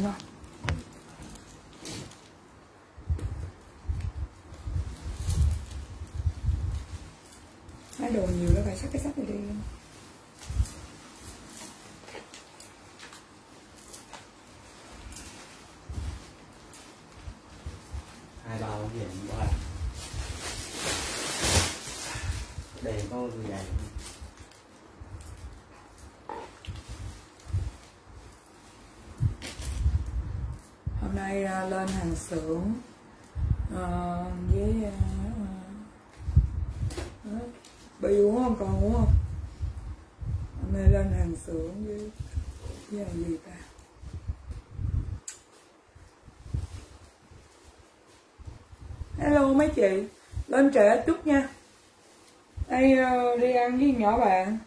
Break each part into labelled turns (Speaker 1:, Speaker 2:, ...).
Speaker 1: thôi Mấy đồ nhiều nó phải sắp cái sắp này đi
Speaker 2: hai bao gì ba đèn có người dày
Speaker 1: hôm nay à, tưởng à, với à, à, bị uống không? Còn uống không? Hôm nay lên hàng xưởng với với là gì ta? Hello mấy chị lên trễ chút nha. Đây uh, đi ăn với nhỏ bạn.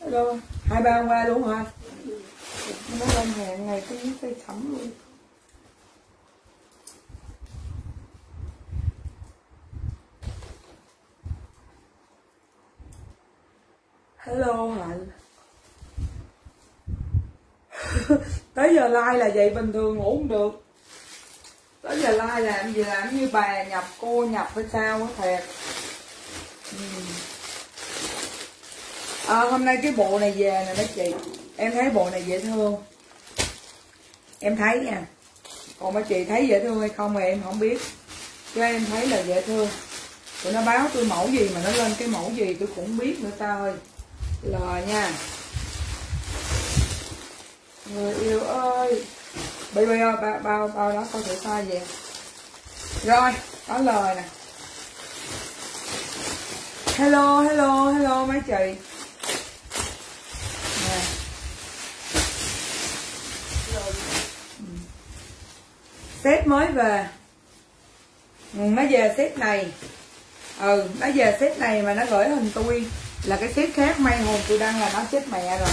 Speaker 1: Hello hai ba hôm qua luôn hả? Nó lên nhà ngày cái cây sắm luôn. Hello hạnh. Tới giờ like là vậy bình thường ngủ không được. Tới giờ like làm gì làm như bà nhập cô nhập hay sao á thiệt. Ừ. À, hôm nay cái bộ này về nè mấy chị. Em thấy bộ này dễ thương em thấy nha. Còn mấy chị thấy dễ thương hay không thì em không biết. Cho em thấy là dễ thương. Tụi nó báo tôi mẫu gì mà nó lên cái mẫu gì tôi cũng biết nữa ta ơi. Lời nha. Người yêu ơi. Bây ơi bao bao bao đó coi thử sai về rồi có lời nè. Hello hello hello, mấy chị nè sếp mới về. Ừ, nó về sếp này? Ừ nó về sếp này mà nó gửi hình tôi là cái sếp khác, may hồn tôi đăng là nó chết mẹ rồi.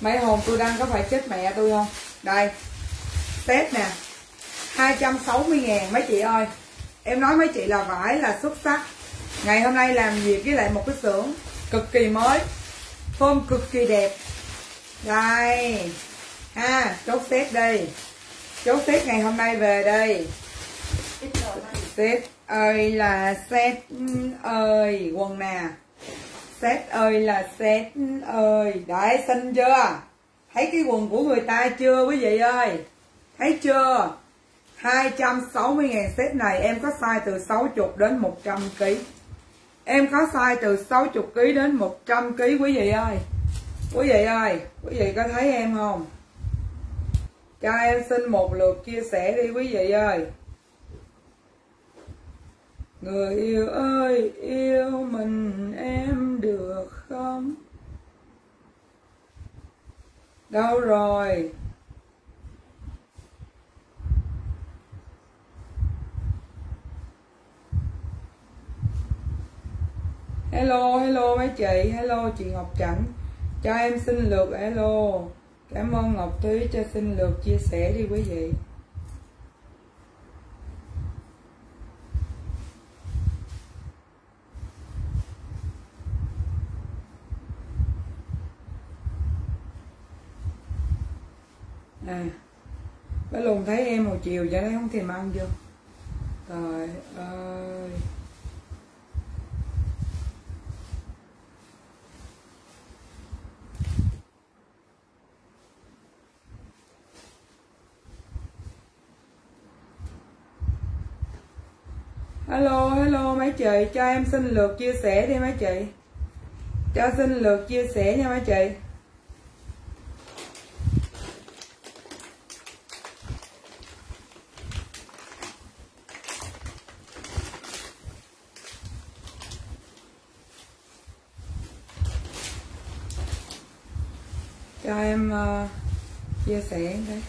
Speaker 1: May hồn tôi đăng có phải chết mẹ tôi không? Đây, sếp nè 260 ngàn mấy chị ơi. Em nói mấy chị là vải là xuất sắc. Ngày hôm nay làm việc với lại một cái xưởng cực kỳ mới, form cực kỳ đẹp. Đây, ha, chốt sếp đi chốt tiếp ngày hôm nay về đây. Sếp ơi là sếp ơi, quần nè. Sếp ơi là sếp ơi. Đấy, xinh chưa? Thấy cái quần của người ta chưa quý vị ơi? Thấy chưa? 260 ngàn set này em có size từ 60 đến 100 kg em có size từ 60 kg đến 100 kg quý vị ơi. Quý vị ơi, quý vị có thấy em không? Cho em xin một lượt chia sẻ đi quý vị ơi. Người yêu ơi, yêu mình em được không? Đâu rồi? Hello hello mấy chị. Hello, chị ngọc chảnh cho em xin lượt, hello cảm ơn ngọc thúy cho xin lượt chia sẻ đi quý vị. À bé lùn thấy em một chiều dạ, cho đấy không thèm ăn chưa? Trời ơi. Hello hello mấy chị. Cho em xin lượt chia sẻ đi mấy chị. Cho xin lượt chia sẻ nha mấy chị. Cho em uh, chia sẻ đấy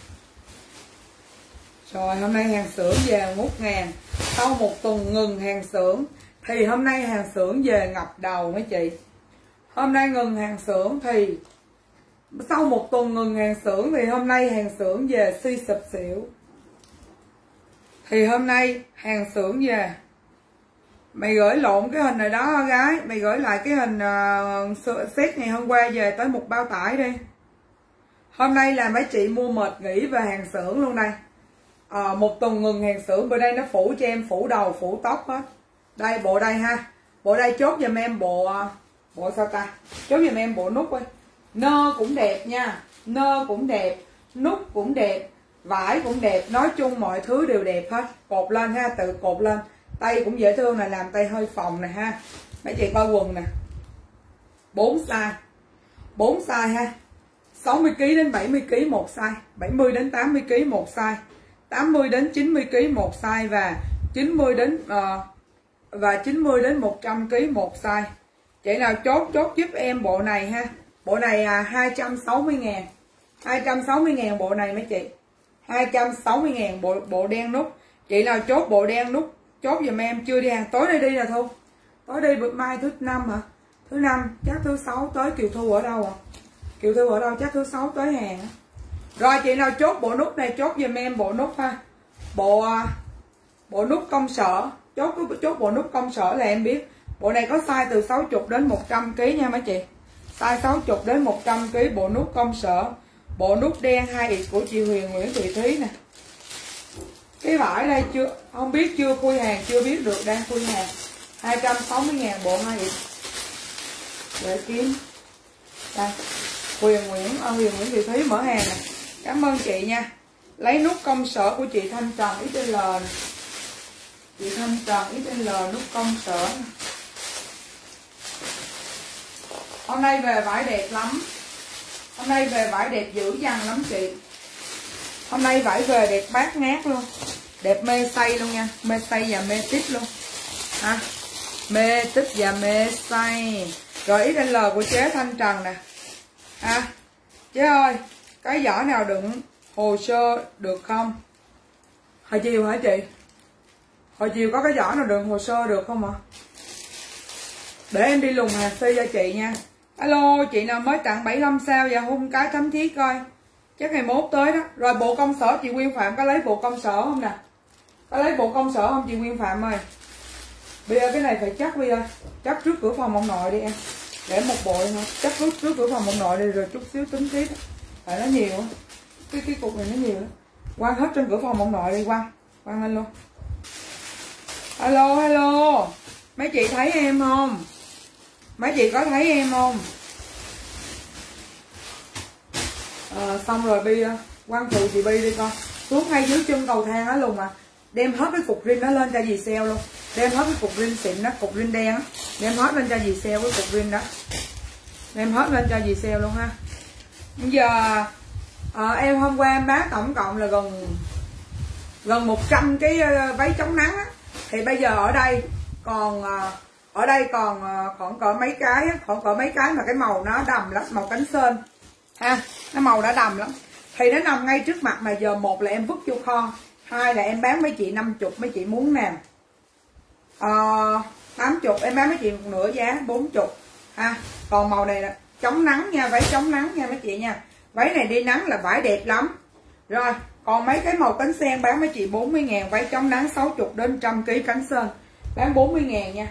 Speaker 1: rồi hôm nay hàng xưởng về ngút ngàn sau một tuần ngừng hàng xưởng thì hôm nay hàng xưởng về ngập đầu mấy chị. Hôm nay ngừng hàng xưởng thì sau một tuần ngừng hàng xưởng thì hôm nay hàng xưởng về suy sụp xỉu. Thì hôm nay hàng xưởng về. Mày gửi lộn cái hình này đó gái. Mày gửi lại cái hình ờ, uh, set ngày hôm qua về tới một bao tải đi. Hôm nay là mấy chị mua mệt nghỉ về hàng xưởng luôn đây à, một tuần ngừng hàng xưởng bữa đây nó phủ cho em phủ đầu phủ tóc hết. Đây bộ đây ha. Bộ đây chốt giùm em bộ ờ, bộ sao ta? Chốt giùm em bộ nút ơi nơ cũng đẹp nha. Nơ cũng đẹp nút cũng đẹp vải cũng đẹp nói chung mọi thứ đều đẹp hết. Cột lên ha tự cột lên. Tay cũng dễ thương này làm tay hơi phòng này ha. Mấy chị coi quần nè. 4 size. 4 size ha. 60 kg đến 70 kg một size 70 đến 80 kg một size. 80 đến 90 kg một size và 90 đến uh, và 90 đến 100 kg một size. Chị nào chốt chốt giúp em bộ này ha. Bộ này à 260 ngàn. 260 ngàn bộ này mấy chị? 260 ngàn bộ bộ đen nút. Chị nào chốt bộ đen nút. Chốt giùm em chưa đi hàng tối nay đi là thu. Tối đi bữa mai thứ năm hả? Thứ năm chắc thứ sáu tới kiều thu ở đâu à? Kiều thu ở đâu chắc thứ sáu tới hàng rồi chị nào chốt bộ nút này chốt giùm em bộ nút ha. Bộ à, bộ nút công sở. Chốt chốt bộ nút công sở là em biết. Bộ này có size từ 60 đến 100 kg nha mấy chị. Size 60 đến 100 kg bộ nút công sở. Bộ nút đen hai ít của chị Huyền Nguyễn Thị Thúy nè. Cái vải đây chưa không biết chưa khui hàng chưa biết được đang khui hàng. 260 ngàn bộ hai ít để kiếm. Đây Huyền Nguyễn à, Huyền Nguyễn Thị Thúy mở hàng nè cảm ơn chị nha. Lấy nút công sở của chị Thanh Trần XL chị Thanh Trần XL nút công sở. Hôm nay về vải đẹp lắm. Hôm nay về vải đẹp dữ dằn lắm chị. Hôm nay vải về đẹp bát ngát luôn. Đẹp mê say luôn nha. Mê say và mê tít luôn. Ha. Mê tít và mê say. Rồi xl l của chế thanh trần nè. Ha. Chế ơi cái giỏ nào đựng hồ sơ được không? Hồi chiều hả chị? Hồi chiều có cái giỏ nào đựng hồ sơ được không ạ? Để em đi lùng hàng phi cho chị nha. Alo, chị nào mới tặng 75 sao và hung cái thấm thiết coi. Chắc ngày mốt tới đó. Rồi bộ công sở chị Nguyên Phạm có lấy bộ công sở không nè? Có lấy bộ công sở không chị Nguyên Phạm ơi? Bây giờ cái này phải chắc bây giờ. Chắc trước cửa phòng ông nội đi em. Để một bộ thôi chắc trước trước cửa phòng ông nội đi rồi chút xíu tính tiếp tại nó nhiều cái cái cục này nó nhiều quăng hết trên cửa phòng ông nội đi quăng. Quăng lên luôn alo. Hello mấy chị thấy em không? Mấy chị có thấy em không? À, xong rồi bi ờ, quan phụ chị bi đi con xuống ngay dưới chân cầu thang đó luôn mà. Đem hết cái cục rin nó lên cho dì xeo luôn. Đem hết cái cục rin xịn đó cục rin đen á. Đem hết lên cho dì xeo cái cục rin đó. Đem hết lên cho dì xeo luôn ha bây giờ à, em hôm qua em bán tổng cộng là gần gần 100 cái ờ, váy chống nắng á. Thì bây giờ ở đây còn ờ, ở đây còn khoảng cỡ mấy cái khoảng cỡ mấy cái mà cái màu nó đầm lắm màu cánh sơn ha nó màu đã đầm lắm. Thì nó nằm ngay trước mặt mà giờ một là em vứt vô kho hai là em bán mấy chị 50 mấy chị muốn nè. Tám chục em bán mấy chị một nửa giá 40 ha. Còn màu này là chống nắng nha váy chống nắng nha mấy chị nha. Váy này đi nắng là vải đẹp lắm. Rồi còn mấy cái màu cánh sen bán mấy chị 40 ngàn váy chống nắng 60 đến 100 kg cánh sơn bán 40 ngàn nha.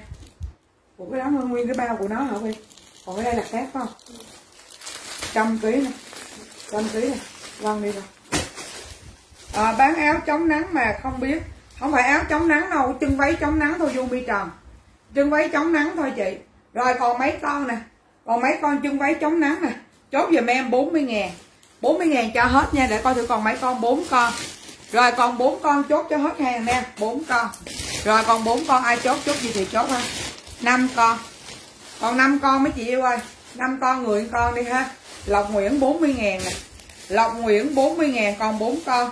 Speaker 1: Ủa cái đó nguyên cái bao của nó hả Huy? Còn cái đây là khác không? Trăm ký này trăm ký này vâng đi rồi. À, bán áo chống nắng mà không biết. Không phải áo chống nắng đâu chân váy chống nắng thôi Dung Bi tròn. Chân váy chống nắng thôi chị. Rồi còn mấy con nè còn mấy con chân váy chống nắng nè chốt giùm em 40 ngàn. 40 ngàn cho hết nha để coi thử còn mấy con bốn con. Rồi còn bốn con chốt cho hết hàng nè bốn con. Rồi còn bốn con ai chốt chốt gì thì chốt ha. Năm con. Còn năm con mấy chị yêu ơi năm con người con đi ha. Lộc Nguyễn 40 ngàn nè. Lộc Nguyễn 40 ngàn còn 4 con.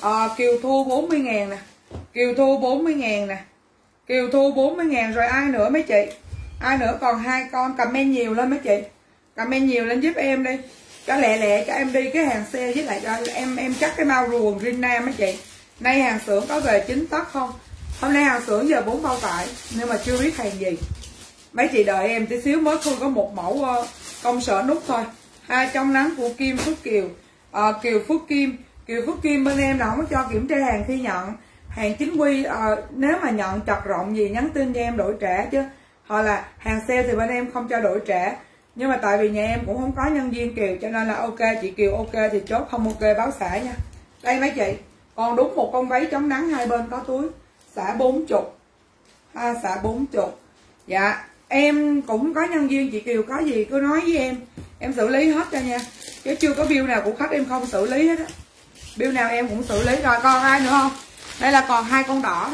Speaker 1: À, Kiều Thu 40 ngàn nè. Kiều Thu 40 ngàn nè. Kiều Thu 40 ngàn rồi ai nữa mấy chị? Ai nữa? Còn hai con comment nhiều lên mấy chị. Comment nhiều lên giúp em đi. Cho lẹ lẹ cho em đi cái hàng xe với lại cho em em chắc cái mau ruồng rin Nam mấy chị. Nay hàng xưởng có về chính tắc không? Hôm nay hàng xưởng giờ bốn bao tải Nhưng mà chưa biết hàng gì. Mấy chị đợi em tí xíu mới khui có một mẫu ờ, công sở nút thôi. Hai trong nắng của Kim Phước Kiều. À, Kiều Phước Kim. Kiều Phước Kim bên em là không có cho kiểm tra hàng khi nhận. Hàng chính quy à, nếu mà nhận chặt rộng gì nhắn tin cho em đổi trả chứ hoặc là hàng sale thì bên em không cho đổi trả nhưng mà tại vì nhà em cũng không có nhân viên kiều cho nên là ok, chị kiều ok thì chốt, không ok báo xả nha. Đây mấy chị, còn đúng một con váy chống nắng hai bên có túi. Xả bốn chục. Ha xả bốn chục. Dạ em cũng có nhân viên, chị kiều có gì cứ nói với em. Em xử lý hết cho nha. Chứ chưa có bill nào của khách em không xử lý hết á. Bill nào em cũng xử lý rồi. Còn ai nữa không? Đây là còn hai con đỏ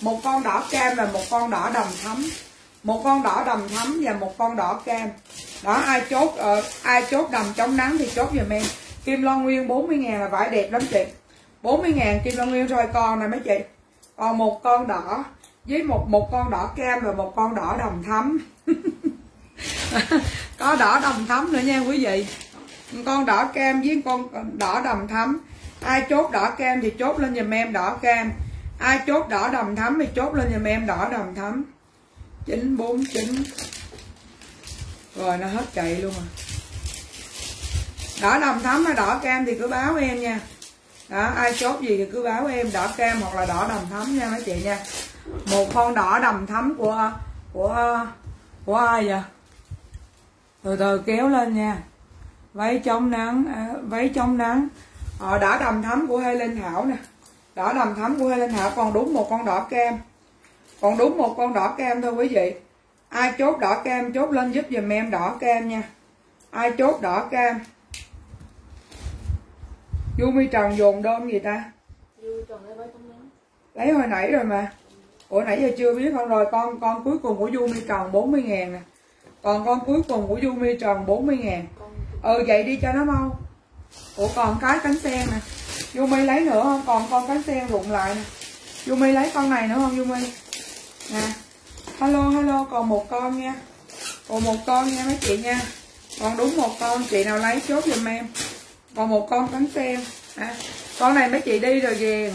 Speaker 1: một con đỏ cam và một con đỏ đầm thấm một con đỏ đầm thấm và một con đỏ cam. Đó, ai chốt ở ai chốt đầm chống nắng thì chốt giùm em. Kim loan nguyên 40 ngàn là vải đẹp lắm chị. 40 ngàn kim loan nguyên rồi con này mấy chị. Còn một con đỏ với một một con đỏ cam và một con đỏ đầm thấm có đỏ đầm thấm nữa nha quý vị. Con đỏ cam với con đỏ đầm thấm ai chốt đỏ cam thì chốt lên giùm em đỏ cam. Ai chốt đỏ đầm thấm thì chốt lên giùm em đỏ đầm thấm 949 rồi nó hết chạy luôn à. Đỏ đồng thấm hay đỏ cam thì cứ báo em nha. Đó ai chốt gì thì cứ báo em đỏ cam hoặc là đỏ đầm thấm nha mấy chị nha. Một con đỏ đầm thấm của của của ai vậy? Từ từ kéo lên nha. Váy chống nắng à, váy chống nắng. Ờ, đỏ đầm thấm của Helen Thảo nè. Đỏ đầm thấm của Helen Thảo còn đúng một con đỏ cam còn đúng một con đỏ cam thôi quý vị. Ai chốt đỏ cam chốt lên giúp giùm em đỏ cam nha. Ai chốt đỏ cam Yumi Trần dồn đôm gì ta? Lấy hồi nãy rồi mà. Ủa, nãy giờ chưa biết không? Rồi, con con cuối cùng của Yumi Trần 40 ngàn nè. Còn con cuối cùng của Yumi Trần 40 ngàn. Ừ vậy đi cho nó mau. Ủa, còn cái cánh sen nè. Yumi lấy nữa không? Còn con cánh sen rụng lại nè. Yumi lấy con này nữa không Yumi nè. Hello hello còn một con nha. Còn một con nha mấy chị nha. Còn đúng một con chị nào lấy chốt giùm em. Còn một con cánh sen à, con này mấy chị đi rồi ghiền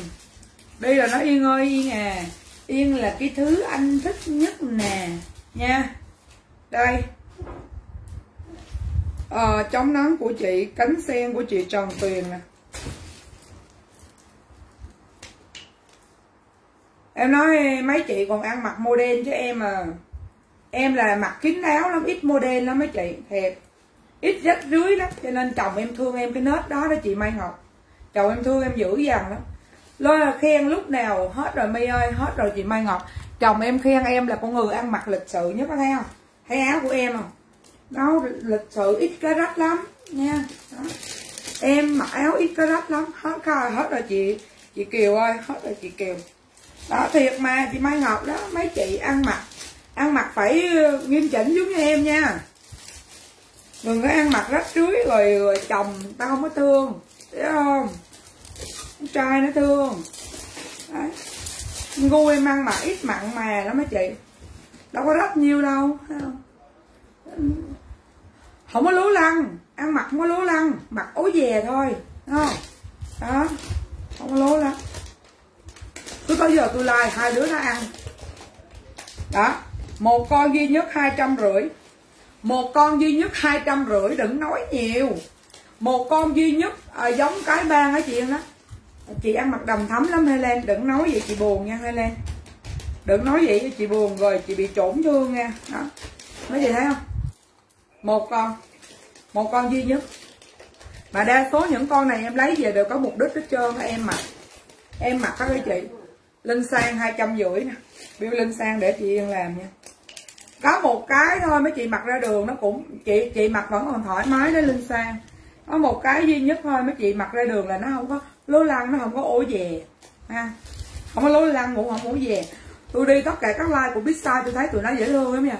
Speaker 1: đi rồi nó yên ơi yên à. Yên là cái thứ anh thích nhất nè. Nha. Đây. À, chống nắng của chị cánh sen của chị trần tuyền nè. Em nói, mấy chị còn ăn mặc model chứ em à. Em là mặc kín đáo lắm, ít model lắm mấy chị, thiệt. Ít rách rưới lắm, cho nên chồng em thương em cái nết đó đó chị Mai Ngọc. Chồng em thương em dữ dằn lắm. Lo là khen lúc nào, hết rồi mi ơi, hết rồi chị Mai Ngọc. Chồng em khen em là con người ăn mặc lịch sự nhất có thấy không? Thấy áo của em không? Đó lịch sự ít cái rách lắm nha. Đó. em mặc áo ít cái rách lắm. Hết rồi hết rồi chị chị Kiều ơi, hết rồi chị Kiều đó thiệt mà chị Mai Ngọc đó mấy chị ăn mặc ăn mặc phải ờ, nghiêm chỉnh giống như em nha. Đừng có ăn mặc rách rưới rồi, rồi chồng tao không có thương thấy không? Con trai nó thương. Đấy. Ngu em ăn mặc ít mặn mà lắm mấy chị. Đâu có rách nhiêu đâu thấy không? Không có lúa lăng ăn mặc không có lúa lăng mặc ố về thôi thấy không? Đó không có lố lăng cứ có giờ tôi like hai đứa nó ăn. Đó một con duy nhất hai trăm rưỡi. Một con duy nhất hai trăm rưỡi đừng nói nhiều. Một con duy nhất à, giống cái bang ở chị đó. Chị ăn mặc đầm thấm lắm Helen đừng nói vậy chị buồn nha Helen. Đừng nói vậy chị buồn rồi chị bị tổn thương nha. Đó. Mấy chị thấy không? Một con. Một con duy nhất. Mà đa số những con này em lấy về đều có mục đích hết trơn em mặc. Em mặc các cái chị linh sang hai trăm rưỡi nè. Bill linh sang để chị yên làm nha. Có một cái thôi mấy chị mặc ra đường nó cũng chị chị mặc vẫn còn thoải mái đó linh sang. Có một cái duy nhất thôi mấy chị mặc ra đường là nó không có lố lăng nó không có ổ về ha. Không có lố lăng cũng không ổ về tôi đi tất cả các like của sai tôi thấy tụi nó dễ thương lắm nha.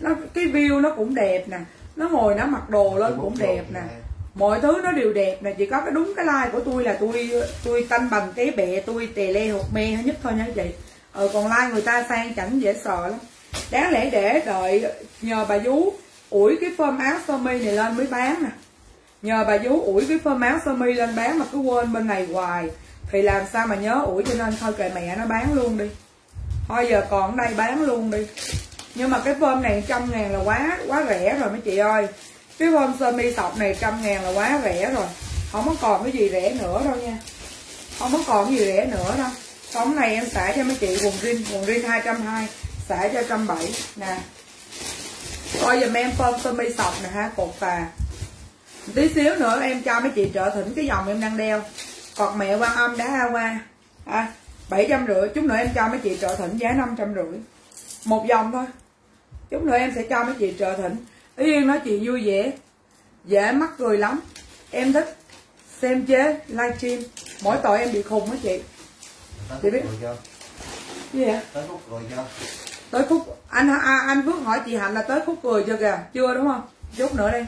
Speaker 1: Nó cái view nó cũng đẹp nè. Nó ngồi nó mặc đồ lên cũng đẹp nè mọi thứ nó đều đẹp nè chỉ có cái đúng cái like của tôi là tôi tôi tanh bằng cái bẹ tôi, tè le hột me nhất thôi nha chị ờ còn like người ta sang chẳng dễ sợ lắm. Đáng lẽ để đợi, nhờ bà vú ủi cái phơm áo sơ mi này lên mới bán nè nhờ bà vú ủi cái phơm áo sơ mi lên bán mà cứ quên bên này hoài. Thì làm sao mà nhớ ủi cho nên thôi kệ mẹ nó bán luôn đi. Thôi giờ còn ở đây bán luôn đi. Nhưng mà cái phơm này trăm ngàn là quá quá rẻ rồi mấy chị ơi cái phơm sơ mi sọc này trăm ngàn là quá rẻ rồi. Không có còn cái gì rẻ nữa đâu nha. Không có còn cái gì rẻ nữa đâu. Sống này em xả cho mấy chị quần rin quần rin hai trăm hai xả cho trăm bảy nè. Coi giùm em phơm sơ mi sọc nè ha cột tà tí xíu nữa em cho mấy chị trợ thỉnh cái dòng em đang đeo. Cọt mẹ quan âm đã ha qua. À, bảy trăm rưỡi. Chút nữa em cho mấy chị trợ thỉnh giá năm trăm rưỡi. Một dòng thôi. Chút nữa em sẽ cho mấy chị trợ thỉnh ý nói chị vui vẻ dễ mắc cười lắm. Em thích xem chế livestream mỗi tội em bị khùng á chị. Chị biết. gì vậy
Speaker 2: Tới phút rồi chưa?
Speaker 1: tới phút anh à, anh Phước hỏi chị Hạnh là tới phút cười chưa kìa? Chưa đúng không? Chút nữa đây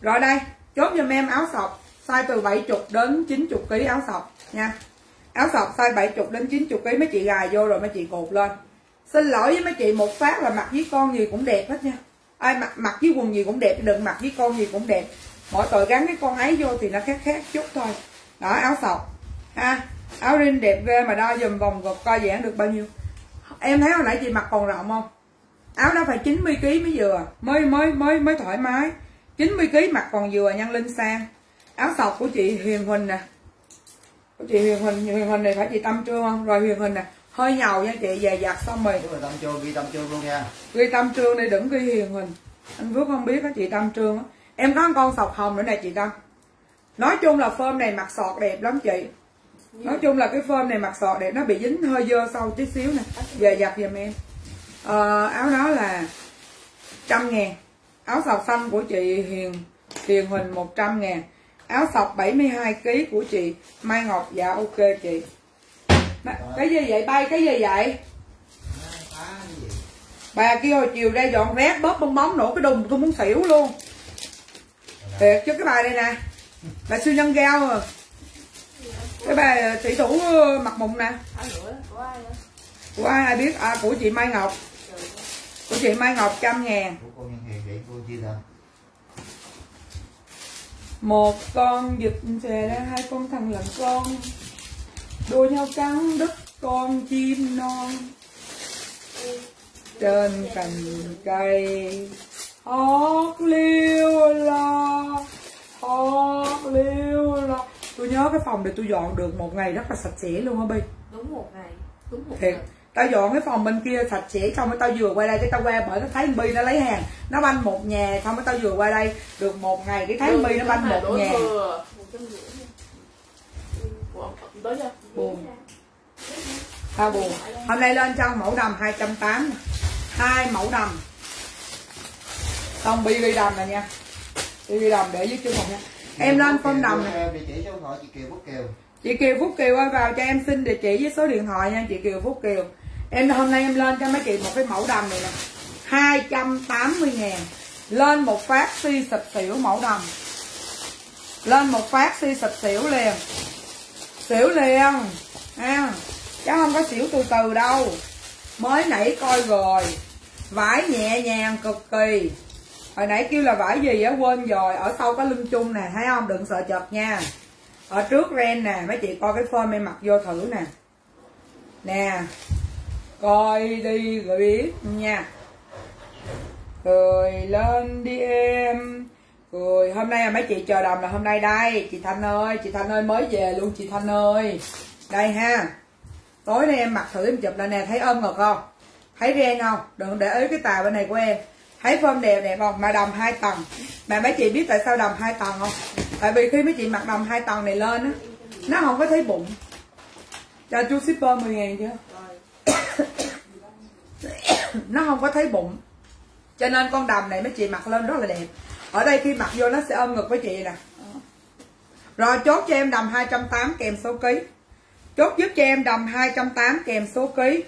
Speaker 1: rồi đây chốt giùm em áo sọc size từ 70 đến 90 kg áo sọc nha. Áo sọc size 70 đến 90 kg mấy chị gài vô rồi mấy chị cột lên. Xin lỗi với mấy chị một phát là mặc với con gì cũng đẹp hết nha ai, mặc mặc với quần gì cũng đẹp, đừng mặc với con gì cũng đẹp. Mỗi tội gắn cái con ấy vô thì nó khác khác chút thôi. Đó, áo sọc. Ha, áo rin đẹp ghê mà đo dùm vòng gột coi giãn được bao nhiêu. Em thấy hồi nãy chị mặc còn rộng không? Áo đó phải 90 kg mới vừa. Mới mới mới mới thoải mái. 90 kg mặc còn vừa nhân linh sang. Áo sọc của chị Huyền Huỳnh nè. Của chị Huyền Huỳnh Huyền Huỳnh này phải chị Tâm Trương không? Rồi Huyền Huỳnh nè hơi nhầu nha chị về giặt xong rồi.
Speaker 2: Rồi tâm trương ghi tâm trương luôn nha.
Speaker 1: ghi Tâm Trương đây đừng ghi Huyền Huỳnh anh Phước không biết đó chị Tâm Trương á. Em có con sọc hồng nữa nè chị Tâm. Nói chung là phơm này mặc sọt đẹp lắm chị. Nói chung là cái phơm này mặc sọt đẹp nó bị dính hơi dơ sau tí xíu nè. Về giặt giùm em. Ờ, áo đó là trăm ngàn. Áo sọc xanh của chị Hiền Hiền Huỳnh 100 ngàn. Áo sọc 72 kg của chị Mai Ngọc. Dạ ok chị cái gì vậy? Bay cái gì vậy? Bà kia hồi chiều ra dọn rác bóp bong bóng nổ cái đùng tôi muốn xỉu luôn. Thiệt chứ cái bà đây nè. Bà siêu nhân gao à. Cái bà tỷ thủ ờ, mặt mụn nè.
Speaker 3: Của ai đó
Speaker 1: ai biết? À của chị Mai Ngọc. Của chị Mai Ngọc trăm ngàn. Một con vịt xòe ra hai con thằng lợn con đua nhau cắn đứt con chim non. Trên cành cây hót liêu lo hót liêu lo tôi nhớ cái phòng này tôi dọn được một ngày rất là sạch sẽ luôn á bi?
Speaker 3: Đúng một ngày Đúng một
Speaker 1: thiệt
Speaker 3: ngày.
Speaker 1: tao dọn cái phòng bên kia sạch sẽ xong rồi tao vừa qua đây cái tao qua bởi nó thấy bi nó lấy hàng nó banh một nhà xong rồi tao vừa qua đây được một ngày cái thấy con bi nó banh một nhà.
Speaker 3: Ừ,
Speaker 1: Buồn. tao buồn. Hôm nay lên cho mẫu đầm 280 hai mẫu đầm. Xong bi đầm này nha. Bi đầm để dưới chân phòng nha. Em lên phân đầm này.
Speaker 2: Em địa chỉ số điện thoại chị Kiều Phúc Kiều.
Speaker 1: chị Kiều Phúc Kiều ơi vào cho em xin địa chỉ với số điện thoại nha chị Kiều Phúc Kiều. Em hôm nay em lên cho mấy chị một cái mẫu đầm này nè. 280 ngàn. Lên một phát si sập xỉu mẫu đầm. Lên một phát si sập xỉu liền xỉu liền. Ha, cháu không có xỉu từ từ đâu. Mới nãy coi rồi. Vải nhẹ nhàng cực kỳ. Hồi nãy kêu là vải gì á, quên rồi. Ở sau có lưng chung nè, thấy không? Đừng sợ chật nha. Ở trước ren nè, mấy chị coi cái form em mặc vô thử nè. Nè, coi đi rồi biết nha. Cười lên đi em cười, hôm nay là mấy chị chờ đầm là hôm nay đây. Chị thanh ơi, chị thanh ơi, mới về luôn chị thanh ơi. Đây ha. Tối nay em mặc thử em chụp lại nè, thấy ôm ngực không? Thấy ren không? Đừng để ý cái tà bên này của em. Thấy form đẹp đẹp không? Mà đầm hai tầng. Mà mấy chị biết tại sao đầm hai tầng không? Tại vì khi mấy chị mặc đầm hai tầng này lên á, nó không có thấy bụng. Cho chú shipper 10 ngàn chưa? Nó không có thấy bụng. Cho nên con đầm này mấy chị mặc lên rất là đẹp ở đây khi mặc vô nó sẽ ôm ngực với chị nè. Rồi chốt cho em đầm 280 kèm số ký. Chốt giúp cho em đầm 280 kèm số ký.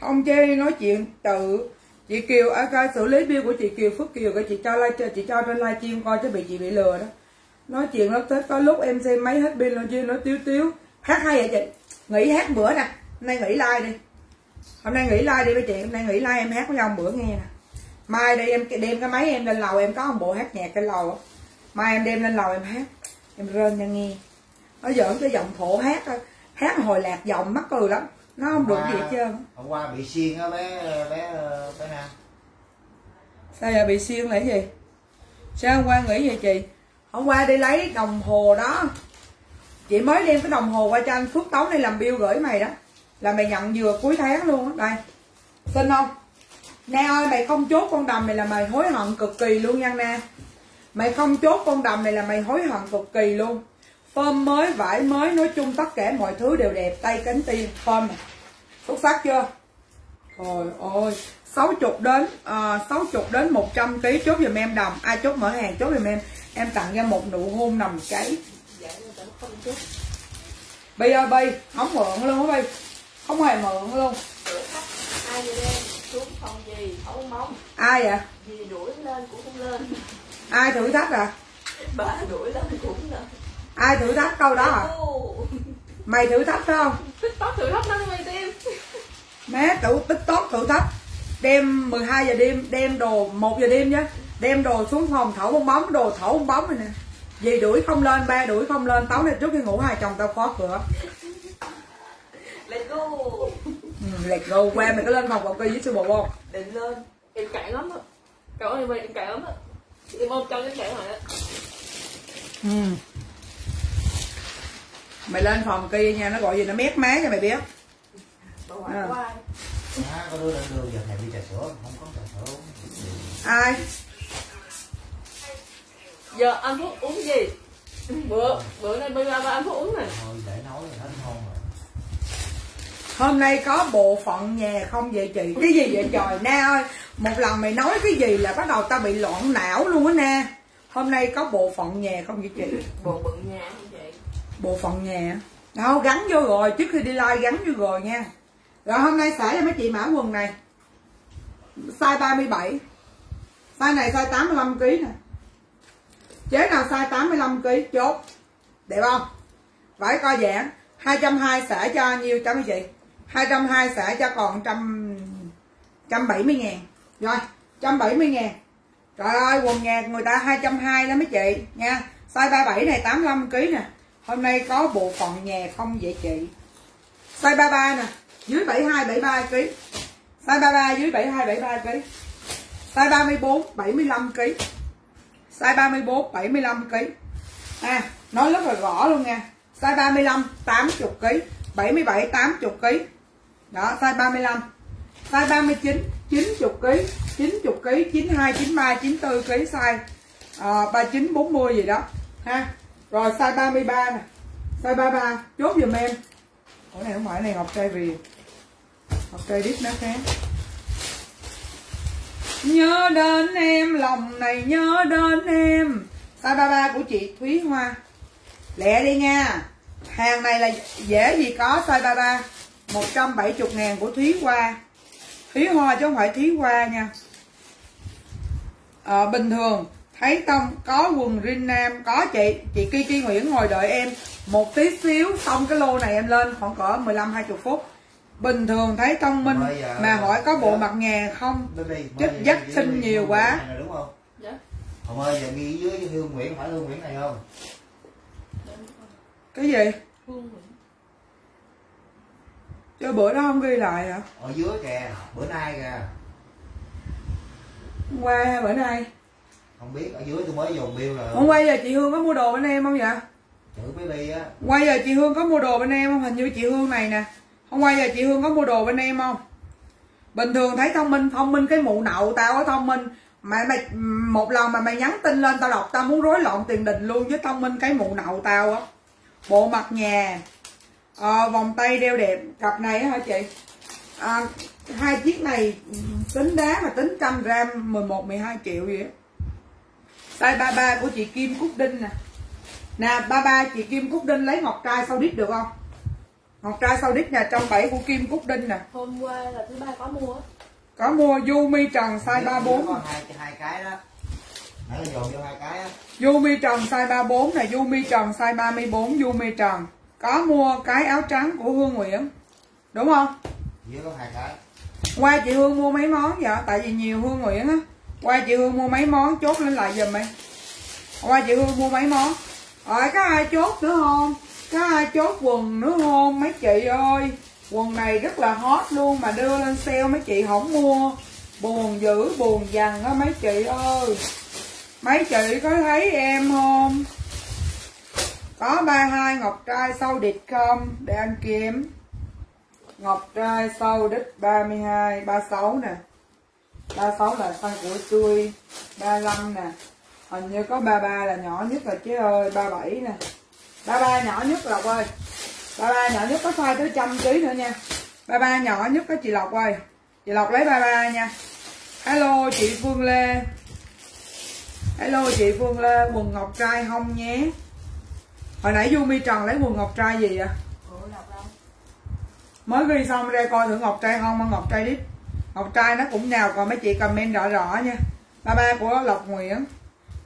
Speaker 1: Không chơi nói chuyện tự. Chị Kiều ở coi xử lý bill của chị Kiều, Phước Kiều của chị cho like chị cho trên livestream coi chứ bị chị bị lừa đó. Nói chuyện nó tới có lúc em xem mấy hết pin lên chứ nó tiếu tiếu. Hát hay vậy chị? Nghỉ hát bữa nè. Hôm nay nghỉ like đi. Hôm nay nghỉ like đi với chị. Hôm nay nghỉ like em hát với ông bữa nghe nè mai đây em đem cái máy em lên lầu em có một bộ hát nhạc trên lầu. Mai em đem lên lầu em hát. Em rên cho nghe nó giỡn cái giọng thổ hát thôi. Hát hồi lạc giọng mắc cười lắm. Nó không được gì hết trơn.
Speaker 2: Hôm qua bị xiên á bé bé bé Nam.
Speaker 1: sao giờ bị xiên là cái gì? Sao hôm qua nghĩ vậy chị? Hôm qua đi lấy đồng hồ đó. Chị mới đem cái đồng hồ qua cho anh phước tấu này làm bill gửi mày đó. Là mày nhận vừa cuối tháng luôn á. Đây. Xin không Na ơi mày không chốt con đầm này là mày hối hận cực kỳ luôn nha Na Mày không chốt con đầm này là mày hối hận cực kỳ luôn. Phơm mới, vải mới, nói chung tất cả mọi thứ đều đẹp Tay cánh tiên, phơm này. Xuất sắc chưa? Trời ơi 60 đến ờ, uh, 60 đến 100 kg chốt giùm em đồng Ai chốt mở hàng chốt giùm em. Em tặng ra một nụ hôn nằm cháy.
Speaker 3: Không
Speaker 1: Bi ơi Bi, không mượn luôn á Bi. Không hề mượn luôn.
Speaker 3: Ai khách xuống phòng gì? Không mong
Speaker 1: Ai vậy?
Speaker 3: gì đuổi lên cũng không lên.
Speaker 1: Ai thử thách à?
Speaker 3: bà đuổi lên cũng lên.
Speaker 1: Ai thử thách câu đó à? Mày thử thách phải không?
Speaker 3: tiktok thử thách năm mươi tim
Speaker 1: Má tự tiktok thử thách. Đem 12 giờ đêm Đem đồ 1 giờ đêm nhá. Đem đồ xuống phòng thổi bong bóng Đồ thổi bong bóng này nè. Dì đuổi không lên Ba đuổi không lên. Tối nay trước khi ngủ hai chồng tao khóa cửa.
Speaker 3: Let's go
Speaker 1: ừ, Let's go Qua mày có lên phòng cầu kỳ với sư bộ không?
Speaker 3: định lên em cạn lắm á cậu ơi mày em cạn lắm á em ôm trong cái cạn lại á
Speaker 1: Ừ. Mày lên phòng kia nha Nó gọi gì nó mét má cho mày biết À.
Speaker 3: ai
Speaker 2: Má có đứa đang đưa giờ này đi trà sữa không có trà sữa uống.
Speaker 1: Ai?
Speaker 3: giờ ăn thuốc uống gì bữa bữa nay bây giờ ba ăn thuốc uống này
Speaker 2: thôi để nói là hết hôn rồi
Speaker 1: Hôm nay có bộ phận nhà không vậy chị? Cái gì vậy trời? Na ơi Một lần mày nói cái gì là bắt đầu tao bị loạn não luôn á Na Hôm nay có bộ phận nhà không vậy chị?
Speaker 3: Bộ bự nhà vậy
Speaker 1: Bộ phận nhà. Đâu gắn vô rồi Trước khi đi live gắn vô rồi nha. Rồi hôm nay xả cho mấy chị mã quần này. Size 37 Size này size 85kg nè. Chế nào size 85kg chốt. Đẹp không? Vải co giãn 220 xả cho nhiêu cho mấy chị 220 sẽ cho còn 100 170 ngàn. Rồi 170 ngàn. Trời ơi, quần nhạc người ta 220 đó mấy chị, nha. Size 37 này 85kg nè. Hôm nay có bộ phận nhà không vậy chị? Size 33 nè, Dưới 72 73 kg Size 33 dưới 72 73 kg Size 34 75 kg Size 34 75 kg À nói rất là rõ luôn nha. Size 35 80 kg 77 80 kg đó size 35 Size 39 90 kg 90 kg 92 93 94 kg size. Uh, 39 40 gì đó ha. Rồi size 33 nè. Size 33 chốt giùm em. Ủa này không phải này ngọc trai vì ngọc trai đít nó khác. Nhớ đến em lòng này nhớ đến em. Size 33 của chị Thúy Hoa. Lẹ đi nha. Hàng này là dễ gì có size 33 170 ngàn của Thúy Hoa. Thúy Hoa chứ không phải Thúy Hoa nha. Ờ, bình thường thấy Tông có quần rin nam có chị chị Kiki Nguyễn ngồi đợi em. Một tí xíu xong cái lô này em lên khoảng cỡ 15 20 phút. Bình thường thấy Tông Minh
Speaker 2: giờ-
Speaker 1: mà hỏi có bộ mặt nhà không? Chất dắt xinh nhiều quá.
Speaker 2: Nguyễn này đúng không?
Speaker 3: Dạ.
Speaker 2: Hồng ơi giờ ghi dưới Hương Nguyễn phải Hương Nguyễn này không?
Speaker 1: Cái gì?
Speaker 3: Hương
Speaker 1: cho bữa đó không ghi lại hả?
Speaker 2: Ở dưới kìa bữa nay kìa.
Speaker 1: Hôm qua hay bữa nay?
Speaker 2: Không biết ở dưới tôi mới dồn bill là
Speaker 1: hôm qua giờ chị Hương có mua đồ bên em không vậy?
Speaker 2: Chữ bé ly á.
Speaker 1: Hôm qua giờ chị Hương có mua đồ bên em không? Hình như chị Hương này nè. Hôm qua giờ chị Hương có mua đồ bên em không? Bình thường thấy thông minh thông minh cái mụ nậu tao có thông minh. Mà mày một lần mà mày nhắn tin lên tao đọc tao muốn rối loạn tiền đình luôn với thông minh cái mụ nậu tao á. Bộ mặt nhà ờ, vòng tay đeo đẹp cặp này á hả chị? À, hai chiếc này tính đá mà tính trăm gram 11 12 triệu vậy size 33 của chị Kim Cúc Đinh nè. Nè 33 chị Kim Cúc Đinh lấy ngọc trai sau đít được không? Ngọc trai sau đít nè trong bảy của Kim Cúc Đinh nè.
Speaker 3: Hôm qua là thứ ba có mua.
Speaker 1: Có mua Yumi Trần size
Speaker 2: Dưới
Speaker 1: 34
Speaker 2: có hai hai cái đó. Nãy là dồn vô hai cái á.
Speaker 1: Yumi Trần size 34 này Yumi Trần size 34 Yumi Trần có mua cái áo trắng của Hương Nguyễn đúng không?
Speaker 2: Dưới có hai cái.
Speaker 1: Qua chị Hương mua mấy món vậy? Tại vì nhiều Hương Nguyễn á. Qua chị Hương mua mấy món chốt lên lại giùm em qua chị Hương mua mấy món. Rồi có ai chốt nữa không? Có ai chốt quần nữa không? Mấy chị ơi quần này rất là hot luôn mà đưa lên sale mấy chị không mua. Buồn dữ buồn dằn á mấy chị ơi. Mấy chị có thấy em không có 32 ngọc trai sâu địch không? Để anh kiếm. Ngọc trai sâu đích 32 36 nè. 36 là phân của chui 35 nè. Hình như có 33 là nhỏ nhất rồi chứ ơi 37 nè. 33 nhỏ nhất Lộc ơi. 33 nhỏ nhất có size tới trăm ký nữa nha. 33 nhỏ nhất có chị Lộc ơi. Chị Lộc lấy 33 nha. Hello chị Phương Lê. Hello chị Phương Lê quần ngọc trai không nhé hồi nãy Yumi Trần lấy quần ngọc trai gì vậy? Mới ghi xong ra coi thử ngọc trai không ngọc trai đít. Ngọc trai nó cũng nào còn mấy chị comment rõ rõ nha. Ba ba của lộc nguyễn.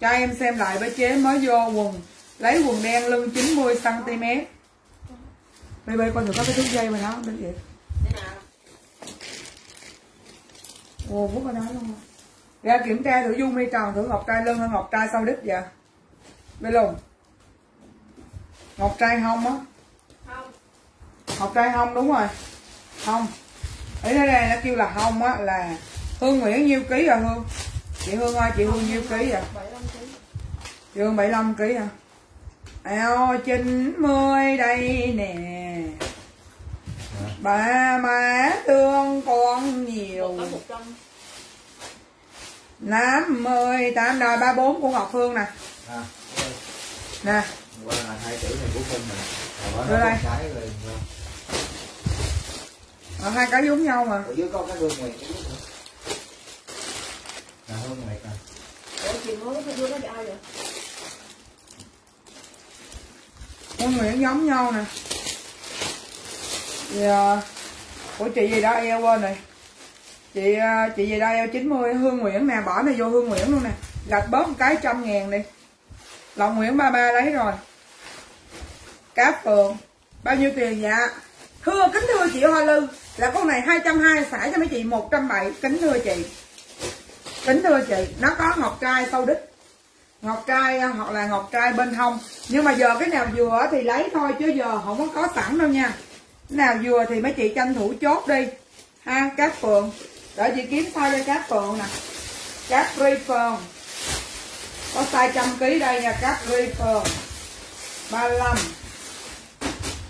Speaker 1: Cho em xem lại với chế mới vô quần. Lấy quần đen lưng 90 cm baby coi thử có cái thước dây mà nó đến vậy ồ bút ở đó luôn. Ra kiểm tra thử du mi tròn thử ngọc trai lưng hay ngọc trai sau đít vậy? Bên lùng ngọc trai hông á?
Speaker 3: Không.
Speaker 1: Ngọc trai hông đúng rồi. Hông ở đây này nó kêu là hông á là hương nguyễn nhiêu ký rồi hương? Chị hương ơi chị hương nhiêu ký
Speaker 3: ký
Speaker 1: chị hương 75 ký hả? Eo 90 đây nè. Bà má thương con nhiều. Năm mươi tám rồi ba bốn của ngọc phương nè.
Speaker 2: À
Speaker 1: nè
Speaker 2: qua là hai chữ này của Phương mình rồi
Speaker 1: Đưa
Speaker 2: nó
Speaker 1: đây.
Speaker 2: trái rồi
Speaker 1: ở hai cái giống nhau mà.
Speaker 2: Ở dưới có cái hương nguyệt là hương nguyệt nè
Speaker 3: ủa chị mới có đưa nó ai vậy?
Speaker 1: Con nguyễn giống nhau nè. Thì, à, của chị gì đó eo quên rồi. Chị à, chị gì đó eo 90 hương nguyễn nè bỏ này vô hương nguyễn luôn nè. Gạch bớt một cái trăm ngàn đi. Lòng nguyễn ba ba lấy rồi cá phượng bao nhiêu tiền dạ thưa, kính thưa chị hoa lư, là con này 220 xả cho mấy chị 170 kính thưa chị. Kính thưa chị, nó có ngọc trai sâu đích ngọc trai à, hoặc là ngọc trai bên hông. Nhưng mà giờ cái nào vừa thì lấy thôi, chứ giờ không có có sẵn đâu nha. Cái nào vừa thì mấy chị tranh thủ chốt đi. Ha, cá phượng đợi chị kiếm size cho cá phượng nè. Cá ri phượng có size trăm ký đây nha, cá ri phượng 35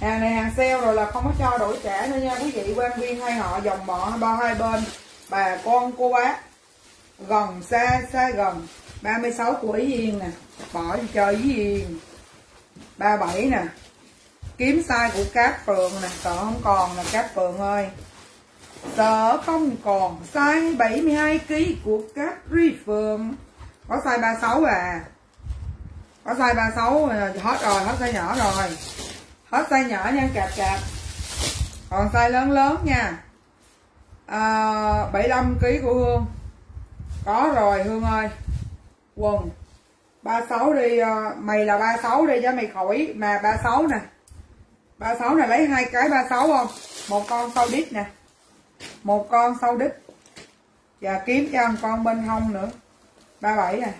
Speaker 1: hàng này hàng sale rồi là không có cho đổi trả nữa nha. Quý vị, quan viên hay họ, dòng họ ba hai bên, bà con cô bác, gần, xa xa gần. 36 của Ý Yên nè, bỏ đi chơi Ý Yên. 37 nè, kiếm size của Cát Phượng nè, sợ không còn nè, Cát Phượng ơi. Sợ không còn size 72 kg của Cát Ri Phượng. Có size 36 à? Có size 36 à, hết rồi, hết size nhỏ rồi hết size nhỏ nha cạp cạp. Còn size lớn lớn nha. À, 75 kg của Hương. Có rồi Hương ơi. Quần. 36 đi ờ, mày là 36 đi cho mày khỏi mà 36 nè. 36 nè lấy hai cái 36 không? Một con sau đít nè. Một con sau đít. Và kiếm cho một con bên hông nữa. 37 nè.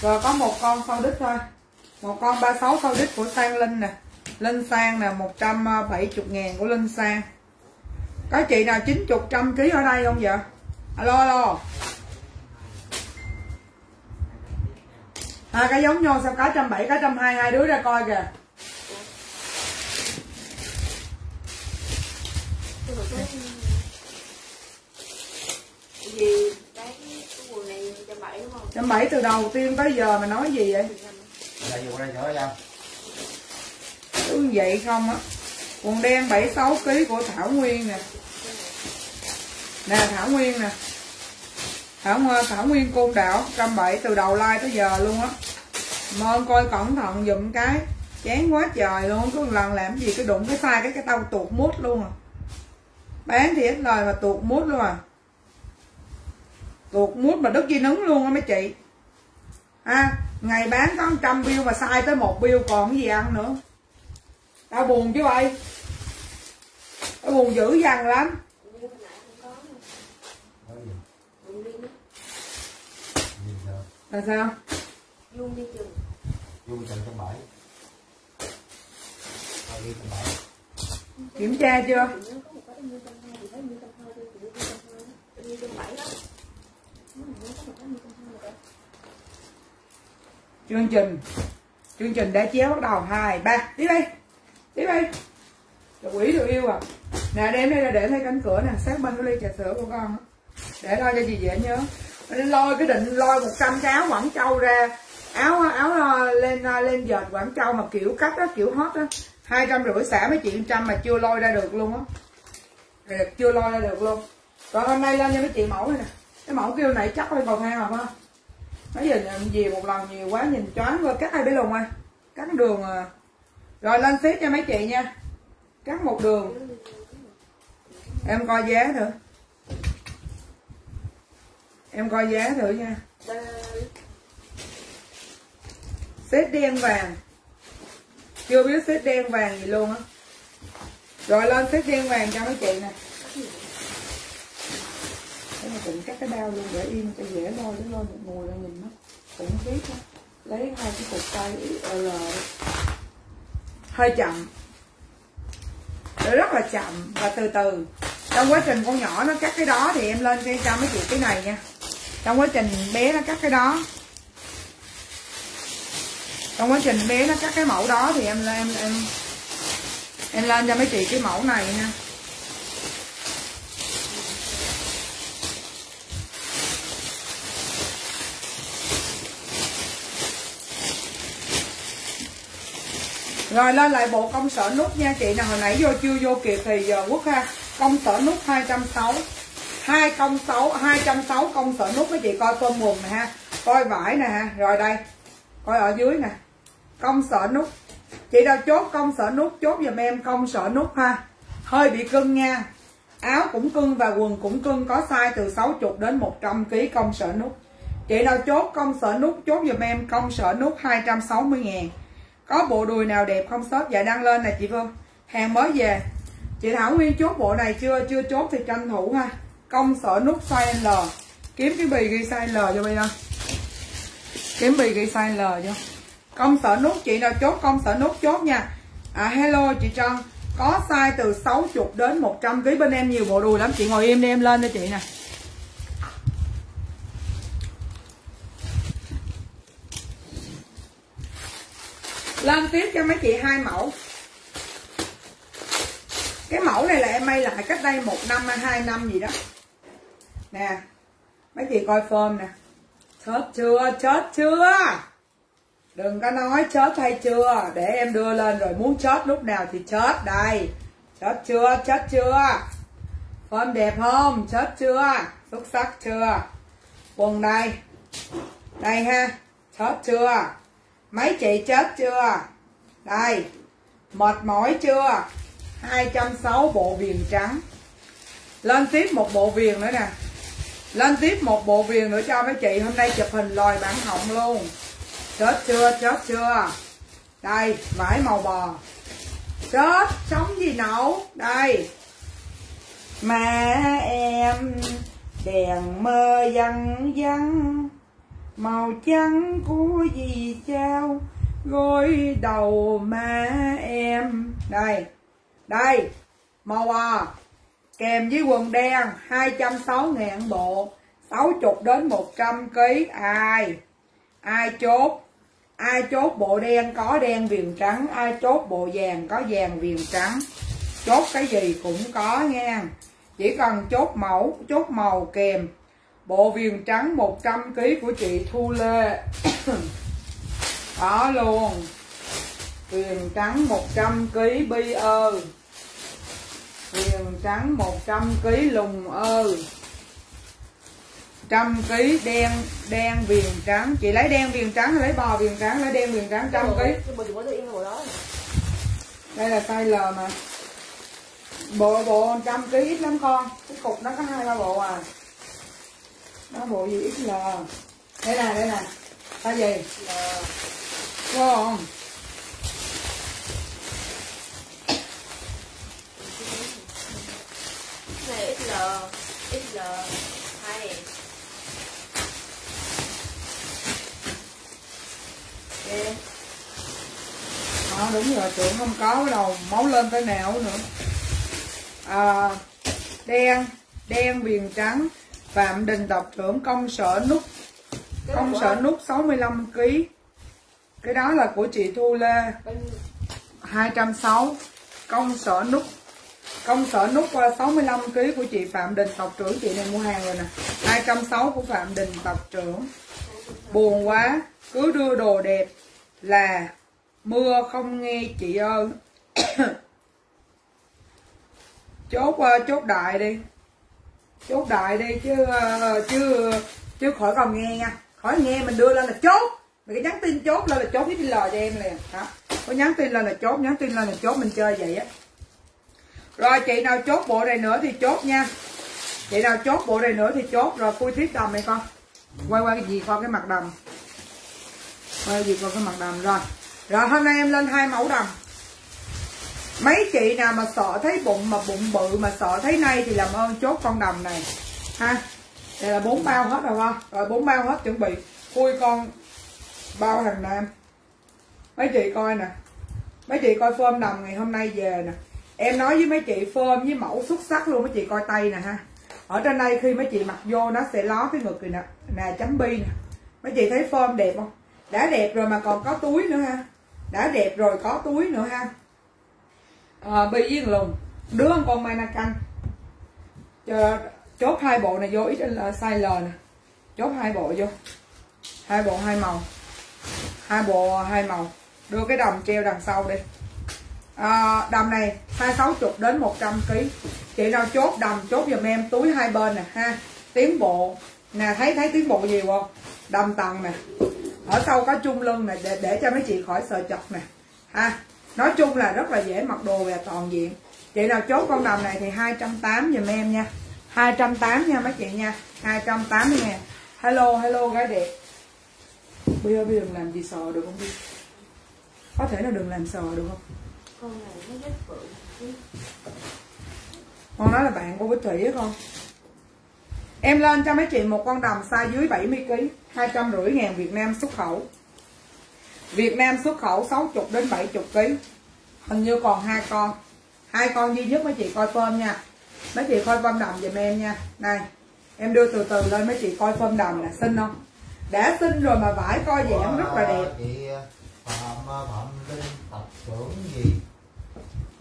Speaker 1: Rồi có một con sau đít thôi. Một con 36 sau đít của Sang Linh nè. Linh Sang nè 170 à, ngàn của Linh Sang. Có chị nào 90 trăm ký ở đây không vậy? Alo alo. À cái giống nhau sao cá trăm bảy cái trăm hai hai đứa ra coi kìa.
Speaker 3: Gì cái quần này trăm bảy đúng không
Speaker 1: trăm bảy từ đầu tiên tới giờ mà nói gì vậy?
Speaker 2: Là dùng đây nữa không
Speaker 1: cứ vậy không á. Quần đen 76 kg của Thảo Nguyên nè. Nè, Thảo Nguyên nè. Thảo Thảo Nguyên côn đảo, trăm bảy, từ đầu like tới giờ luôn á. Mơn coi cẩn thận dùm cái. Chán quá trời luôn có một lần làm gì cái đụng cái sai cái cái tao tuột mút luôn à. Bán thì ít lời mà tuột mút luôn à. Tuột mút mà đứt dây nứng luôn á mấy chị. Ha, ngày bán có 100 bill mà sai tới một bill còn cái gì ăn nữa tao buồn chứ bay. Tao buồn dữ dằn lắm. Là sao?
Speaker 3: Dung đi chừng
Speaker 2: dung trần trong bảy
Speaker 1: kiểm tra chưa? Chương trình. Chương trình đã chéo bắt đầu. Hai, ba, đi đây đi Đồ quỷ đồ yêu à? Nè, đem đây là để thay cánh cửa nè, sát bên cái ly trà sữa của con để lo cho chị dễ nhớ. Lôi cái định lôi 100 cái áo quảng châu ra. Áo áo ờ, lên ờ, lên dệt quảng châu mà kiểu cắt đó kiểu hot đó hai trăm rưỡi xả mấy chị trăm mà chưa lôi ra được luôn á. Chưa lôi ra được luôn. Rồi hôm nay lên cho mấy chị mẫu này nè. Cái mẫu kêu này chắc lên cầu thang rồi phải không nãy giờ ờ, gì một lần nhiều quá, nhìn choáng rồi cắt hai bé lùng à. Cắt đường à rồi lên xếp cho mấy chị nha. Cắt một đường. Em coi giá thử. Em coi giá thử nha. Xếp đen vàng. Chưa biết xếp đen vàng gì luôn á. Rồi lên xếp đen vàng cho mấy chị nè. Để mà cũng cắt cái đao luôn, để im cho dễ lôi để lôi một mùi ra nhìn nó cũng biết á. Lấy hai cái cục tay, L hơi chậm. Rất là chậm và từ từ. Trong quá trình con nhỏ nó cắt cái đó thì em lên cho mấy chị cái này nha. Trong quá trình bé nó cắt cái đó. Trong quá trình bé nó cắt cái mẫu đó thì em em em em lên cho mấy chị cái mẫu này nha. Rồi lên lại bộ công sở nút nha chị. Nào, hồi nãy vô chưa vô kịp thì giờ quốc ha công sở nút 260 hai công sáu, hai trăm sáu công sở nút với chị. Coi tôm mùn nè ha, coi vải nè ha. Rồi đây, coi ở dưới nè. Công sở nút. Chị đâu chốt công sở nút, chốt giùm em công sở nút ha. Hơi bị cưng nha. Áo cũng cưng và quần cũng cưng, có size từ 60 đến 100 kg công sở nút. Chị nào chốt công sở nút, chốt giùm em công sở nút 260 ngàn có bộ đùi nào đẹp không, shop? Dạ đăng lên nè, chị Phương. Hàng mới về. Chị Thảo Nguyên chốt bộ này chưa? Chưa chốt thì tranh thủ ha. Công sở nút size L. Kiếm cái bì ghi size L cho bây giờ kiếm bì ghi size L cho công sở nút, chị nào chốt công sở nút chốt nha. À hello, chị Trân. Có size từ 60 đến 100 kg bên em, nhiều bộ đùi lắm. Chị ngồi im đi, em lên cho chị nè. Lên tiếp cho mấy chị hai mẫu. Cái mẫu này là em may lại cách đây một năm hay hai năm gì đó. Nè, mấy chị coi phơm nè. Chết chưa? Chết chưa? Đừng có nói chết hay chưa. Để em đưa lên rồi muốn chết lúc nào thì chết đây. Chết chưa? Chết chưa? Phơm đẹp không? Chết chưa? Xuất sắc chưa? Quần đây. Đây ha. Chết chưa? Mấy chị chết chưa? Đây, mệt mỏi chưa? 260 bộ viền trắng. Lên tiếp một bộ viền nữa nè. Lên tiếp một bộ viền nữa cho mấy chị. Hôm nay chụp hình lòi bản họng luôn. Chết chưa? Chết chưa? Đây, vải màu bò. Chết, sống gì nấu? Đây. Mà em đèn mơ văng văng màu trắng của gì trao, gối đầu má em. Đây đây, màu à kèm với quần đen 260 ngàn bộ 60 đến 100 kg ai ai chốt ai chốt bộ đen có đen viền trắng, ai chốt bộ vàng có vàng viền trắng. Chốt cái gì cũng có nha. Chỉ cần chốt mẫu, chốt màu kèm bộ viền trắng 100 kg của chị Thu Lê. Có luôn. Viền trắng 100 kg bi ơ. Viền trắng 100 kg lùng ơ. Trăm ký đen đen viền trắng. Chị lấy đen viền trắng lấy bò viền trắng lấy đen viền trắng trăm ký. Đây là size L mà. Bộ bộ trăm ký ít lắm con. Cái cục nó có hai ba bộ à nó bộ gì ít l đây nè đây nè. Cái gì? Vô không?
Speaker 3: Này XL XL hai
Speaker 1: yeah. à, đúng rồi tưởng không có đâu máu lên tới nào nữa. À, đen đen viền trắng phạm đình độc trưởng công sở nút công sở nút 65 kg cái đó là của chị Thu Lê. 260 công sở nút công sở nút qua 65 kg của chị Phạm Đình tộc trưởng chị này mua hàng rồi nè. 260 của Phạm Đình tộc trưởng. Buồn quá cứ đưa đồ đẹp là mưa không nghe chị ơi. Chốt qua chốt đại đi chốt đại đi chứ ờ, chứ chứ khỏi còn nghe nha. Khỏi nghe mình đưa lên là chốt. Mình cái nhắn tin chốt lên là chốt, với tin lời cho em liền. Hả có nhắn tin lên là chốt, nhắn tin lên là chốt, mình chơi vậy á. Rồi, chị nào chốt bộ này nữa thì chốt nha. Chị nào chốt bộ này nữa thì chốt. Rồi cui tiếp đầm này con. Quay qua cái gì? Con cái mặt đầm. Quay gì? Con cái mặt đầm. Rồi. Rồi, hôm nay em lên hai mẫu đầm mấy chị nào mà sợ thấy bụng mà bụng bự mà sợ thấy nay thì làm ơn chốt con đầm này. Ha, đây là bốn bao hết rồi không rồi bốn bao hết chuẩn bị. Khui con bao hàng nam. Mấy chị coi nè. Mấy chị coi phơm đầm ngày hôm nay về nè. Em nói với mấy chị phơm với mẫu xuất sắc luôn, mấy chị coi tay nè ha. Ở trên đây khi mấy chị mặc vô nó sẽ ló cái ngực này nè. Nè, chấm bi nè. Mấy chị thấy phơm đẹp không? Đã đẹp rồi mà còn có túi nữa ha. Đã đẹp rồi có túi nữa ha. Ờ, à, bi yên lùng đứa con mai na canh. Chờ, chốt hai bộ này vô ít size L nè. Chốt hai bộ vô. Hai bộ hai màu. Hai bộ hai màu. Đưa cái đầm treo đằng sau đi. À, đầm này hai sáu chục đến 100 kg chị nào chốt đầm chốt giùm em túi hai bên nè ha. Tiến bộ. Nè thấy thấy tiến bộ gì không? Đầm tầng nè. Ở sau có chung lưng nè để, để cho mấy chị khỏi sợ chật nè ha nói chung là rất là dễ mặc đồ về toàn diện. Chị nào chốt con đầm này thì 280 giùm em nha. 280 nha mấy chị nha. 280 ngàn hello hello gái đẹp. Bây giờ bây đừng làm gì sò được không đi có thể là đừng làm sò được không?
Speaker 3: Con này nó rất bự.
Speaker 1: Con nói là bạn của Bích Thủy con. Em lên cho mấy chị một con đầm size dưới 70 kg 250 ngàn Việt Nam xuất khẩu Việt Nam xuất khẩu 60 đến 70 kg hình như còn hai con. Hai con duy nhất mấy chị coi phơm nha. Mấy chị coi phơm đầm giùm em nha. Này em đưa từ từ lên mấy chị coi phơm đầm nè xinh không? Đã xinh rồi mà vải coi dạng rất là đẹp.
Speaker 2: Chị phạm phạm linh tập trưởng gì?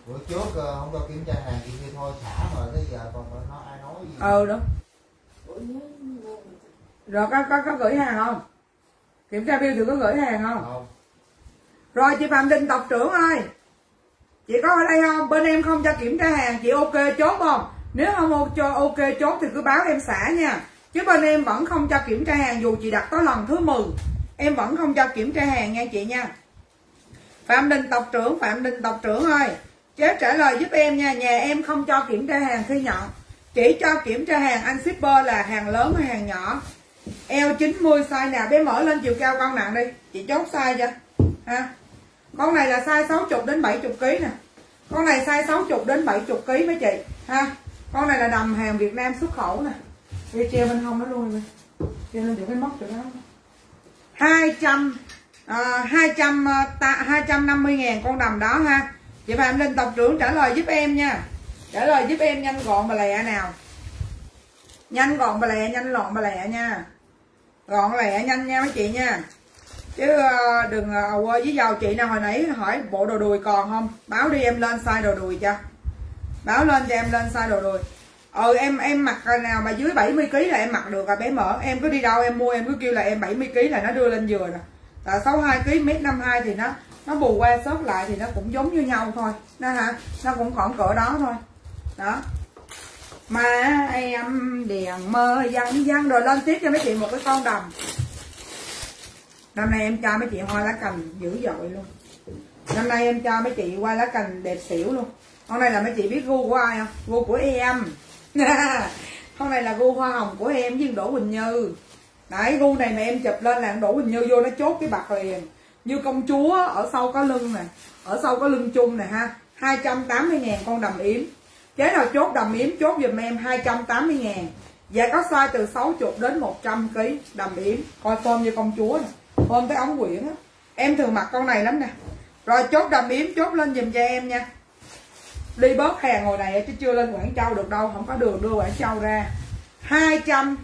Speaker 2: Bữa trước ờ, không cho kiểm tra hàng chị kia thôi xả mà tới giờ còn nói ai nói gì.
Speaker 1: Ừ đúng. Rồi có có có gửi hàng không? Kiểm tra bill thì có gửi hàng không?
Speaker 2: Không
Speaker 1: rồi chị phạm đình tộc trưởng ơi. Chị có ở đây không? Bên em không cho kiểm tra hàng, chị ok chốt không? Nếu không cho ok chốt thì cứ báo em xả nha. Chứ bên em vẫn không cho kiểm tra hàng, dù chị đặt tới lần thứ 10 em vẫn không cho kiểm tra hàng nha chị nha. Phạm đình tộc trưởng, phạm đình tộc trưởng ơi. Chế trả lời giúp em nha, nhà em không cho kiểm tra hàng khi nhận chỉ cho kiểm tra hàng anh shipper là hàng lớn hay hàng nhỏ. Eo 90 size nào bé mở lên chiều cao con nặng đi. Chị chốt size cho ha? Con này là size 60 đến 70 kg nè. Con này size 60 đến 70 kg mấy chị. Ha? Con này là đầm hàng Việt Nam xuất khẩu nè. Đi treo bên hông nó luôn rồi treo lên để cái móc chỗ đó 200 à, 200 ta, 250 ngàn con đầm đó ha. Chị Phạm Linh tập trưởng trả lời giúp em nha. Trả lời giúp em nhanh gọn bà lẹ nào. Nhanh gọn bà lẹ nhanh lọn bà lẹ nha. Gọn lẹ nhanh nha mấy chị nha chứ ờ, đừng ờ, quên với dầu chị nào hồi nãy hỏi bộ đồ đùi còn không? Báo đi em lên size đồ đùi cho. Báo lên cho em lên size đồ đùi. Ừ em em mặc nào mà dưới 70 kg là em mặc được rồi, bé mở. Em cứ đi đâu em mua, em cứ kêu là em 70 kg là nó đưa lên vừa rồi. Tại 62 kg mét 52 thì nó nó bù qua sót lại thì nó cũng giống như nhau thôi. Nó hả? Nó cũng khoảng cỡ đó thôi. Đó. Mà em đèn mơ văng văng rồi lên tiếp cho mấy chị một cái con đầm năm nay em cho mấy chị hoa lá cành dữ dội luôn. Năm nay em cho mấy chị hoa lá cành đẹp xỉu luôn. Hôm nay là mấy chị biết gu của ai không? Gu của em. Hôm này là gu hoa hồng của em với đỗ quỳnh như. Đấy, gu này mà em chụp lên là đỗ quỳnh như vô nó chốt cái bạc liền. Như công chúa ở sau có lưng nè, ở sau có lưng chung nè ha. 280 ngàn con đầm yếm. Chế nào chốt đầm yếm, chốt giùm em 280 ngàn. Và có size từ 60 đến 100 kg đầm yếm. Coi form như công chúa nè phơm tới ống quyển á, em thường mặc con này lắm nè. Rồi chốt đầm yếm, chốt lên dùm cho em nha. Đi bớt hàng hồi này chứ chưa lên Quảng Châu được đâu, không có đường đưa Quảng Châu ra. 200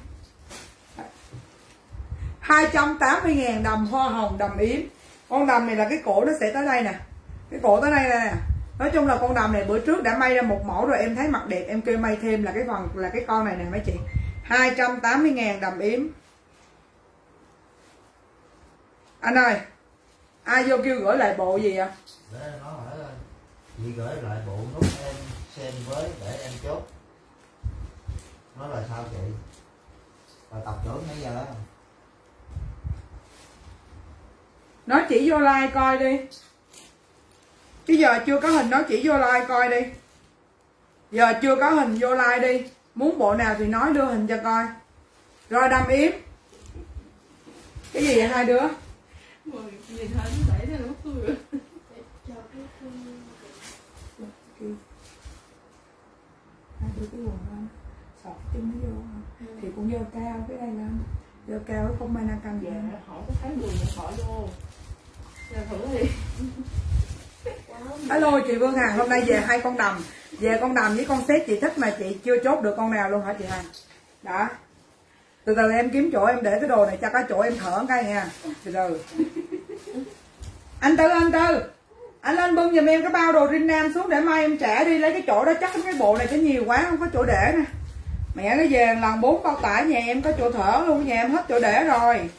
Speaker 1: 280 ngàn đầm hoa hồng, đầm yếm. Con đầm này là cái cổ nó sẽ tới đây nè. Cái cổ tới đây nè. Nói chung là con đầm này bữa trước đã may ra một mẫu rồi, em thấy mặt đẹp, em kêu may thêm là cái phần, là cái con này nè mấy chị. 280 ngàn đầm yếm anh ơi ai vô kêu gửi lại bộ gì ạ?
Speaker 2: Để nó hỏi là chị gửi lại bộ nút em xem với để em chốt. Nó là sao chị? Rồi tập trưởng nãy giờ.
Speaker 1: Nó chỉ vô like coi đi. Bây giờ chưa có hình nó chỉ vô like coi đi. Giờ chưa có hình vô like đi. Muốn bộ nào thì nói đưa hình cho coi. Rồi đâm yếm cái gì vậy hai đứa
Speaker 3: rồi, nhìn thấy cái đẩy ra nó cười rồi.
Speaker 4: cho cái
Speaker 1: hai đứa cái quần không sọt chân nó vô thì cũng vô cao cái đây lên vô cao không may năng căng
Speaker 3: Dạ,
Speaker 1: vậy
Speaker 3: hỏi cái thấy mùi mình hỏi vô. Giờ thử đi.
Speaker 1: alo chị Vương Hằng hôm nay về hai con đầm về con đầm với con xét chị thích mà chị chưa chốt được con nào luôn hả chị Hằng đó từ từ, em kiếm chỗ em để cái đồ này cho có chỗ em thở cái nha. Từ từ. Anh tư anh tư. Anh lên bưng giùm em cái bao đồ rinam xuống để mai em trả đi. Lấy cái chỗ đó chắc cái bộ này cái nhiều quá, không có chỗ để nè. Mẹ nó về lần, bốn bao tải nhà em có chỗ thở luôn, nhà em hết chỗ để rồi.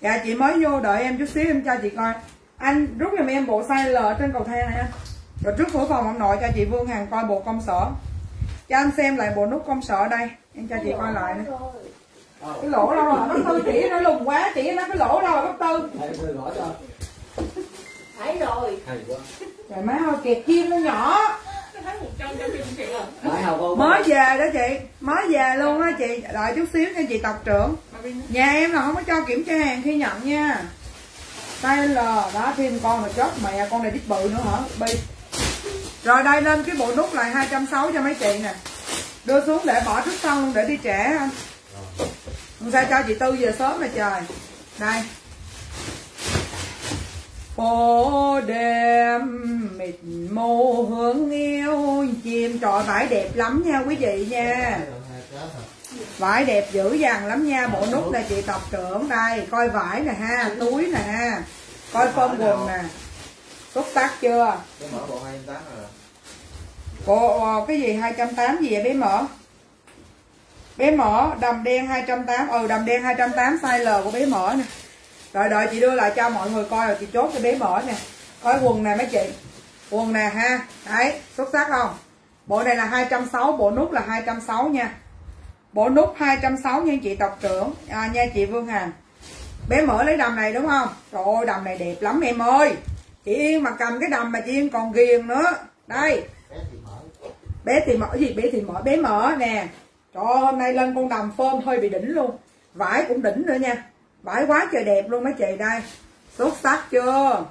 Speaker 1: Dạ chị mới vô đợi em chút xíu, em cho chị coi. Anh, rút giùm em bộ size L trên cầu thang này anh rồi trước cửa phòng ông nội cho chị Vương Hằng coi bộ công sở. Cho anh xem lại bộ nút công sở đây. Em cho chị coi lại nè cái lỗ đâu rồi? Bác tư chỉ nó lùng quá chỉ nó cái lỗ đâu rồi bác tư?
Speaker 5: Thầy thầy gõ cho.
Speaker 4: Thấy rồi.
Speaker 5: Hay quá
Speaker 1: trời má ơi kẹt chim nó nhỏ.
Speaker 3: À.
Speaker 1: mới về đó chị. Mới về luôn á chị. Đợi chút xíu nha chị tộc trưởng. Nhà em là không có cho kiểm tra hàng khi nhận nha. Size L đó thêm con rồi chốt mẹ con này đít bự nữa hả? Bi. Rồi đây lên cái bộ nút lại 260 cho mấy chị nè. Đưa xuống để bỏ trước sân luôn để đi trẻ anh sao cho chị tư về sớm mà trời. Đây phố đêm mịt mù hương yêu chim trọi vải đẹp lắm nha quý vị nha. Vải đẹp dữ dằn lắm nha. Bộ nút là chị tộc trưởng đây coi vải nè ha túi nè ha coi phông quần nè. Xuất sắc chưa?
Speaker 2: Cái mở bộ hai tám rồi.
Speaker 1: Bộ ờ, cái gì 280 gì vậy bé mở bé mỏ đầm đen 280 ừ đầm đen 280 size L của bé mỏ nè. Rồi đợi chị đưa lại cho mọi người coi rồi chị chốt cho bé mỏ nè. Coi quần nè mấy chị. Quần nè ha. Đấy xuất sắc không? Bộ này là 260 bộ nút là 260 nha. Bộ nút 260 nha chị tộc trưởng. À, nha chị Vương Hằng. Bé mở lấy đầm này đúng không? Trời ơi đầm này đẹp lắm em ơi. Chị Yên mà cầm cái đầm mà chị Yên còn ghiền nữa. Đây.
Speaker 2: Bé thì mở
Speaker 1: bé thì mở gì? Bé thì mở bé mở nè trời ơi, hôm nay lên con đầm phơm hơi bị đỉnh luôn. Vải cũng đỉnh nữa nha. Vải quá trời đẹp luôn mấy chị đây. Xuất sắc chưa?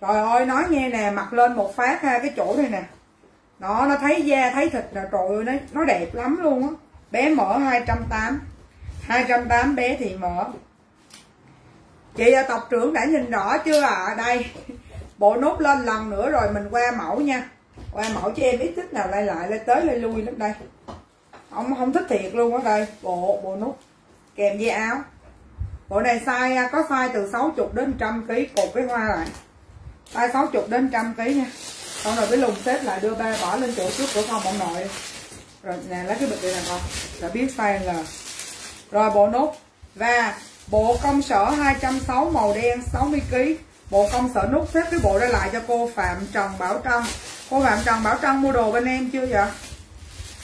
Speaker 1: Trời ơi nói nghe nè mặc lên một phát ha cái chỗ này nè. Nó nó thấy da thấy thịt là trời ơi nó nó đẹp lắm luôn á. Bé mở 280 280 bé thì mở. Chị là tộc trưởng đã nhìn rõ chưa ạ? À? đây. Bộ nốt lên lần nữa rồi mình qua mẫu nha. Qua mẫu cho em ít thích nào lại lại lại tới lại lui lắm đây ông không thích thiệt luôn á đây bộ bộ nút. Kèm dây áo. Bộ này size à, có size từ 60 đến 100 kg cột cái hoa lại. Size 60 đến 100 kg nha. Xong rồi cái lùng xếp lại đưa ba bỏ lên chỗ trước của phòng ông nội. Rồi nè, lấy cái bịch này nè con. Đã biết size là. Rồi bộ nút. Và bộ công sở 260 màu đen 60 kg bộ công sở nút xếp cái bộ đó lại cho cô Phạm Trần Bảo Trân. Cô Phạm Trần Bảo Trân mua đồ bên em chưa vậy?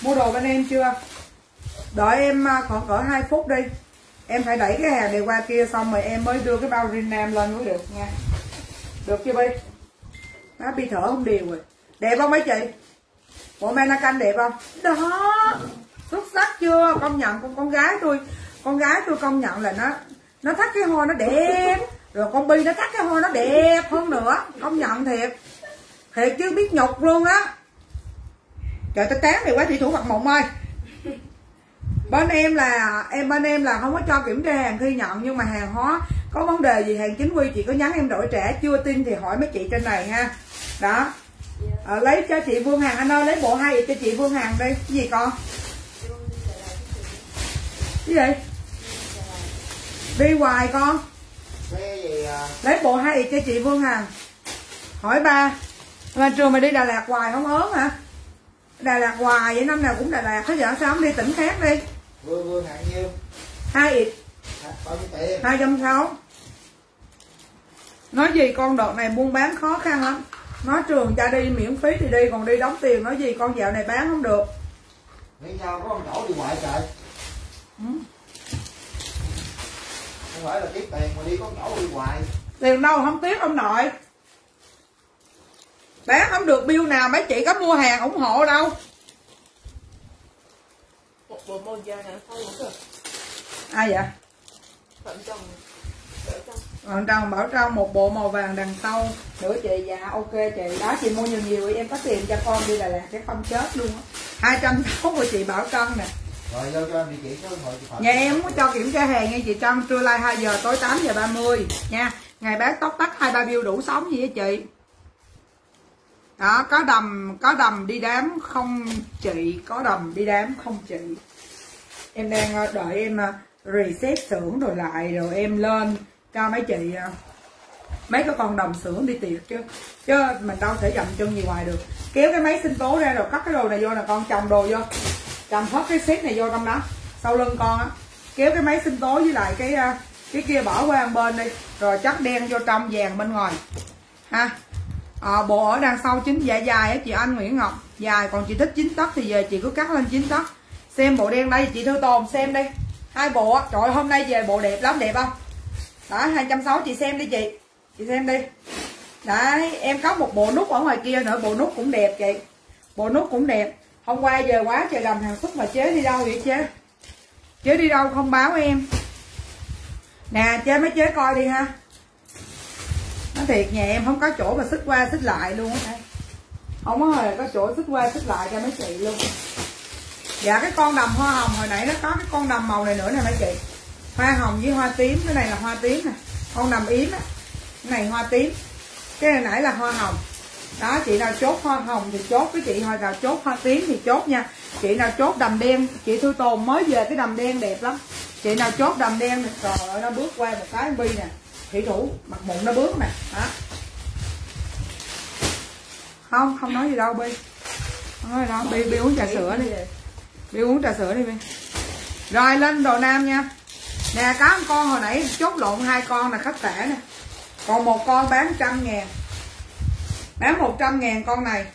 Speaker 1: Mua đồ bên em chưa? Đợi em à, khoảng cỡ 2 phút đi. Em phải đẩy cái hàng này qua kia xong rồi em mới đưa cái bao rin nam lên mới được nha. Được chưa bi? Nó bi thở không đều rồi. Đẹp không mấy chị? Bộ mannequin đẹp không? Đó. Xuất sắc chưa? Công nhận, con con gái tôi, con gái tôi công nhận là nó nó thắt cái hoa nó đẹp. Rồi con bi nó thắt cái hoa nó đẹp hơn nữa. Công nhận thiệt. Thiệt chứ biết nhục luôn á trời tao tán mày quá thủy thủ mặt mộng ơi. Bên em là em bên em là không có cho kiểm tra hàng khi nhận nhưng mà hàng hóa có vấn đề gì hàng chính quy chị có nhắn em đổi trẻ chưa tin thì hỏi mấy chị trên này ha. Đó. Ờ, lấy cho chị Vương hàng anh ơi lấy bộ hai cho chị Vương hàng đi. Cái gì con? Cái gì? Đi hoài con. Lấy bộ hai cho chị Vương hàng hỏi ba. Mà trường mày đi Đà Lạt hoài không ớn hả? Đà Lạt hoài vậy năm nào cũng Đà Lạt hết giờ sao không đi tỉnh khác đi?
Speaker 2: Vừa vừa hạn nhiêu
Speaker 1: hai ít.
Speaker 2: Hả, bao nhiêu tiền?
Speaker 1: Hai trăm sáu. Nói gì con đợt này buôn bán khó khăn lắm. Nói trường cho đi miễn phí thì đi còn đi đóng tiền nói gì con dạo này bán không được.
Speaker 2: Nghĩ sao có con chỗ đi ngoại trời?
Speaker 1: Ừ.
Speaker 2: không phải là kiếm tiền mà đi có chỗ đi hoài.
Speaker 1: Tiền đâu không tiếc ông nội bán không được bill nào mấy chị có mua hàng ủng hộ đâu.
Speaker 3: Một bộ màu da này được.
Speaker 1: Ai vậy?
Speaker 3: Đỡ chồng
Speaker 1: còn trong bảo trong một bộ màu vàng đằng sau. Nữa chị dạ ok chị. Đó chị mua nhiều nhiều em có tiền cho con đi Đà Lạt cái không chết luôn hai trăm sáu của chị Bảo Trân nè.
Speaker 2: Rồi cho em địa chỉ số điện thoại chị Phật
Speaker 1: nhà em không có cho kiểm tra hàng nha chị Trân trưa lai 2 giờ tối 8 giờ 30 nha. Ngày bán tóc tắt hai ba bill đủ sống gì với chị đó, có đầm có đầm đi đám, không chị, có đầm đi đám, không chị. Em đang ờ, đợi em ờ, reset xưởng rồi lại, rồi em lên cho mấy chị ờ, mấy cái con đồng xưởng đi tiệc chứ chứ mình đâu thể dậm chân gì ngoài được. Kéo cái máy sinh tố ra rồi cắt cái đồ này vô là con chồng đồ vô. Chồng hết cái set này vô trong đó, sau lưng con á. Kéo cái máy sinh tố với lại cái cái kia bỏ qua một bên đi, rồi chắc đen vô trong vàng bên ngoài. Ha? À, bộ ở đằng sau chính dạ dài á chị anh Nguyễn Ngọc. Dài còn chị thích chín tấc thì về chị cứ cắt lên chín tấc. Xem bộ đen đây chị Thư Tồn xem đi. Hai bộ á trời hôm nay về bộ đẹp lắm đẹp không? Đó hai trăm sáu chị xem đi chị. Chị xem đi. Đấy em có một bộ nút ở ngoài kia nữa bộ nút cũng đẹp chị. Bộ nút cũng đẹp. Hôm qua về quá trời làm hàng xuất mà chế đi đâu vậy chế? Chế đi đâu không báo em. Nè chế mấy chế coi đi ha nói thiệt, nhà em không có chỗ mà xích qua xích lại luôn á không có hề có chỗ xích qua xích lại cho mấy chị luôn. Dạ cái con đầm hoa hồng hồi nãy nó có cái con đầm màu này nữa nè mấy chị. Hoa hồng với hoa tím, cái này là hoa tím nè. Con đầm yếm á, cái này hoa tím. Cái này nãy là hoa hồng. Đó, chị nào chốt hoa hồng thì chốt với chị, hồi nào chốt hoa tím thì chốt nha. Chị nào chốt đầm đen, chị thư tồn mới về cái đầm đen đẹp lắm. Chị nào chốt đầm đen thì trời ơi, nó bước qua một cái bi nè thủy thủ, mặt mụn nó bước nè, đó. Không không nói gì đâu, bi. Không nói gì đâu, bi bi uống trà sữa đi. Bi uống trà sữa đi, bi. Rồi, lên đồ nam nha. Nè, có một con hồi nãy chốt lộn hai con là khách tẻ nè. Còn một con bán trăm ngàn. Bán 100 ngàn con này.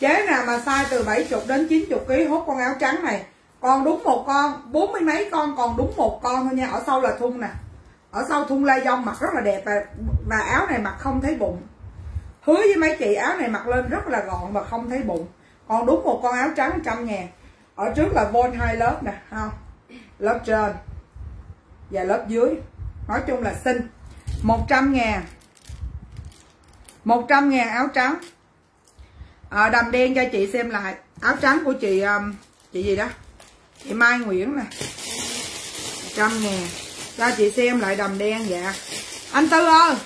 Speaker 1: Chế nào mà size từ 70 đến 90 kg hút con áo trắng này. Còn đúng một con, bốn mươi mấy con, còn đúng một con thôi nha, ở sau là thun nè ở sau thun lai dông mặc rất là đẹp và, và áo này mặc không thấy bụng. Hứa với mấy chị áo này mặc lên rất là gọn và không thấy bụng. Còn đúng một con áo trắng trăm ngàn. Ở trước là vôn hai lớp nè không lớp trên và lớp dưới. Nói chung là xinh. 100 ngàn. 100 ngàn áo trắng. À, đầm đen cho chị xem lại. Áo trắng của chị um, chị gì đó? Chị Mai Nguyễn nè. 100 ngàn cho chị xem lại đầm đen dạ anh Tư ơi,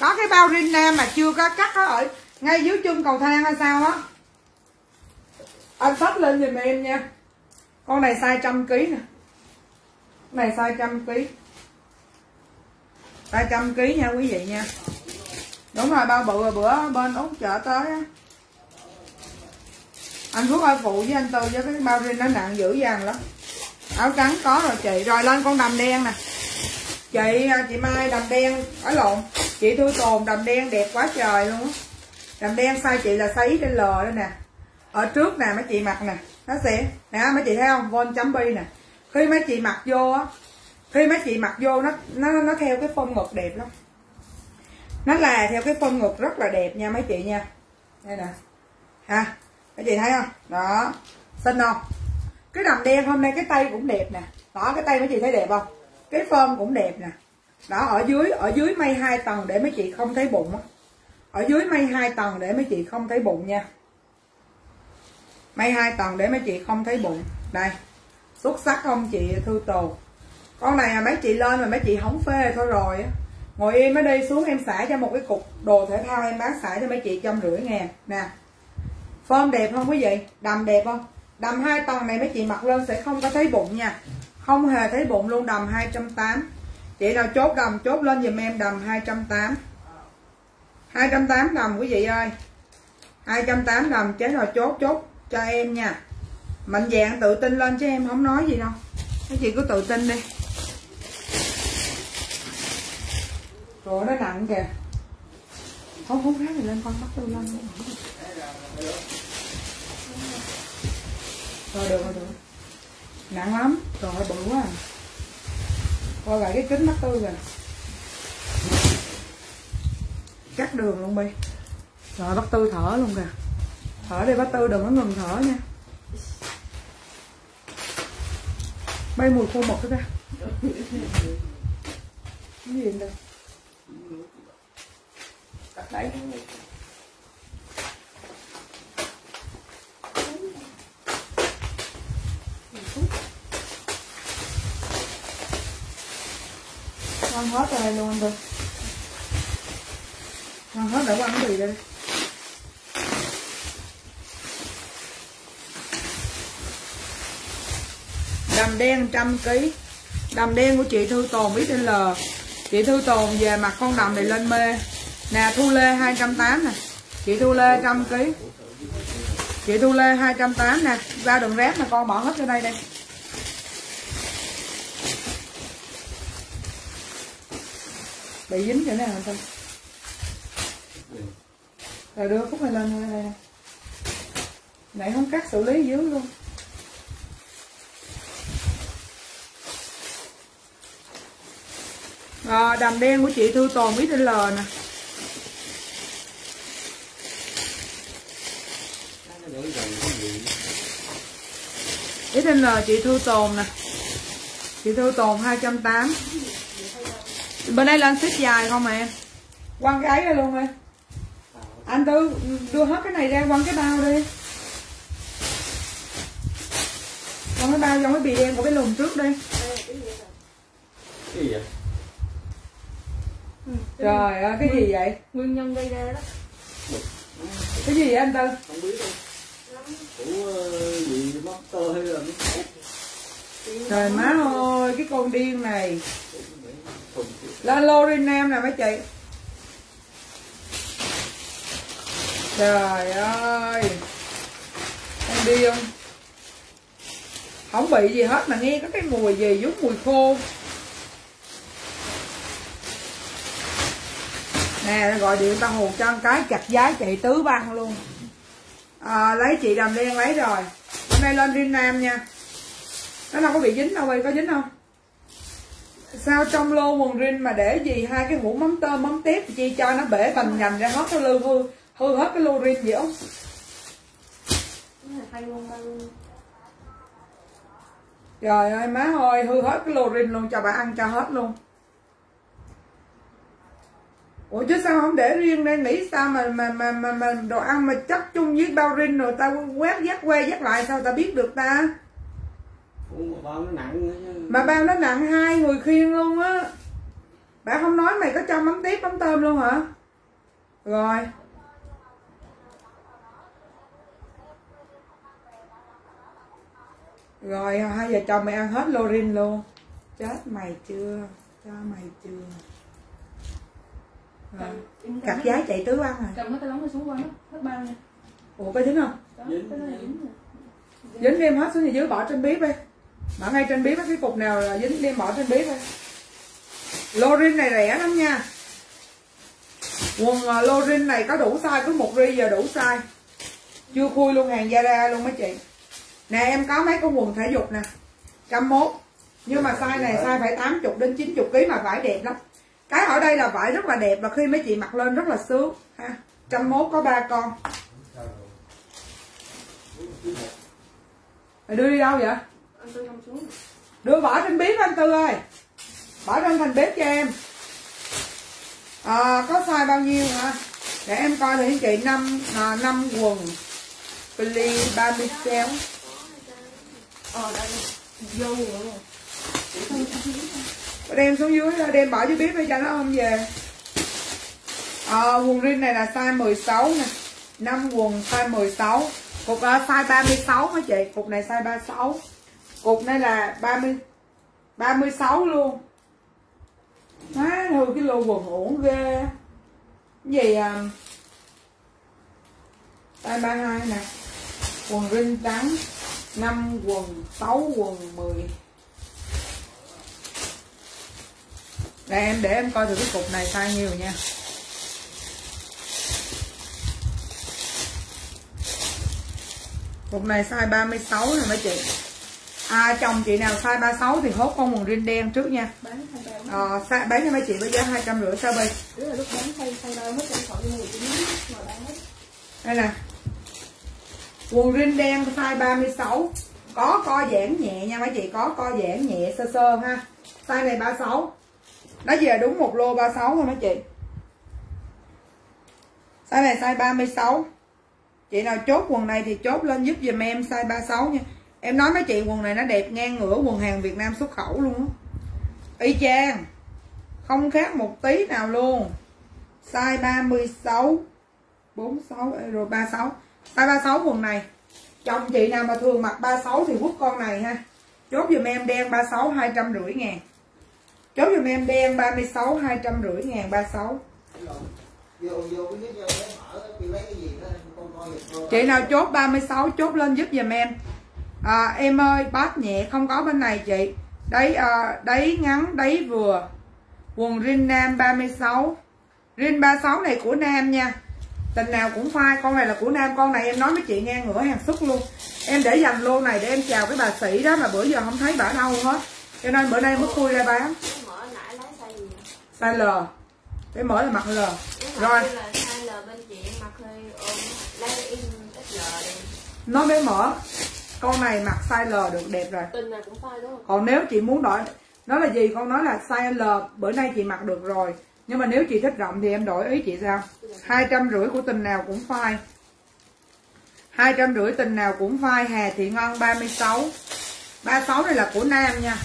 Speaker 1: có cái bao rin nam mà chưa có cắt đó ở ngay dưới chân cầu thang hay sao á? Anh xách lên giùm em nha. Con này size trăm ký nè. Con này size trăm ký. Sai trăm ký nha quý vị nha. Đúng rồi, bao bự rồi bữa bên út chợ tới á. Anh phước ơi, phụ với anh tư với cái bao rin nó nặng dữ dằn lắm áo trắng có rồi chị. Rồi lên con đầm đen nè. Chị à, chị mai, đầm đen, ở lộn. Chị thu tồn, đầm đen đẹp quá trời luôn á. Đầm đen size chị là size lên l đây nè. Ở trước nè, mấy chị mặc nè. Nó sẽ, nè, mấy chị thấy không? Von chấm bi nè. Khi mấy chị mặc vô á, khi mấy chị mặc vô nó nó nó theo cái phong ngực đẹp lắm. Nó là theo cái phân ngực rất là đẹp nha mấy chị nha. Đây nè. Ha, mấy chị thấy không? Đó. Xinh không? Cái đầm đen hôm nay cái tay cũng đẹp nè. Đó, cái tay mấy chị thấy đẹp không? Cái phơm cũng đẹp nè. Đó, ở dưới ở dưới may hai tầng để mấy chị không thấy bụng á. Ở dưới may hai tầng để mấy chị không thấy bụng nha. May hai tầng để mấy chị không thấy bụng. Đây. Xuất sắc không chị, thư tù? Con này là mấy chị lên mà mấy chị không phê thôi rồi á. Ngồi im ở đây xuống em xả cho một cái cục đồ thể thao em bán xả cho mấy chị trăm rưỡi ngàn. Nè. Phơm đẹp không quý vị? Đầm đẹp không? Đầm hai tầng này mấy chị mặc lên sẽ không có thấy bụng nha. Không hề thấy bụng luôn đầm 280 chị nào chốt đầm chốt lên dùm em đầm 280 280 đầm quý vị ơi. 280 đầm, chế nào chốt chốt cho em nha. Mạnh dạng tự tin lên chứ em không nói gì đâu. Các chị cứ tự tin đi. Rồi nó nặng kìa. Không không rác thì lên con bắt tôi lên. Thôi được rồi được. Nặng lắm. Trời ơi, bự quá à. coi lại cái kính mắt tôi kìa. Cắt đường luôn bi. Rồi bắt tư thở luôn kìa. Thở đi, bắt tư đừng có ngừng thở nha. Bay mùi khô mộc ra cái gì đây cắt phút quăng hết rồi luôn anh tôi quăng hết để quăng cái gì đây? Đầm đen trăm ký. Đầm đen của chị Thư Tồn, biết tên L. Chị Thư Tồn về mặt con đầm này lên mê. Nè, Thu Lê 280 nè. Chị Thu Lê trăm ký chị Thu Lê 280 nè, ra đường rác mà con bỏ hết vô đây đây bị dính chỗ nào không rồi đưa khúc này lên đây nè. Nãy không cắt xử lý dưới luôn. Rồi đầm đen của chị Thư Tồn biết L nè. Biết tên L chị Thư Tồn nè. Chị Thư Tồn 280 bên đây lên xích dài không em quăng cái ra luôn em anh tư đưa hết cái này ra quăng cái bao đi. Quăng cái bao trong cái bì đen của cái lùm trước đi.
Speaker 2: Cái gì vậy?
Speaker 1: Trời ơi cái gì vậy?
Speaker 3: Nguyên nhân gây ra đó.
Speaker 1: Cái gì vậy anh tư?
Speaker 2: Không biết đâu của gì tơ hay là
Speaker 1: trời má ơi, cái con điên này. Lên Lorin Nam nè mấy chị. Trời ơi. Con điên. Không bị gì hết mà nghe có cái mùi gì, giống mùi khô. Nè, gọi điện tao hù cho cái chặt giá chạy tứ băng luôn à, lấy chị đầm đen lấy rồi. Hôm nay lên riêng nam nha. Nó đâu có bị dính đâu ơi có dính không? Sao trong lô quần rin mà để gì hai cái hũ mắm tôm mắm tép chi cho nó bể bành nhành ra hết cái lư hư hư hết cái lô rin gì không trời ơi má ơi hư hết cái lô rin luôn cho bà ăn cho hết luôn ủa chứ sao không để riêng đây? Nghĩ sao mà mà mà mà, mà đồ ăn mà chất chung với bao rin rồi ta quét dắt que dắt lại sao ta biết được ta?
Speaker 2: Bao nặng
Speaker 1: mà bao nó nặng hai người khiêng luôn á. Bà không nói mày có cho mắm tiếp mắm tôm luôn hả? Rồi. Rồi hai vợ chồng mày ăn hết lô rin luôn. Chết mày chưa? Cho mày chưa cặp
Speaker 3: cầm
Speaker 1: giá chạy tứ ăn rồi
Speaker 3: cầm hết cái lóng nó xuống qua nó hết bao nha
Speaker 1: ủa có dính không?
Speaker 3: Đó
Speaker 2: Dính.
Speaker 3: dính
Speaker 1: đem hết xuống nhà dưới bỏ trên bếp đi. Bỏ ngay trên bếp cái cục nào là dính đem bỏ trên bếp đi lô rin này rẻ lắm nha. Quần ờ, lô rin này có đủ size cứ một ri giờ đủ size. Chưa khui luôn hàng Zara luôn mấy chị. Nè em có mấy con quần thể dục nè. Trăm mốt. Nhưng mà size này size phải 80 đến 90 kg mà vải đẹp lắm cái ở đây là vải rất là đẹp và khi mấy chị mặc lên rất là sướng ha. Trăm mốt có ba con. Mày đưa đi đâu vậy? Đưa bỏ trên bếp anh tư ơi. Bỏ trong thành bếp cho em. À, có size bao nhiêu hả? Để em coi thử chị năm à, năm quần. Pli 36
Speaker 3: ờ đây. Vô rồi
Speaker 1: đem xuống dưới đem bỏ dưới bếp để cho nó không về. À, quần rin này là size 16 nè. 5 quần size 16 cục uh, size 36 hả chị? Cục này size 36 cục này là 30 36 luôn. Má thôi cái lô quần ổn ghê. Cái gì à, size 32 nè. Quần rin trắng 5 quần 6 quần 10 đây em để em coi thử cái cục này size nhiều nha. Cục này size 36 nè mấy chị. À, chồng chị nào size 36 thì hốt con quần rin đen trước nha.
Speaker 3: Bán hai
Speaker 1: ờ, size- bán cho mấy chị với giá 250 sao bi
Speaker 3: Đứa là lúc bán thay thay bao hết trong khỏi người chỉ biết mà bán hết.
Speaker 1: Đây nè. Quần rin đen size 36 có co giãn nhẹ nha mấy chị có co giãn nhẹ sơ sơ ha. Size này 36 nó về đúng một lô 36 thôi mấy chị. Size này size 36 chị nào chốt quần này thì chốt lên giúp dùm em size 36 nha. Em nói mấy chị, quần này nó đẹp ngang ngửa quần hàng Việt Nam xuất khẩu luôn á. Y chang. Không khác một tí nào luôn. Size 36 46 rồi 36 size 36 quần này. Chồng chị nào mà thường mặc 36 thì quất con này ha. Chốt dùm em đen 36 250 ngàn chốt dùm em đen 36 250 ngàn 36
Speaker 2: vô vô mở chị
Speaker 1: nào chốt 36 chốt lên giúp dùm em. À, em ơi bát nhẹ không có bên này chị. Đấy à, đấy ngắn đấy vừa. Quần rin nam 36 rin 36 này của nam nha. Tình nào cũng phai con này là của nam. Con này em nói với chị nghe ngửa hàng xuất luôn. Em để dành lô này để em chào cái bà sĩ đó mà bữa giờ không thấy bà đâu hết. Cho nên bữa nay mới khui ra bán
Speaker 4: Cái mở nãy lấy size gì vậy?
Speaker 1: Size L. Cái mở là mặt L. Rồi.
Speaker 4: Size L bên chị mặc hơi ôm lấy in XL
Speaker 1: nó bé mở con này mặc size L được đẹp rồi.
Speaker 3: Tuần nào cũng phai đúng không?
Speaker 1: còn nếu chị muốn đổi nó là gì? Con nói là size L bữa nay chị mặc được rồi. Nhưng mà nếu chị thích rộng thì em đổi ý chị sao? Hai trăm rưỡi của tình nào cũng phai hai trăm rưỡi tình nào cũng phai Hà Thị Ngân 36 36 này là của Nam nha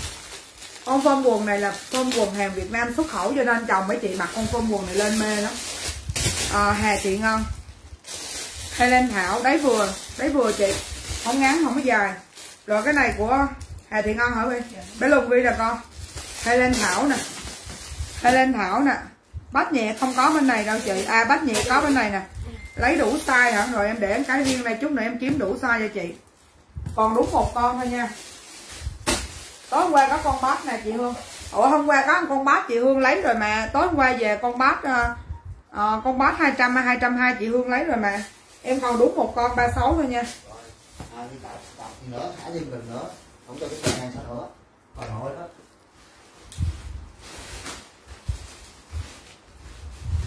Speaker 1: con phơm quần này là phơm quần hàng Việt Nam xuất khẩu cho nên chồng mấy chị mặc con phơm quần này lên mê lắm. À, Hà Thị Ngân Helen Thảo đáy vừa đáy vừa chị. Không ngắn không có dài. Rồi cái này của Hà Thị Ngân hả Bi bé Lùng Vi là con. Helen Thảo nè. Helen Thảo nè. Bát nhẹ không có bên này đâu chị. À bát nhẹ có bên này nè. Lấy đủ size hả? Rồi em để cái riêng này chút nữa em kiếm đủ size cho chị. Còn đúng một con thôi nha tối hôm qua có con bát nè chị Hương. Ủa hôm qua có con bát chị Hương lấy rồi mà. Tối hôm qua về con bát uh, ờ, uh, ờ, con bát 200 hay 220 chị Hương lấy rồi mà. Em còn đúng một con 36 thôi nha.
Speaker 2: À nữa thả thêm nữa không cho cái hàng sao nữa còn đó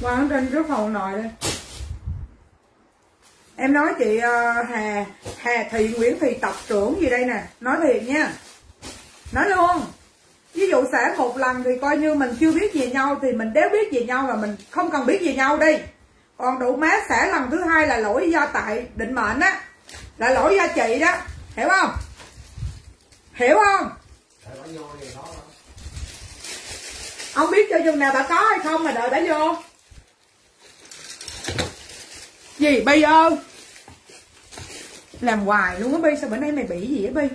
Speaker 1: qua ở trên trước phòng nội đây. Em nói chị uh, Hà Hà Thị Nguyễn Thị tập trưởng gì đây nè. Nói thiệt nha nói luôn. Ví dụ sẽ một lần thì coi như mình chưa biết gì nhau thì mình đéo biết gì nhau và mình không cần biết gì nhau đi. Còn đủ má sẽ lần thứ hai là lỗi do tại định mệnh á, là lỗi do chị đó. Hiểu không? Hiểu không? Ông biết cho chừng nào bà có hay không mà đợi bà vô. Gì, bi ơn làm hoài luôn á bi, sao bữa nay mày bị gì á bi?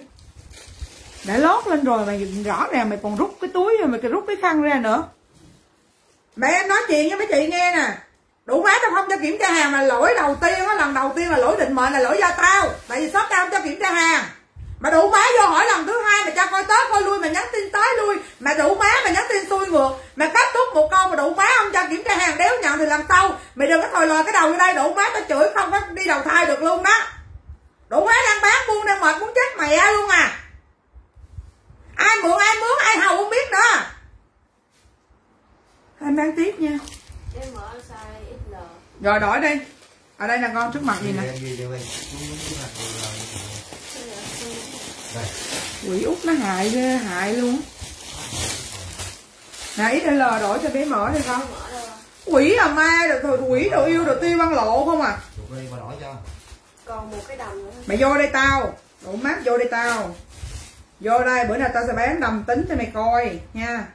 Speaker 1: Đã lót lên rồi mày rõ ràng, mày còn rút cái túi rồi mày còn rút cái khăn ra nữa. Mẹ em nói chuyện với mấy chị nghe nè. Đủ má tao không cho kiểm tra hàng là lỗi đầu tiên á, lần đầu tiên là lỗi định mệnh là lỗi do tao. Tại vì shop tao không cho kiểm tra hàng. Mà đủ má vô hỏi lần thứ hai mà cho coi tới coi lui mà nhắn tin tới lui. Mà đủ má mà nhắn tin xuôi ngược. Mà kết thúc một câu mà đủ má không cho kiểm tra hàng đéo nhận thì lần sau mày đừng có thòi lòi cái đầu vô đây, đủ má tao chửi không có đi đầu thai được luôn đó. Đủ má đang bán buôn đang mệt muốn chết mẹ luôn à ai mượn ai mướn ai hầu không biết nữa. Anh bán tiếp nha.
Speaker 4: Em mở size XL.
Speaker 1: rồi đổi đi. Ở đây là con trước mặt gì nè.
Speaker 2: Em em. Rồi
Speaker 4: là
Speaker 1: quỷ út nó hại ghê hại luôn. Nãy để lờ đổi cho bé mở đi con. Quỷ à ma rồi thôi quỷ đồ yêu đồ tiêu văn lộ không à?
Speaker 2: Chụp đi mà đổi cho.
Speaker 4: Còn một cái đầm nữa.
Speaker 1: mày vô đây tao. Đủ mát vô đây tao vô đây bữa nào tao sẽ bán đầm tính cho mày coi nha.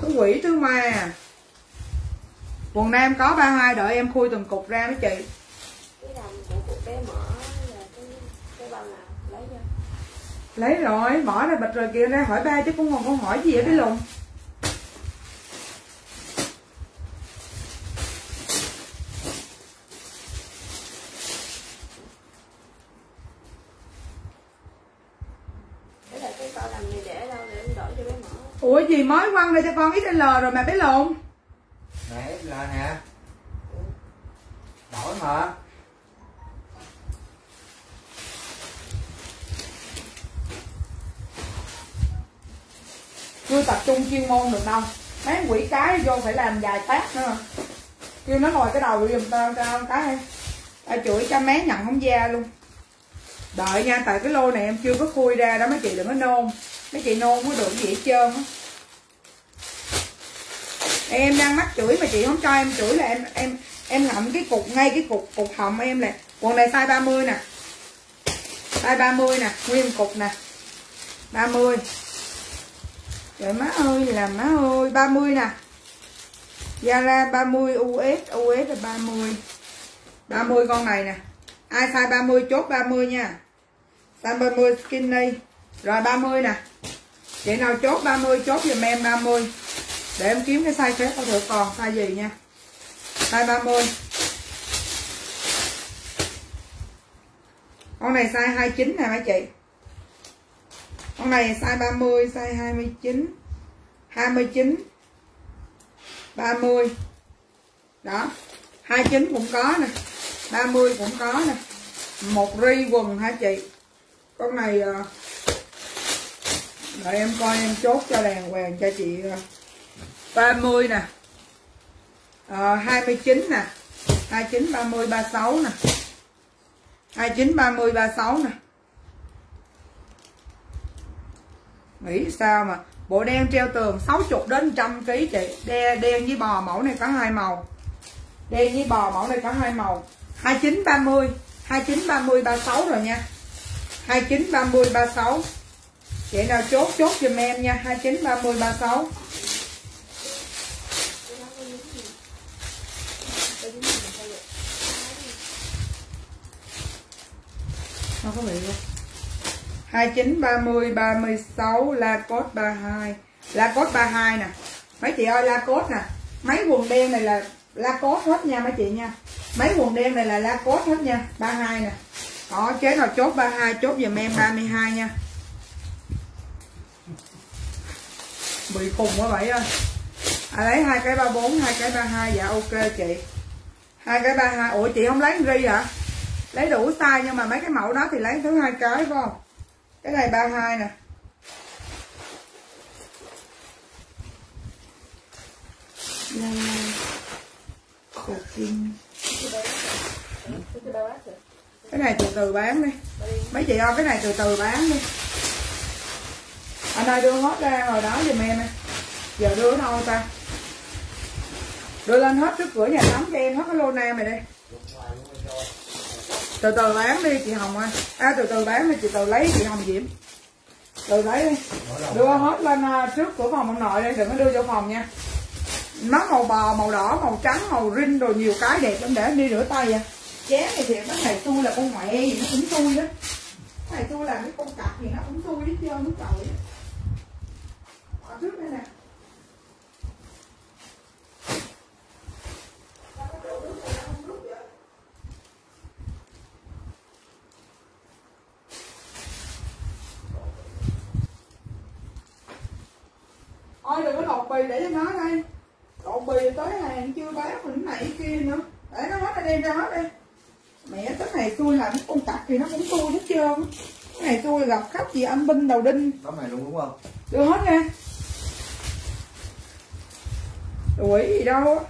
Speaker 1: Thứ quỷ thứ ma quần nam có 32 đợi em khui từng cục ra mấy chị.
Speaker 4: Lấy
Speaker 1: rồi bỏ ra bịch rồi kìa ra hỏi ba chứ cũng còn con hỏi gì ở cái lùng ủa gì mới quăng ra cho con XL rồi mà bé lộn
Speaker 2: nè là nè. Đổi mà.
Speaker 1: Chưa tập trung chuyên môn được đâu. Mấy quỷ cái vô phải làm vài tác nữa. Kêu nó ngồi cái đầu giùm tao tao cái tao chửi cho mé nhận không da luôn. Đợi nha tại cái lô này em chưa có khui ra đó mấy chị đừng có nôn. Mấy chị nôn có được gì hết trơn á em đang mắc chửi mà chị không cho em chửi là em em em ngậm cái cục, ngay cái cục cục họng em này quần này size 30 nè. Size 30 nè, nguyên cục nè. 30 Trời, má ơi, là má ơi 30 nè. Zara 30 US US là 30 30 con này nè. Ai size 30 chốt 30 nha. Size 30 skinny. Rồi 30 nè. Chị nào chốt 30 chốt giùm em 30 để em kiếm cái size khác coi thử còn size gì nha. Size 30 Con này size 29 nè mấy chị. Con này size 30 size 29 29 30 đó 29 cũng có nè 30 cũng có nè. Một ri quần hả chị? Con này ờ, đợi em coi em chốt cho đàng hoàng cho chị ờ, 30 nè. Ờ, à, 29 nè. 29 30 36 nè. 29 30 36 nè. Nghĩ sao mà bộ đen treo tường 60 đến 100 kg chị. Đen, đen với bò mẫu này có hai màu. Đen với bò mẫu này có hai màu. 29 30 29 30 36 rồi nha. 29 30 36 chị nào chốt chốt giùm em nha. 29 30 36 không có bị luôn 29 30 36 la cốt 32 la cốt 32 nè. Mấy chị ơi la cốt nè. Mấy quần đen này là la cốt hết nha mấy chị nha. Mấy quần đen này là la cốt hết nha. 32 nè. Đó chế nào chốt 32 chốt giùm em 32 nha. Bị khùng quá vậy ơi à, lấy hai cái 34 hai cái 32 dạ ok chị. Hai cái 32 ủa chị không lấy ri hả? Lấy đủ size nhưng mà mấy cái mẫu đó thì lấy thứ hai cái, phải không? Cái này 32 nè. Kim Cái này từ từ bán đi. Mấy chị ơi, cái này từ từ bán đi. Anh ơi, đưa hết ra rồi đó giùm em Giờ đưa đâu ta? Đưa lên hết trước cửa nhà tắm cho em, hết cái lô nam này đi từ từ bán đi chị hồng ơi. À từ từ bán đi chị từ lấy chị hồng diễm từ lấy đi. Đưa hết lên à, trước cửa phòng ông nội đi đừng có đưa vô phòng nha. Nó màu bò màu đỏ màu trắng màu rinh rồi nhiều cái đẹp lắm để đi rửa tay à. Chén này thiệt cái này tôi là con mẹ gì nó cũng tôi đó cái này tôi làm cái con cặp gì nó cũng tôi hết trơn nó trời ở trước đây nè Ôi đừng có lột bì để cho nó đây. Lột bì tới hàng chưa bán mình này kia nữa. Để nó hết đây ra hết đi Mẹ cái này xui làm con cặp thì nó cũng xui hết trơn. Cái này xui gặp khách gì âm binh đầu đinh.
Speaker 2: Tấm này luôn đúng không?
Speaker 1: Đưa hết nha. Quỷ gì đâu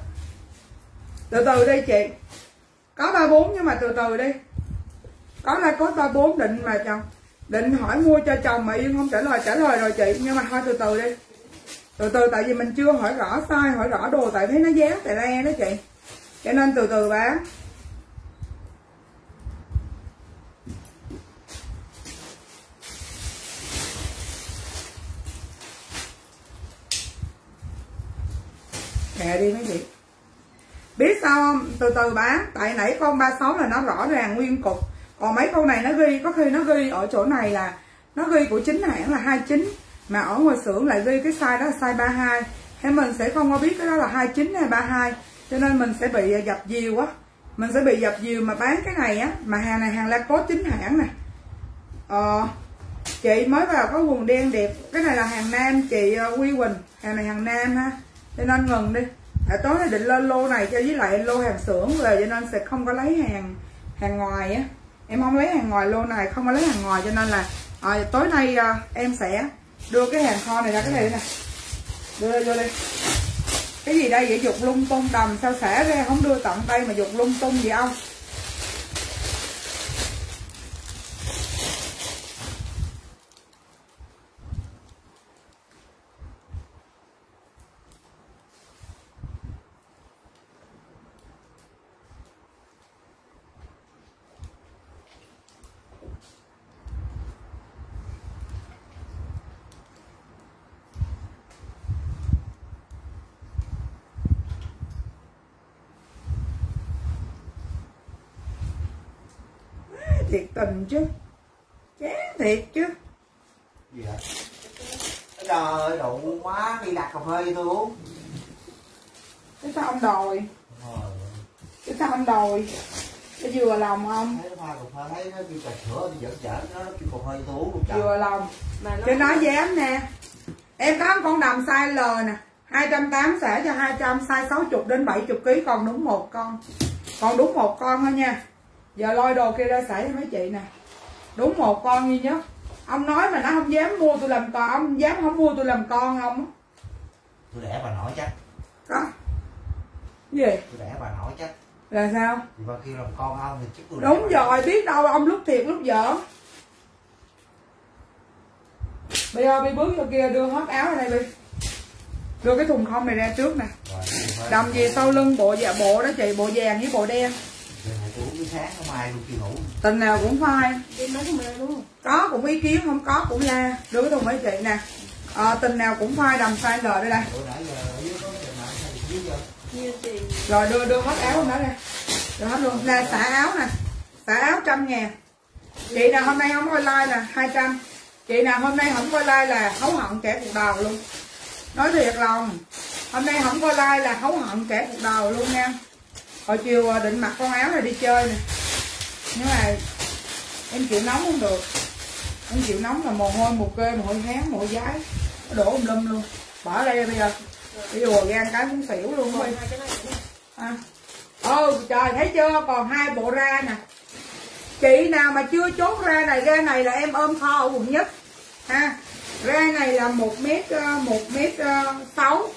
Speaker 1: Từ từ đi chị. Có 34 nhưng mà từ từ đi. Có là có 34 định mà chồng. Định hỏi mua cho chồng mà Yên không? Trả lời trả lời rồi chị. Nhưng mà thôi từ từ đi từ từ, tại vì mình chưa hỏi rõ size hỏi rõ đồ, tại thấy nó dán tại ra đó chị. Cho nên từ từ bán kệ đi mấy chị. Biết sao không? Từ từ bán tại nãy con 36 là nó rõ ràng nguyên cục. Còn mấy con này nó ghi, có khi nó ghi ở chỗ này là, nó ghi của chính hãng là 29 mà ở ngoài xưởng lại ghi cái size đó là size 32 thế mình sẽ không có biết cái đó là 29 hay 32 cho nên mình sẽ bị à, dập dìu á. Mình sẽ bị dập dìu mà bán cái này á mà hàng này hàng Lacoste chính hãng nè ờ, chị mới vào có quần đen đẹp. Cái này là hàng nam chị à, Quy Quỳnh. Hàng này hàng nam ha. Cho nên ngừng đi. À, tối nay định lên lô này cho với lại lô hàng xưởng về cho nên sẽ không có lấy hàng hàng ngoài á. Em không lấy hàng ngoài lô này không có lấy hàng ngoài cho nên là à, tối nay à, em sẽ đưa cái hàng kho này ra cái này nè. Đưa vô đi cái gì đây vậy? Dục lung tung đầm sao xả ra, không đưa tận tay mà dục lung tung gì ông thiệt tình chứ. Chán thiệt chứ.
Speaker 2: Gì vậy trời ơi đủ má đi đặt cà phê tôi uống.
Speaker 1: Cái sao ông đòi? Cái sao ông đòi? Cái vừa lòng không
Speaker 2: thấy nó pha cà phê thấy nó kêu trà sữa đi dẫn dẫn nó kêu cà phê tôi uống
Speaker 1: vừa lòng?
Speaker 4: Mà nó
Speaker 1: cho nó dám nè. Em có con đầm size L nè. 280 xẻ cho 200 size 60 đến 70 kg còn đúng một con. Còn đúng một con thôi nha giờ lôi đồ kia ra xẻ cho mấy chị nè. Đúng một con duy nhất. Ông nói mà nó không dám mua tôi làm con ông dám không mua tôi làm con không
Speaker 2: tôi đẻ bà nội chắc.
Speaker 1: Có. Gì?
Speaker 2: Tôi đẻ bà nội chắc.
Speaker 1: Là sao?
Speaker 2: Thì bà kêu làm con ông thì chắc tôi
Speaker 1: đúng rồi biết đâu ông lúc thiệt lúc giỡn bây giờ đi bước vô kia đưa hết áo ra đây đi. Đưa cái thùng không này ra trước nè. Đầm gì sau lưng bộ dạ bộ đó chị bộ vàng với bộ đen
Speaker 2: Rồi,
Speaker 1: tình nào cũng phai. Có cũng ý kiến không có cũng la. Đưa cái thùng mấy chị nè. Ờ, tình nào cũng phai đầm size L đây đây. Rồi đưa đưa hết áo đó đây đưa hết luôn. Nè xả áo nè. Xả áo trăm ngàn. Chị nào hôm nay không coi like là 200 chị nào hôm nay không coi like là hấu hận kẻ cuộc đời luôn. Nói thiệt lòng. Hôm nay không coi like là hấu hận kẻ cuộc đời luôn nha hồi chiều à, định mặc con áo này đi chơi nè. Nhưng mà em chịu nóng không được. Em chịu nóng là mồ hôi mồ kê mồ hôi hán mồ hôi giái nó đổ um lum luôn. Bỏ đây bây giờ. Bây giờ gan cái cũng xỉu luôn thôi à. trời thấy chưa? Còn hai bộ ra nè. Chị nào mà chưa chốt ra này ra này là em ôm kho ở quận nhất. Ha. Ra này là một mét ờ, một mét ờ, sáu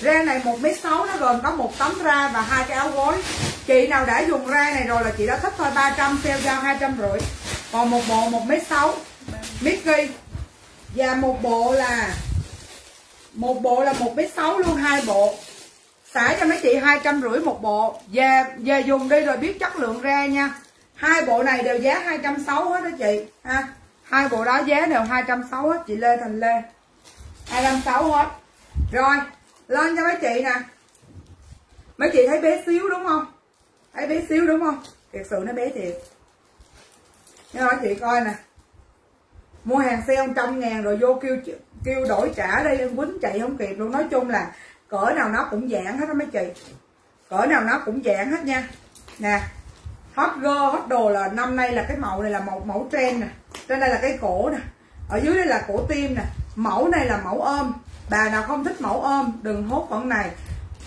Speaker 1: ra này một mét sáu, nó gồm có một tấm ra và hai cái áo gối. Chị nào đã dùng ra này rồi là chị đã thích thôi 300 sale giao hai trăm rưỡi. Còn một bộ một mét sáu Mickey và một bộ là, một bộ là một mét sáu luôn, hai bộ. Xả cho mấy chị hai trăm rưỡi một bộ. Về về dùng đi rồi biết chất lượng ra nha. Hai bộ này đều giá hai trăm sáu hết đó chị. Ha, hai bộ đó giá đều hai trăm sáu hết, chị lê thành lê. hai trăm sáu hết. Rồi lên cho mấy chị nè. Mấy chị thấy bé xíu đúng không? Thấy bé xíu đúng không? Thiệt sự nó bé thiệt. Nhưng mà chị coi nè. Mua hàng sale trăm ngàn rồi vô kêu kêu đổi trả đây, em quýnh chạy không kịp luôn. Nói chung là cỡ nào nó cũng dạng hết đó mấy chị. Cỡ nào nó cũng dạng hết nha. Nè, hot girl, hot đồ là năm nay là cái màu này là một mẫu trend nè. Trên đây là cái cổ nè. Ở dưới đây là cổ tim nè. Mẫu này là mẫu ôm bà nào không thích mẫu ôm, đừng hốt con này.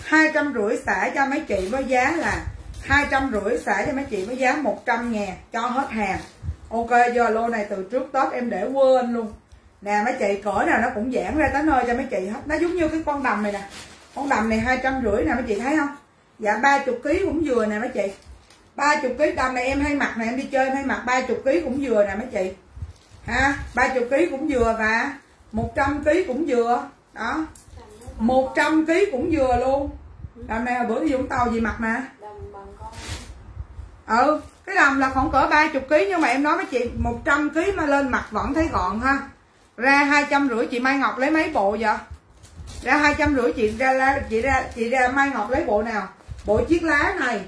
Speaker 1: Hai trăm rưỡi xả cho mấy chị với giá là hai trăm rưỡi xả cho mấy chị với giá 100 ngàn, cho hết hàng. Ok, giờ lô này từ trước tết em để quên luôn. Nè, mấy chị, cỡ nào nó cũng giãn ra tới nơi cho mấy chị hết. Nó giống như cái con đầm này nè. Con đầm này hai trăm rưỡi nè, mấy chị thấy không? Dạ ba chục ký cũng vừa nè, mấy chị. Ba chục ký, đầm này em hay mặc nè, em đi chơi em hay mặc. Ba chục ký cũng vừa nè, mấy chị. Ha, ba chục ký cũng vừa và 100 ký cũng vừa đó. 100 ký cũng vừa luôn. Đầm này bữa đi Vũng Tàu gì mặc nè ừ cái đầm là khoảng cỡ ba chục ký nhưng mà em nói với chị 100 ký mà lên mặt vẫn thấy gọn ha. Ra hai trăm rưỡi chị Mai Ngọc lấy mấy bộ vậy? Ra hai trăm rưỡi chị ra chị ra chị ra Mai Ngọc lấy bộ nào? Bộ chiếc lá này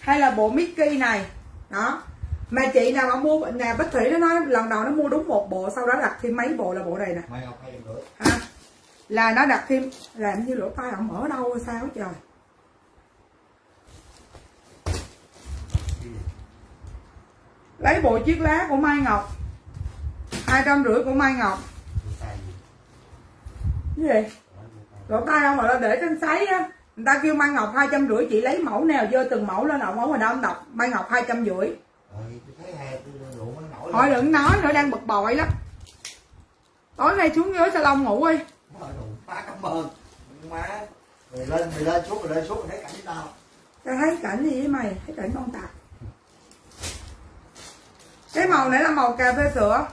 Speaker 1: hay là bộ Mickey này? Đó. Mà chị nào mà mua nè Bích Thủy nó nói lần đầu nó mua đúng một bộ sau đó đặt thêm mấy bộ là bộ này nè.
Speaker 2: Mai ngọc hai trăm rưỡi
Speaker 1: là nó đặt thêm, làm như lỗ tai không mở đâu sao trời. Lấy bộ chiếc lá của Mai Ngọc. Hai trăm rưỡi của mai ngọc.
Speaker 2: Gì?
Speaker 1: cái gì? Lỗ tai không mà nó để trên sấy á. Người ta kêu mai ngọc hai trăm rưỡi, chị lấy mẫu nào dơ từng mẫu lên ổng ở mà đông đọc. Mai ngọc hai trăm rưỡi. Thôi đừng nói nữa, đang bực bội lắm. Tối nay xuống dưới salon ngủ đi.
Speaker 2: Thôi đủ, má cảm ơn. Má mày lên mày lên xuống mày lên xuống mày thấy cảnh tao
Speaker 1: tao thấy cảnh gì với mày thấy cảnh con tạc cái màu này là màu cà phê sữa.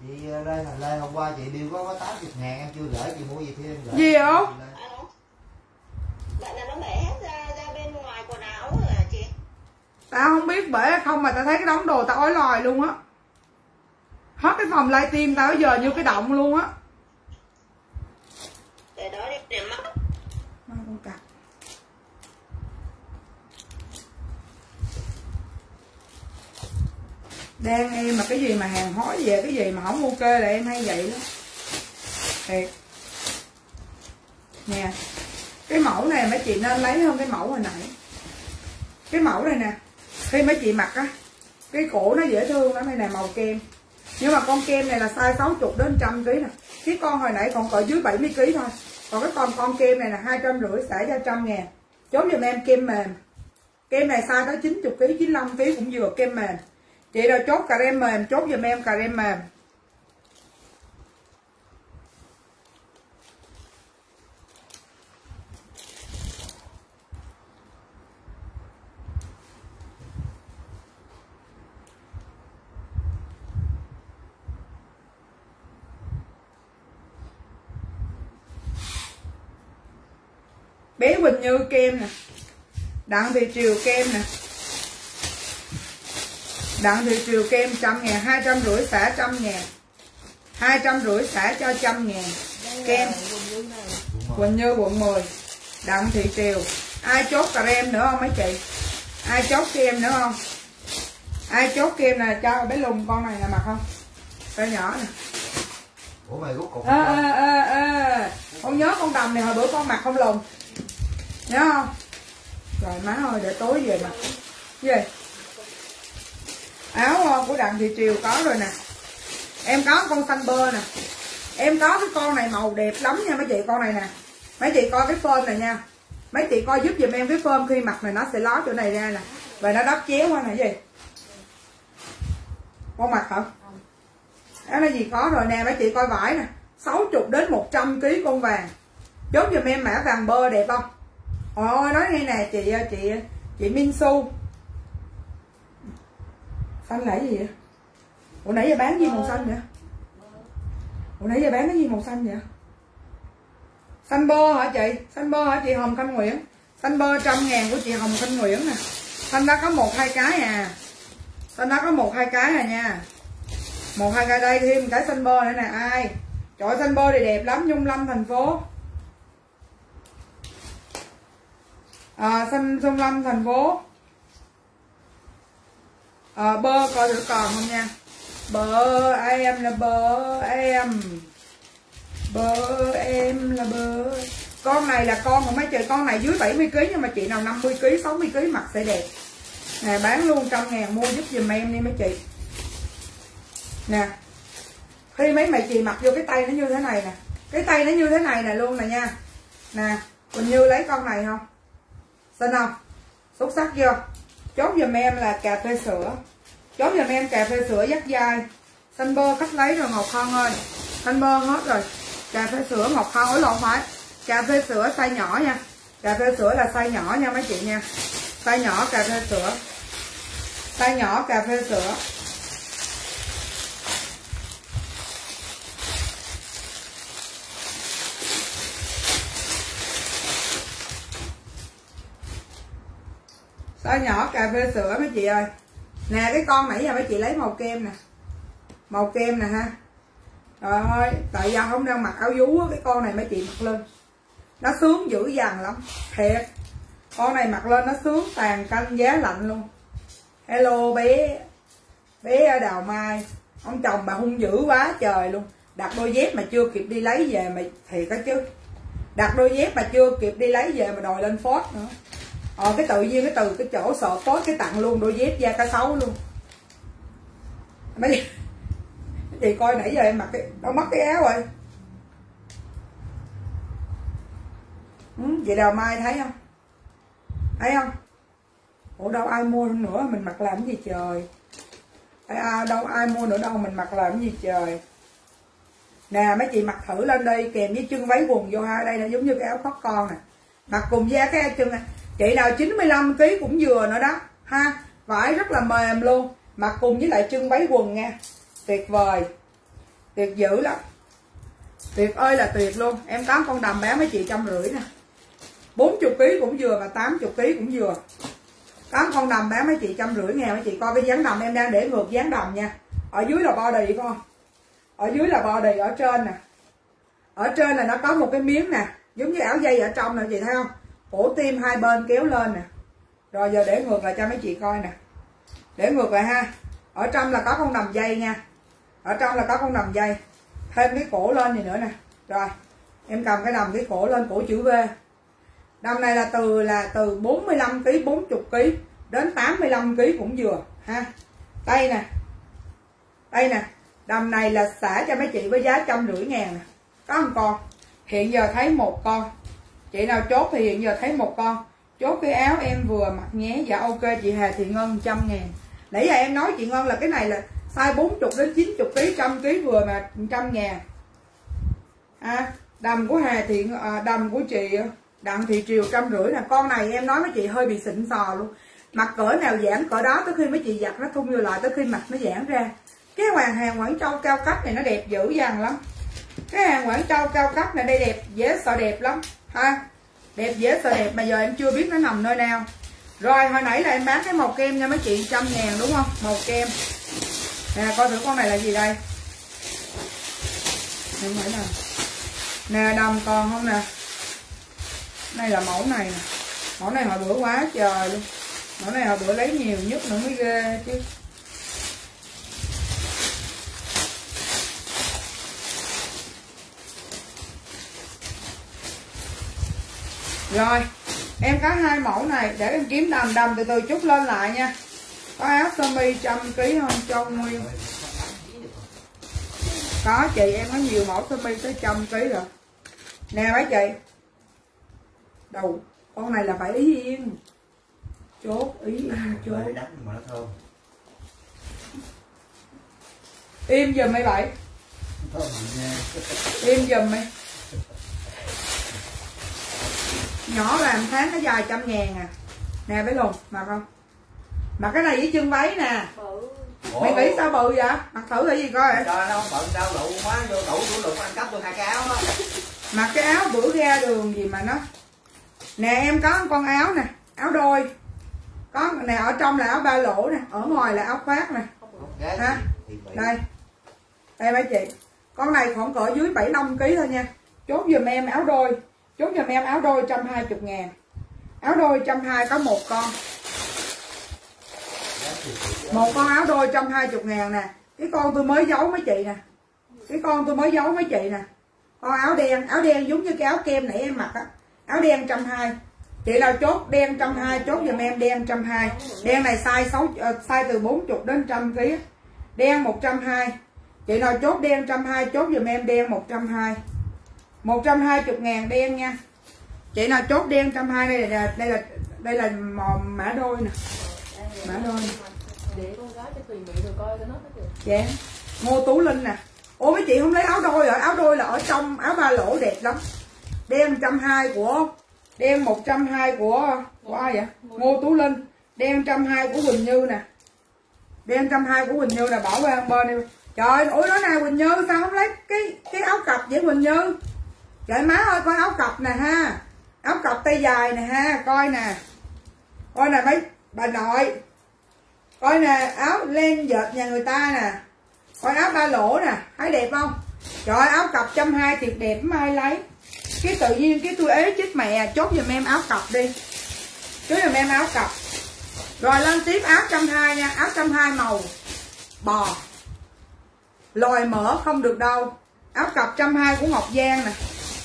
Speaker 2: Chị ờ, Lê Thành Lê hôm qua chị điêu có có 80 ngàn em chưa gửi chị mua gì thêm gửi.
Speaker 1: Gì
Speaker 4: alo? Vậy là nó bể hết ra ra bên ngoài quần áo rồi à chị?
Speaker 1: Tao không biết bể hay không mà tao thấy cái đống đồ tao ói lòi luôn á. Hết cái phòng livestream tao bây giờ như cái động luôn á
Speaker 4: để đó đi, để mất.
Speaker 1: Mang con cặp. Đang em mà cái gì mà hàng hóa về, cái gì mà không ok là em hay vậy lắm Thiệt. Nè, Cái mẫu này mấy chị nên lấy hơn cái mẫu hồi nãy. Cái mẫu này nè, Khi mấy chị mặc á, Cái cổ nó dễ thương lắm, đây nè, màu kem. Nhưng mà con kem này là size 60 đến 100 kg nè. Cái con hồi nãy còn cỡ dưới 70 kg thôi. Còn cái con con kem này là hai trăm rưỡi xả ra trăm ngàn. Chốt giùm em kem mềm. Kem này size tới 90 kg 95 kg cũng vừa kem mềm. Chị rồi chốt cà rem mềm, chốt giùm em cà rem mềm. Bé Quỳnh Như kem nè. Đặng Thị Triều kem nè. Đặng Thị Triều kem trăm ngàn hai trăm rưỡi xả trăm ngàn. Hai trăm rưỡi xả cho trăm ngàn. Kem. Quỳnh Như quận 10 Đặng Thị Triều. Ai chốt cà rem nữa không mấy chị? Ai chốt kem nữa không? Ai chốt kem nè cho bé lùng con này nè mặc không? Bé nhỏ nè.
Speaker 2: Ủa mày rút cục
Speaker 1: ê ê ê ê con nhớ con đầm này hồi bữa con mặc không lùn nhớ không? Rồi, má ơi, để tối về mặc gì? Áo ờ, của đặng thị triều có rồi nè. Em có con xanh bơ nè. Em có cái con này màu đẹp lắm nha, mấy chị, con này nè. Mấy chị coi cái phơm này nha. Mấy chị coi giúp giùm em cái phơm khi mặc này, nó sẽ ló chỗ này ra nè. Và nó đắp chéo qua này gì? Con mặt hả? Đó là gì có rồi nè, mấy chị coi vải nè. 60 đến 100 kg con vàng. Chốt giùm em mã vàng bơ đẹp không? Ôi nói nghe nè, chị chị chị Minh Su xanh là gì vậy? Ủa, nãy giờ bán gì màu xanh vậy? Ủa, nãy giờ bán cái gì màu xanh vậy? Xanh bơ hả chị? Xanh bơ hả chị Hồng Thanh Nguyễn? Xanh bơ trăm ngàn của chị Hồng Thanh Nguyễn nè. Xanh đó có một, hai cái à. Xanh đó có một, hai cái à nha. Một, hai cái đây thêm cái xanh bơ nữa nè. Ai? Trời xanh bơ thì đẹp lắm, nhung lâm thành phố. À, xanh nhung lâm thành phố. À, bơ coi thử còn không nha? Bơ em là bơ em. Bơ em là bơ. Con này là con của mấy chị con này dưới 70 kg nhưng mà chị nào 50 kg 60 kg mặc sẽ đẹp. Nè bán luôn trăm ngàn mua giúp giùm em đi mấy chị. Nè khi mấy mày chị mặc vô cái tay nó như thế này nè. Cái tay nó như thế này nè luôn nè nha. Nè Quỳnh Như lấy con này không? Xanh không xuất sắc chưa? Chốt giùm em là cà phê sữa. Chốt giùm em cà phê sữa dắt dai. Xanh bơ cách lấy rồi, ngọc không ơi. Xanh bơ hết rồi. Cà phê sữa, ngọc không ở lộn phải. Cà phê sữa size nhỏ nha. Cà phê sữa là size nhỏ nha mấy chị nha. Size nhỏ cà phê sữa. Size nhỏ cà phê sữa. To nhỏ cà phê sữa mấy chị ơi. Nè cái con nãy giờ mấy chị lấy màu kem nè. Màu kem nè ha. Trời ơi tại do không đang mặc áo vú á, cái con này mấy chị mặc lên. Nó sướng dữ dằn lắm thiệt. Con này mặc lên nó sướng tàn canh giá lạnh luôn. Hello bé. Bé đào mai. Ông chồng bà hung dữ quá trời luôn. Đặt đôi dép mà chưa kịp đi lấy về mà thiệt á chứ. Đặt đôi dép mà chưa kịp đi lấy về mà đòi lên phốt nữa ờ cái tự nhiên cái từ cái chỗ sợ phốt cái tặng luôn đôi dép da cá sấu luôn. Mấy chị coi nãy giờ em mặc cái đâu mất cái áo rồi. Ừ, vậy đào mai thấy không? Thấy không? Ủa đâu ai mua nữa mình mặc làm gì trời? Ê, à, đâu ai mua nữa đâu mình mặc làm gì trời? Nè mấy chị mặc thử lên đây kèm với chân váy quần vô ha. Đây là giống như cái áo khoác con nè. Mặc cùng da cái chân này chị nào 95 kg cũng vừa nữa đó. Ha, vải rất là mềm luôn. Mặc cùng với lại chân váy quần nha. Tuyệt vời. Tuyệt dữ lắm. Tuyệt ơi là tuyệt luôn. Em có con đầm bé mấy chị trăm rưỡi nè. 40 kg cũng vừa và 80 kg cũng vừa. Có con đầm bé mấy chị trăm rưỡi ngàn mấy chị coi cái dáng đầm em đang để ngược dáng đầm nha. Ở dưới là body con ở dưới là body ở trên nè. Ở trên là nó có một cái miếng nè. Giống như áo dây ở trong nè, chị thấy không? Cổ tim hai bên kéo lên nè. Rồi giờ để ngược lại cho mấy chị coi nè. Để ngược lại ha. Ở trong là có con đầm dây nha. Ở trong là có con đầm dây. Thêm cái cổ lên gì nữa nè. Rồi, em cầm cái đầm cái cổ lên cổ chữ V. Đầm này là từ là từ 45 kg 40 kg đến 85 kg cũng vừa, ha. Đây nè. Đây nè. Đầm này là xả cho mấy chị với giá trăm rưỡi ngàn nè. Có một con. Hiện giờ thấy một con chị nào chốt thì hiện giờ thấy một con. Chốt cái áo em vừa mặc nhé. Dạ ok chị Hà Thị Ngân trăm ngàn. Nãy giờ em nói chị Ngân là cái này là size 40 đến 90 kg trăm kg vừa mà trăm ngàn. À, đầm của Hà Thị à, đầm của chị đặng thị triều trăm rưỡi là con này em nói với chị hơi bị xịn sò luôn. Mặc cỡ nào giãn cỡ đó tới khi mấy chị giặt nó thun vô lại tới khi mặt nó giãn ra. Cái hoàng hàng quảng châu cao cấp này nó đẹp dữ dằn lắm. Cái hàng quảng châu cao cấp này đây đẹp dễ sợ đẹp lắm ha, đẹp dễ sợ đẹp mà giờ em chưa biết nó nằm nơi nào. Rồi, hồi nãy là em bán cái màu kem nha mấy chị trăm ngàn đúng không? Màu kem. Nè, coi thử con này là gì đây? Em hỏi nào. Nè, đầm còn không nè? Đây là mẫu này nè. Mẫu này hồi bữa quá trời luôn. Mẫu này hồi bữa lấy nhiều nhất nữa mới ghê chứ. Rồi em có hai mẫu này để em kiếm đầm đầm từ từ chút lên lại nha. Có áo sơ mi trăm ký không? Châu nguyên. Có chị em có nhiều mẫu sơ mi tới trăm ký rồi. Nè mấy chị. Đầu con này là phải ý yên. Chốt ý yên chốt. im giùm mấy bảy im giùm mấy nhỏ làm tháng nó dài trăm ngàn à. Nè bé lùn mặc không mặc cái này với chân váy nè.
Speaker 4: Bự.
Speaker 1: Mày nghĩ sao bự vậy? Mặc thử là gì coi.
Speaker 2: Trời nó không bận đâu lụ quá vô đủ đủ lượng ăn cắp tôi hai cái áo đó.
Speaker 1: Mặc cái áo bữa ra đường gì mà nó nè em có một con áo nè áo đôi. Có nè ở trong là áo ba lỗ nè ở ngoài là áo khoác nè. Ha? đây. Đây mấy chị. Con này khoảng cỡ dưới 75 kg thôi nha. Chốt giùm em áo đôi chốt giùm em áo đôi 120 ngàn. Áo đôi 120 có một con. Một con áo đôi 120 ngàn nè. Cái con tôi mới giấu mấy chị nè. Cái con tôi mới giấu mấy chị nè. Con áo đen áo đen giống như cái áo kem nãy em mặc á. Áo đen 120 chị nào chốt đen 120 chốt giùm em đen 120 đen này size 6 ờ, size từ 40 đến 100 kg đen 120 chị nào chốt đen 120 chốt giùm em đen 120 120 ngàn đen nha. Chị nào chốt đen 120 đây là đây là đây là mò mã đôi nè. Mã đôi
Speaker 3: để con gái cho tùy mị rồi coi cái nó hết được
Speaker 1: dạ. Ngô tú linh nè. Ủa mấy chị không lấy áo đôi ở áo đôi là ở trong áo ba lỗ đẹp lắm. Đen 120 của đen 120 của của ai vậy? Ngô tú linh. Đen 120 của quỳnh như nè. Đen 120 của quỳnh như là bảo vệ bên đi. Trời ơi nói này quỳnh như sao không lấy cái cái áo cặp vậy quỳnh như trời má ơi coi áo cọc nè ha. Áo cọc tay dài nè ha coi nè. Coi nè mấy bà nội. Coi nè áo len dệt nhà người ta nè. Coi áo ba lỗ nè thấy đẹp không? Trời ơi, áo cọc trăm hai thiệt đẹp mai lấy. Cái tự nhiên cái tôi ế chết mẹ chốt giùm em áo cọc đi. Chốt giùm em áo cọc rồi lên tiếp áo trăm hai nha áo trăm hai màu. Bò. Lòi mỡ không được đâu. Áo cọc trăm hai của ngọc giang nè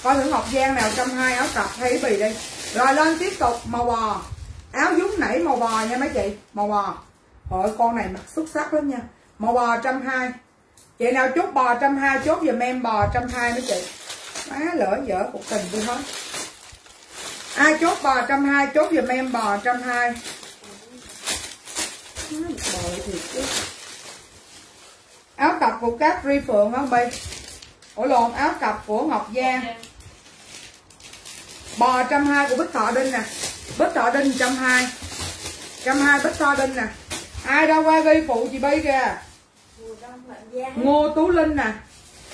Speaker 1: coi thử ngọc giang nào trăm hai áo cặp thấy bì đi. Rồi lên tiếp tục, màu bò. Áo dúng nảy màu bò nha mấy chị. Màu bò. Hội con này mặc xuất sắc lắm nha. Màu bò trăm hai. Chị nào chốt bò trăm hai, chốt giùm em bò trăm hai mấy chị. Má lỡ dở cuộc tình tôi hết. Ai chốt bò trăm hai, chốt giùm em bò trăm hai. Áo cặp của các ri phượng không bi. Ủa lộn, áo cặp của ngọc gia bò trăm hai của bích thọ đinh nè. Bích thọ đinh trăm hai. Trăm hai bích thọ đinh nè. Ai đâu qua ghi phụ chị bay kìa. Ngô tú linh nè.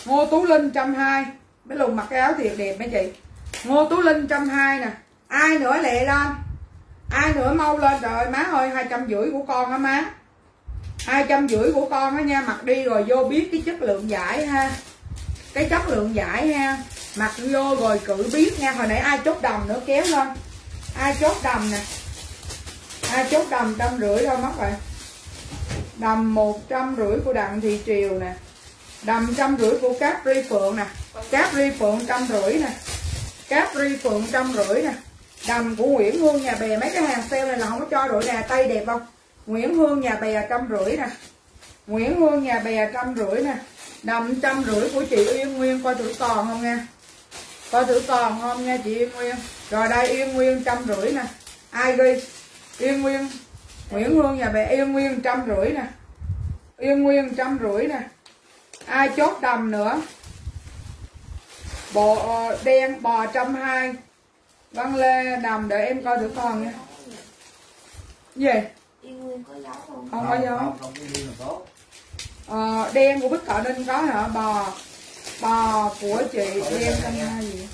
Speaker 1: Ngô tú linh trăm hai. Mấy lùn mặc cái áo thiệt đẹp mấy chị. Ngô tú linh trăm hai nè. Ai nữa lẹ lên? Ai nữa mau lên trời, má ơi, hai trăm rưỡi của con á má. Hai trăm rưỡi của con á nha, mặc đi rồi vô biết cái chất lượng giải ha. Cái chất lượng giải ha mặc vô rồi cử biết nha, hồi nãy ai chốt đồng nữa, kéo lên. Ai chốt đầm nè? Ai chốt đầm trăm rưỡi thôi mất rồi đầm một trăm rưỡi của đặng thị triều nè. Đầm trăm rưỡi của cáp ri phượng nè. Cáp ri phượng trăm rưỡi nè. Cáp ri phượng trăm rưỡi nè. Đầm của nguyễn hương nhà bè, mấy cái hàng sale này là không có cho đổi nè tay đẹp không? Nguyễn hương nhà bè trăm rưỡi nè. Nguyễn hương nhà bè trăm rưỡi nè. Đầm trăm rưỡi của chị uyên nguyên coi thử còn không nha? Coi thử còn không? Nha chị yên nguyên. Rồi đây yên nguyên trăm rưỡi nè. Ai ghi? Yên nguyên. Nguyễn hương nhà bè yên nguyên trăm rưỡi nè. Yên nguyên trăm rưỡi nè. Ai chốt đầm nữa? Bộ ờ, đen bò trăm hai. Văn lê đầm để em coi thử còn nha. Gì?
Speaker 3: Yên nguyên có dấu không?
Speaker 1: Không có dấu.
Speaker 2: không không
Speaker 1: ờ, đen của bích thọ ninh có hả? Bò bò của chị trăm hai gì?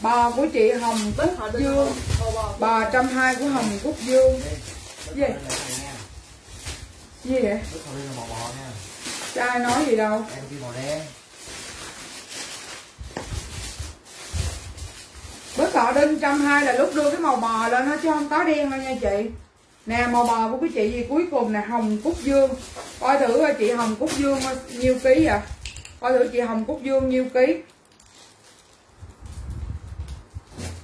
Speaker 1: Bò của chị hồng
Speaker 4: họ đinh
Speaker 1: dương.
Speaker 4: bò
Speaker 1: trăm hai của hồng cúc dương. Gì? Gì vậy? Trai nói gì đâu?
Speaker 2: Em đi màu đen.
Speaker 1: Bớt thọ đinh trăm hai là lúc đưa cái màu bò lên nó chứ không có đen đâu nha chị. Nè màu bò của cái chị gì cuối cùng nè? Hồng cúc dương. Coi thử coi chị hồng cúc dương nhiêu ký vậy coi thử chị hồng cúc dương nhiêu ký.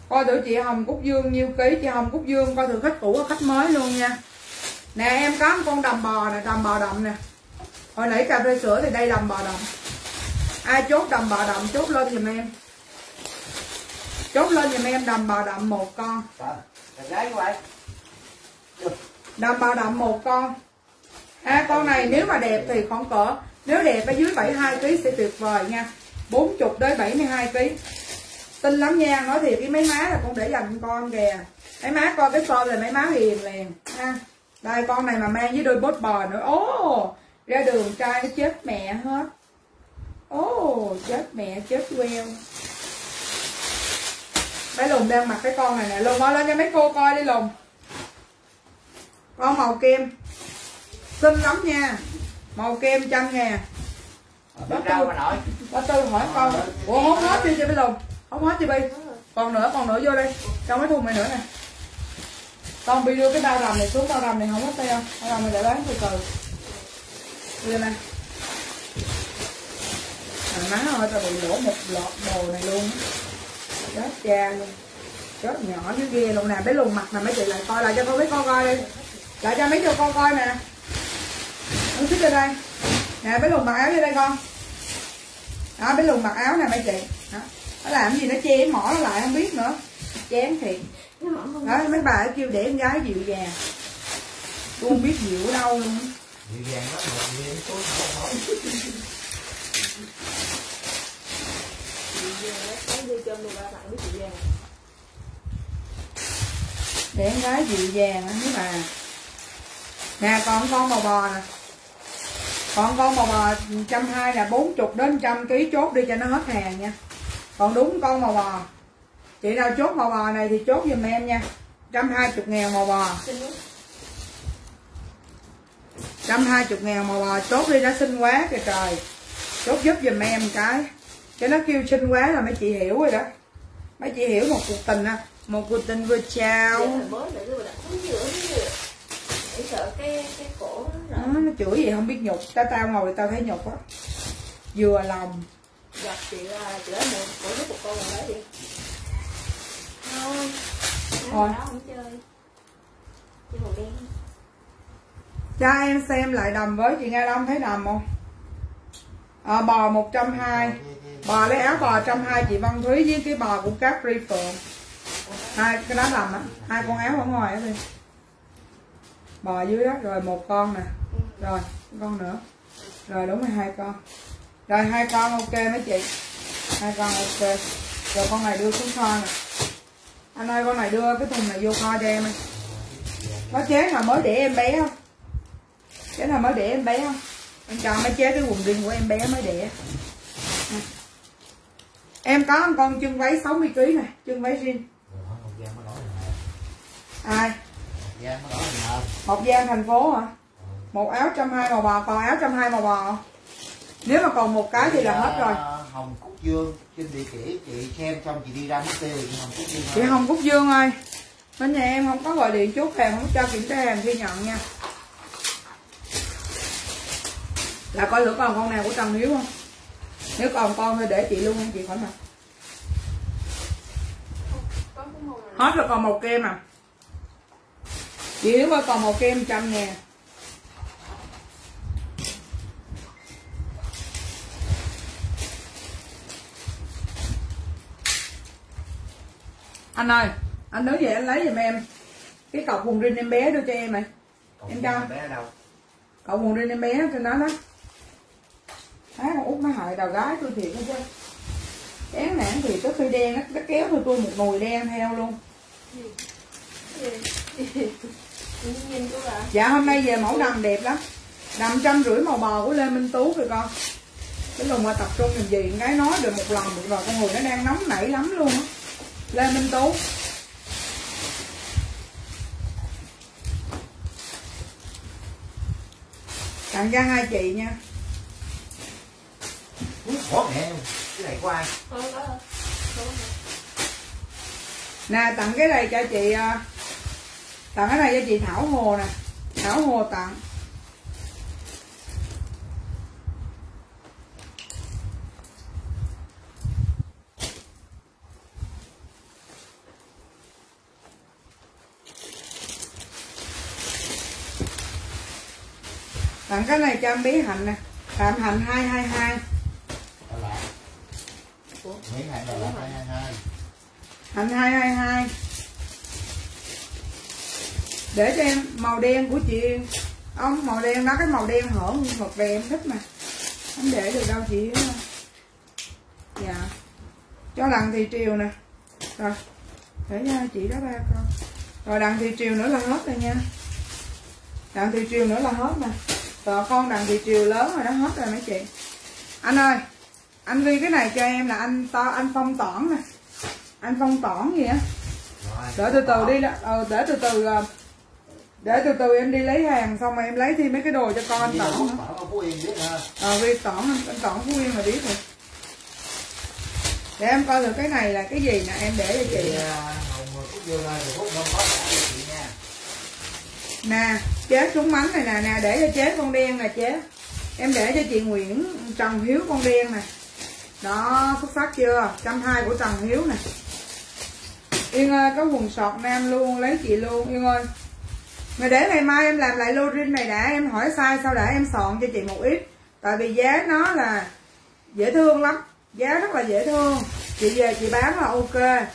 Speaker 1: Coi thử chị hồng cúc dương nhiêu ký chị hồng cúc dương coi thử khách cũ hay khách mới luôn nha. Nè em có một con đầm bò nè đầm bò đậm nè. Hồi nãy cà phê sữa thì đây đầm bò đậm. Ai chốt đầm bò đậm chốt lên giùm em. Chốt lên giùm em đầm bò đậm một con.
Speaker 2: Vậy
Speaker 1: đầm bò đậm một con. À, con này nếu mà đẹp thì khoảng cỡ nếu đẹp ở dưới 72 kg sẽ tuyệt vời nha. 40 đến 72 kg tin lắm nha, nói thiệt cái mấy má là con để dành con kìa. Mấy má coi cái son là mấy má hiền liền, ha. Đây, con này mà mang với đôi bốt bò nữa. Ố ra đường trai nó chết mẹ hết. Ố chết mẹ, chết queo. Bé lùng đang mặc cái con này nè. Lùng ơi, lên cho mấy cô coi đi, lùng. Con màu kem xinh lắm nha màu kem ngàn
Speaker 2: biết đâu mà nội.
Speaker 1: ba tư hỏi con. Ủa hốt hết đi cho bé lùng. Hốt hết cho bi còn nữa còn nữa vô đây. Trong cái thùng này nữa nè. Con bi đưa cái bao rầm này xuống bao rầm này không có teo bao rầm này để bán từ từ. Đưa nè à, má ơi tao bị lỗ một lọt đồ này luôn. Chết cha luôn. Chết nhỏ chứ ghê luôn nè. Bé lùn mặt nè mấy chị lại coi lại cho con mấy con coi đi. Lại cho mấy cho con coi nè con xích vô đây. Nè bé lùn mặc áo vô đây con. Đó bé lùn mặc áo nè mấy chị. Đó. nó làm gì nó che cái mỏ nó lại không biết nữa. Chén thiệt.
Speaker 3: Nó
Speaker 1: đó mấy bà kêu để con gái dịu dàng. Tôi không biết dịu ở đâu luôn.
Speaker 2: Dịu dàng lắm
Speaker 4: nó với chị về
Speaker 1: để con gái dịu dàng á mấy bà. Nè còn con màu bò nè còn con màu bò trăm hai là bốn chục đến trăm ký chốt đi cho nó hết hàng nha. Còn đúng con màu bò chị nào chốt màu bò này thì chốt giùm em nha. Trăm hai chục ngàn màu bò trăm hai chục ngàn màu bò chốt đi nó xinh quá kìa trời. Chốt giúp giùm em cái. Cái nó kêu xinh quá là mấy chị hiểu rồi đó. Mấy chị hiểu một cuộc tình á một cuộc tình vừa chào
Speaker 3: Sợ cái cái cổ nó rỡ
Speaker 1: nó chửi gì không biết nhục. Tao tao ngồi tao thấy nhục á. Vừa lòng.
Speaker 4: Gặp chị là chị lấy một cổ nước một con rồi đấy chị
Speaker 3: thôi nó không chơi. Cái màu đen
Speaker 1: cho em xem lại đầm với chị Nga Long thấy đầm không? À, bò 120 bò lấy áo bò 120 chị Văn Thúy với cái bò của Capri Phượng. Hai cái đó làm á. Hai con áo ở ngoài á đi bò dưới đó rồi một con nè. Rồi con nữa. Rồi đúng rồi hai con. Rồi hai con ok mấy chị? Hai con ok. Rồi con này đưa xuống kho nè. Anh ơi con này đưa cái thùng này vô kho cho em ơi. Có chế nào mới để em bé không? Chế nào mới để em bé không? Em cho mấy chế cái quần riêng của em bé mới để. Nè. em có một con chân váy 60 kg nè chân váy riêng ai một giang thành phố hả? Một áo trăm hai màu bò còn áo trăm hai màu bò. Nếu mà còn một cái thì là hết rồi.
Speaker 2: Ờ, Hồng Cúc Dương trên địa chỉ chị xem xong chị đi ra mất tiêu thì Hồng Cúc Dương
Speaker 1: chị Hồng Cúc Dương ơi bên nhà em không có gọi điện chốt hàng không cho kiểm tra hàng khi nhận nha. Là coi thử còn con nào của Trần Hiếu không? Nếu còn con thì để chị luôn không chị khỏi
Speaker 4: này
Speaker 1: hết rồi còn một kem à chị Hiếu ơi còn một kem trăm ngàn. Anh ơi anh đứng về anh lấy giùm em. Cái cọc quần rin em bé đưa cho em này.
Speaker 2: Còn
Speaker 1: Em cho.
Speaker 2: bé đâu?
Speaker 1: Cậu quần rin em bé trên đó đó. Á, con út nó hại đầu gái tôi thiệt chứ. Chán nản thì tới khi đen nó, nó kéo tôi tôi một nồi đen theo luôn dạ hôm nay về mẫu đầm đẹp lắm. Đầm trăm rưỡi màu bò của lê minh tú rồi con. Cái lùng mà tập trung làm gì cái nói được một lần được rồi con người nó đang nóng nảy lắm luôn á. Lê minh tú. Tặng cho hai chị nha.
Speaker 2: Khó mẹ cái này của ai?
Speaker 1: Nè tặng cái này cho chị à, tặng cái này cho chị thảo hồ nè. Thảo hồ tặng tặng cái này cho em bé hạnh nè. Phạm hạnh 222
Speaker 2: Đà Lạt Nguyễn Hạnh Lạt 222
Speaker 1: hạnh 222 để cho em màu đen của chị. Ông màu đen đó cái màu đen hở một về em thích mà. Không để được đâu chị. Dạ. Cho đằng thì triều nè. Rồi. Để nha chị đó ba con. Rồi đằng thì triều nữa là hết rồi nha. Đằng thì triều nữa là hết nè rồi con đằng thì triều lớn rồi nó hết rồi mấy chị. Anh ơi anh ghi cái này cho em là anh to anh phong tỏn nè. Anh phong tỏn gì á? Để từ từ đi đó. Ờ, để từ từ ờ, để từ từ em đi lấy hàng xong rồi em lấy thêm mấy cái đồ cho con anh tỏn nữa ờ vì tỏn anh, tỏn phú yên là biết rồi. Để em coi thử cái này là cái gì nè em để cho chị.
Speaker 2: À,
Speaker 1: nè chế súng bắn này nè nè để cho chế con đen nè chế. Em để cho chị Nguyễn Trần Hiếu con đen nè. Đó xuất sắc chưa? Trăm hai của Trần Hiếu nè. Yên ơi có quần sọt nam luôn lấy chị luôn Yên ơi mà để ngày mai em làm lại lô rin này đã, em hỏi sai sao đã, em soạn cho chị một ít. Tại vì giá nó là dễ thương lắm, giá rất là dễ thương. Chị về chị bán là ok.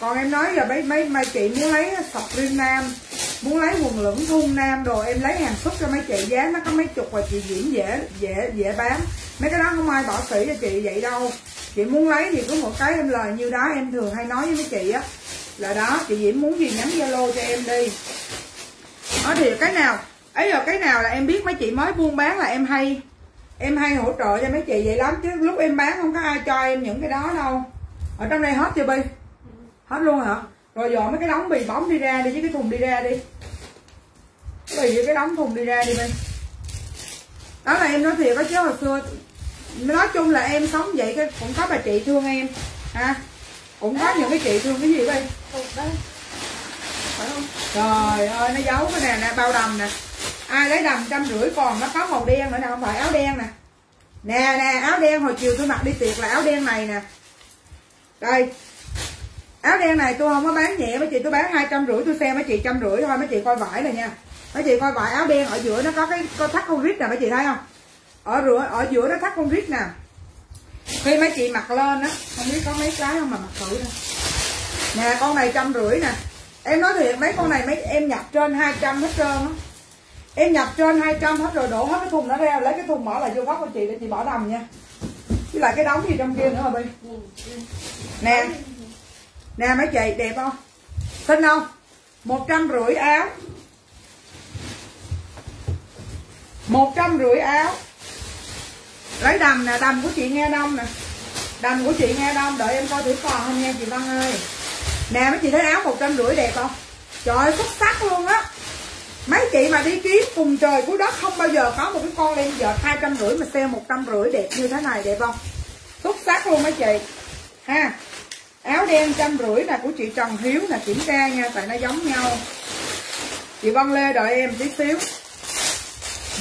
Speaker 1: Còn em nói giờ mấy mấy mấy chị muốn lấy sọc rin nam, muốn lấy quần lửng thun nam đồ, em lấy hàng xuất cho mấy chị, giá nó có mấy chục và chị diễn dễ dễ dễ bán. Mấy cái đó không ai bỏ sỉ cho chị vậy đâu. Chị muốn lấy thì có một cái em lời như đó, em thường hay nói với mấy chị á, là đó, chị Diễm muốn gì nhắn Zalo cho em đi nói thiệt, cái nào, ấy giờ cái nào là em biết mấy chị mới buôn bán là em hay em hay hỗ trợ cho mấy chị vậy lắm, chứ lúc em bán không có ai cho em những cái đó đâu. Ở trong đây hết chưa bi? Hết luôn hả? Rồi dọn mấy cái đóng bì bóng đi ra đi, với cái thùng đi ra đi. Bì với cái đóng thùng đi ra đi bi. Đó là em nói thiệt đó chứ hồi xưa, nói chung là em sống vậy, cái cũng có bà chị thương em, ha? Cũng có những cái chị thương cái gì
Speaker 4: vậy phải không?
Speaker 1: Trời ơi, nó giấu cái nè nè, bao đầm nè. Ai lấy đầm trăm rưỡi còn nó có màu đen nữa nè, không phải áo đen nè. Nè nè, áo đen hồi chiều tôi mặc đi tiệc là áo đen này nè. Đây. Áo đen này tôi không có bán nhẹ mấy chị, tôi bán hai trăm rưỡi, tôi xem mấy chị trăm rưỡi thôi, mấy chị coi vải này nha. Mấy chị coi vải áo đen ở giữa nó có cái, có thắt con rít nè, mấy chị thấy không? Ở rửa, ở giữa nó thắt con rít nè. Khi mấy chị mặc lên á, không biết có mấy cái không mà mặc thử nè. Nè, con này trăm rưỡi nè em nói thiệt, mấy con này mấy em nhập trên 200 hết trơn á. Em nhập trên 200 hết rồi đổ hết cái thùng nó ra, lấy cái thùng bỏ lại vô góc của chị để chị bỏ đầm nha. Với lại cái đóng gì trong kia nữa rồi bi? Nè. Nè mấy chị, đẹp không? Xinh không? một trăm rưỡi áo. một trăm rưỡi áo. Lấy đầm nè, đầm của chị nghe đông nè. Đầm của chị nghe đông, đợi em coi thử còn không nha chị Văn ơi nè, mấy chị thấy áo một trăm rưỡi đẹp không? Trời ơi, xuất sắc luôn á. Mấy chị mà đi kiếm cùng trời cuối đất không bao giờ có một cái con len giờ hai trăm rưỡi mà sale một trăm rưỡi đẹp như thế này đẹp không? Xuất sắc luôn mấy chị. Ha, áo đen trăm rưỡi là của chị Trần Hiếu là kiểm tra nha, tại nó giống nhau. Chị Văn Lê đợi em tí xíu.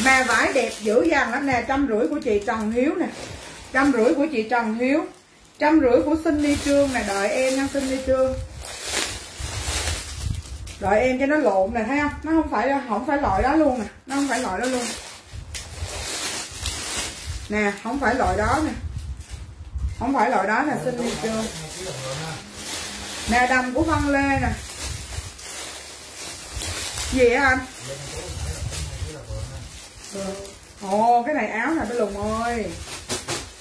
Speaker 1: Mà vải đẹp dữ dằn lắm nè trăm rưỡi của chị Trần Hiếu nè trăm rưỡi của chị Trần Hiếu trăm rưỡi của sinh ly Trương nè, đợi em nha Cindy Trương đợi em cho nó lộn nè, thấy không? Nó không phải không phải loại đó luôn nè. Nó không phải loại đó luôn. Nè, không phải loại đó nè. Không phải loại đó nè đi chưa nè, đầm của Văn Lê nè. Gì á anh? Ồ, cái này áo nè bé lùng ơi.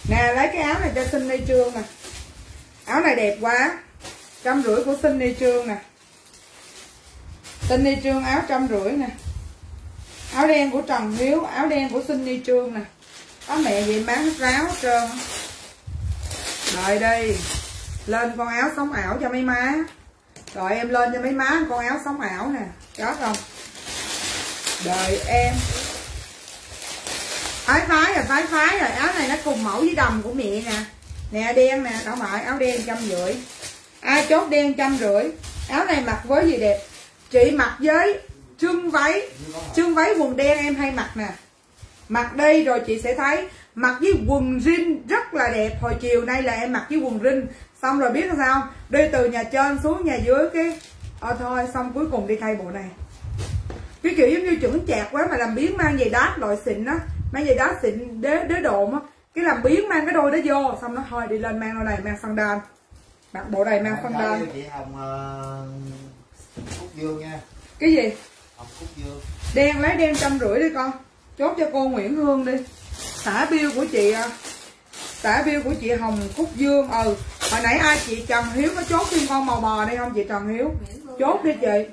Speaker 1: Nè, lấy cái áo này cho xin đi trương nè. Áo này đẹp quá. Trăm rưỡi của xin đi trương nè tinh ni trương áo trăm rưỡi nè. Áo đen của trần hiếu, áo đen của xin ni trương nè. Có mẹ gì bán ráo hết trơn. Đợi đi lên con áo sống ảo cho mấy má. Rồi em lên cho mấy má con áo sống ảo nè. Chót không? Đợi em. Phái phái rồi phái phái rồi áo này nó cùng mẫu với đầm của mẹ nè. Nè đen nè đỏ mại áo đen trăm rưỡi. Ai chốt đen trăm rưỡi? Áo này mặc với gì đẹp? Chị mặc với trưng váy. Trưng váy quần đen em hay mặc nè. Mặc đi rồi chị sẽ thấy mặc với quần jean rất là đẹp. Hồi chiều nay là em mặc với quần jean. Xong rồi biết sao đi từ nhà trên xuống nhà dưới cái ờ thôi xong cuối cùng đi thay bộ này. Cái kiểu giống như chuẩn chạc quá mà làm biến mang giày đát loại xịn á. Mang giày đát xịn đế đế độ á. Cái làm biến mang cái đôi đó vô xong nó thôi đi lên mang đôi này mang sandal. Mặc bộ này mang sandal.
Speaker 2: chị hồng uh, cúc dương nha.
Speaker 1: Cái gì?
Speaker 2: Hồng cúc dương
Speaker 1: đen lấy đen trăm rưỡi đi con. Chốt cho cô Nguyễn Hương đi. Xả bill của chị à. xả bill của chị Hồng Cúc Dương ừ. Hồi nãy ai chị Trần Hiếu có chốt thêm con màu bò đây không chị Trần Hiếu? Chốt đi chị.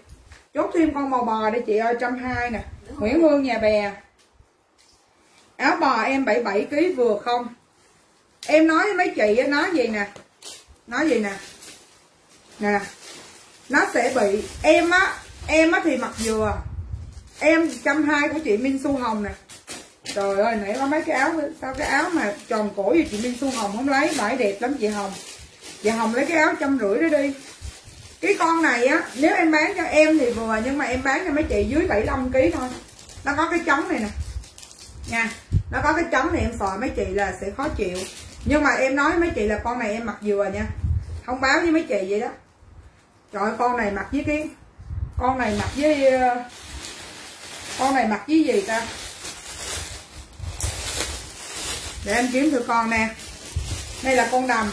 Speaker 1: Chốt thêm con màu bò đi chị ơi trăm hai nè. Nguyễn Hương nhà bè. Áo bò em 77 kg vừa không? Em nói với mấy chị nói gì nè. Nói gì nè. Nè nó sẽ bị em á em á thì mặc vừa em trăm hai của chị Minh Su Hồng nè. Trời ơi, nãy có mấy cái áo, sao cái áo mà tròn cổ gì chị Minh Su Hồng không lấy? Bãi đẹp lắm chị Hồng. Chị Hồng lấy cái áo trăm rưỡi đó đi. Cái con này á, nếu em bán cho em thì vừa, nhưng mà em bán cho mấy chị dưới 75 kg thôi. Nó có cái trống này nè. Nha, nó có cái trống này em sợ mấy chị là sẽ khó chịu. Nhưng mà em nói mấy chị là con này em mặc vừa nha. Không báo với mấy chị vậy đó trời ơi, con này mặc với cái con này mặc với ờ, con này mặc với gì ta? Để em kiếm thử con nè. Đây là con đầm.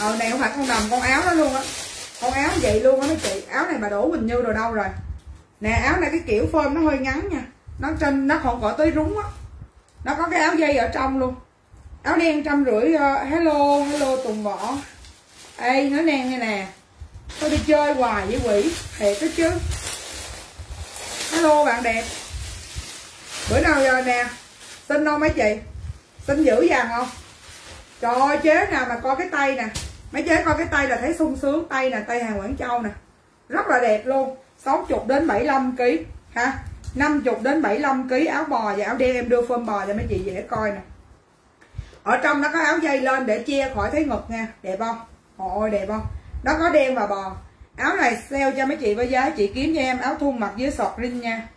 Speaker 1: Ờ này không phải con đầm con áo đó luôn á. Con áo vậy luôn á mấy chị áo này bà đổ bình như rồi đâu rồi? Nè áo này cái kiểu phơm nó hơi ngắn nha. Nó trên nó không có tới rúng á. Nó có cái áo dây ở trong luôn. Áo đen trăm rưỡi ờ, hello hello tùng võ. Ê nó đen như nè tôi đi chơi hoài với quỷ, thiệt đó chứ. Hello, bạn đẹp. Bữa nào giờ nè? Xin không mấy chị? Xin dữ dằn không? Trời ơi, chế nào mà coi cái tay nè. Mấy chế coi cái tay là thấy sung sướng, tay nè, tay hàng quảng châu nè. Rất là đẹp luôn. 60 đến 75 kg ha 50 đến 75 kg áo bò và áo đen em đưa phơm bò cho mấy chị dễ coi nè. Ở trong nó có áo dây lên để che khỏi thấy ngực nha. Đẹp không? Ôi đẹp không? Nó có đen và bò. Áo này sale cho mấy chị với giá, chị kiếm cho em áo thun mặc dưới sọt rin nha.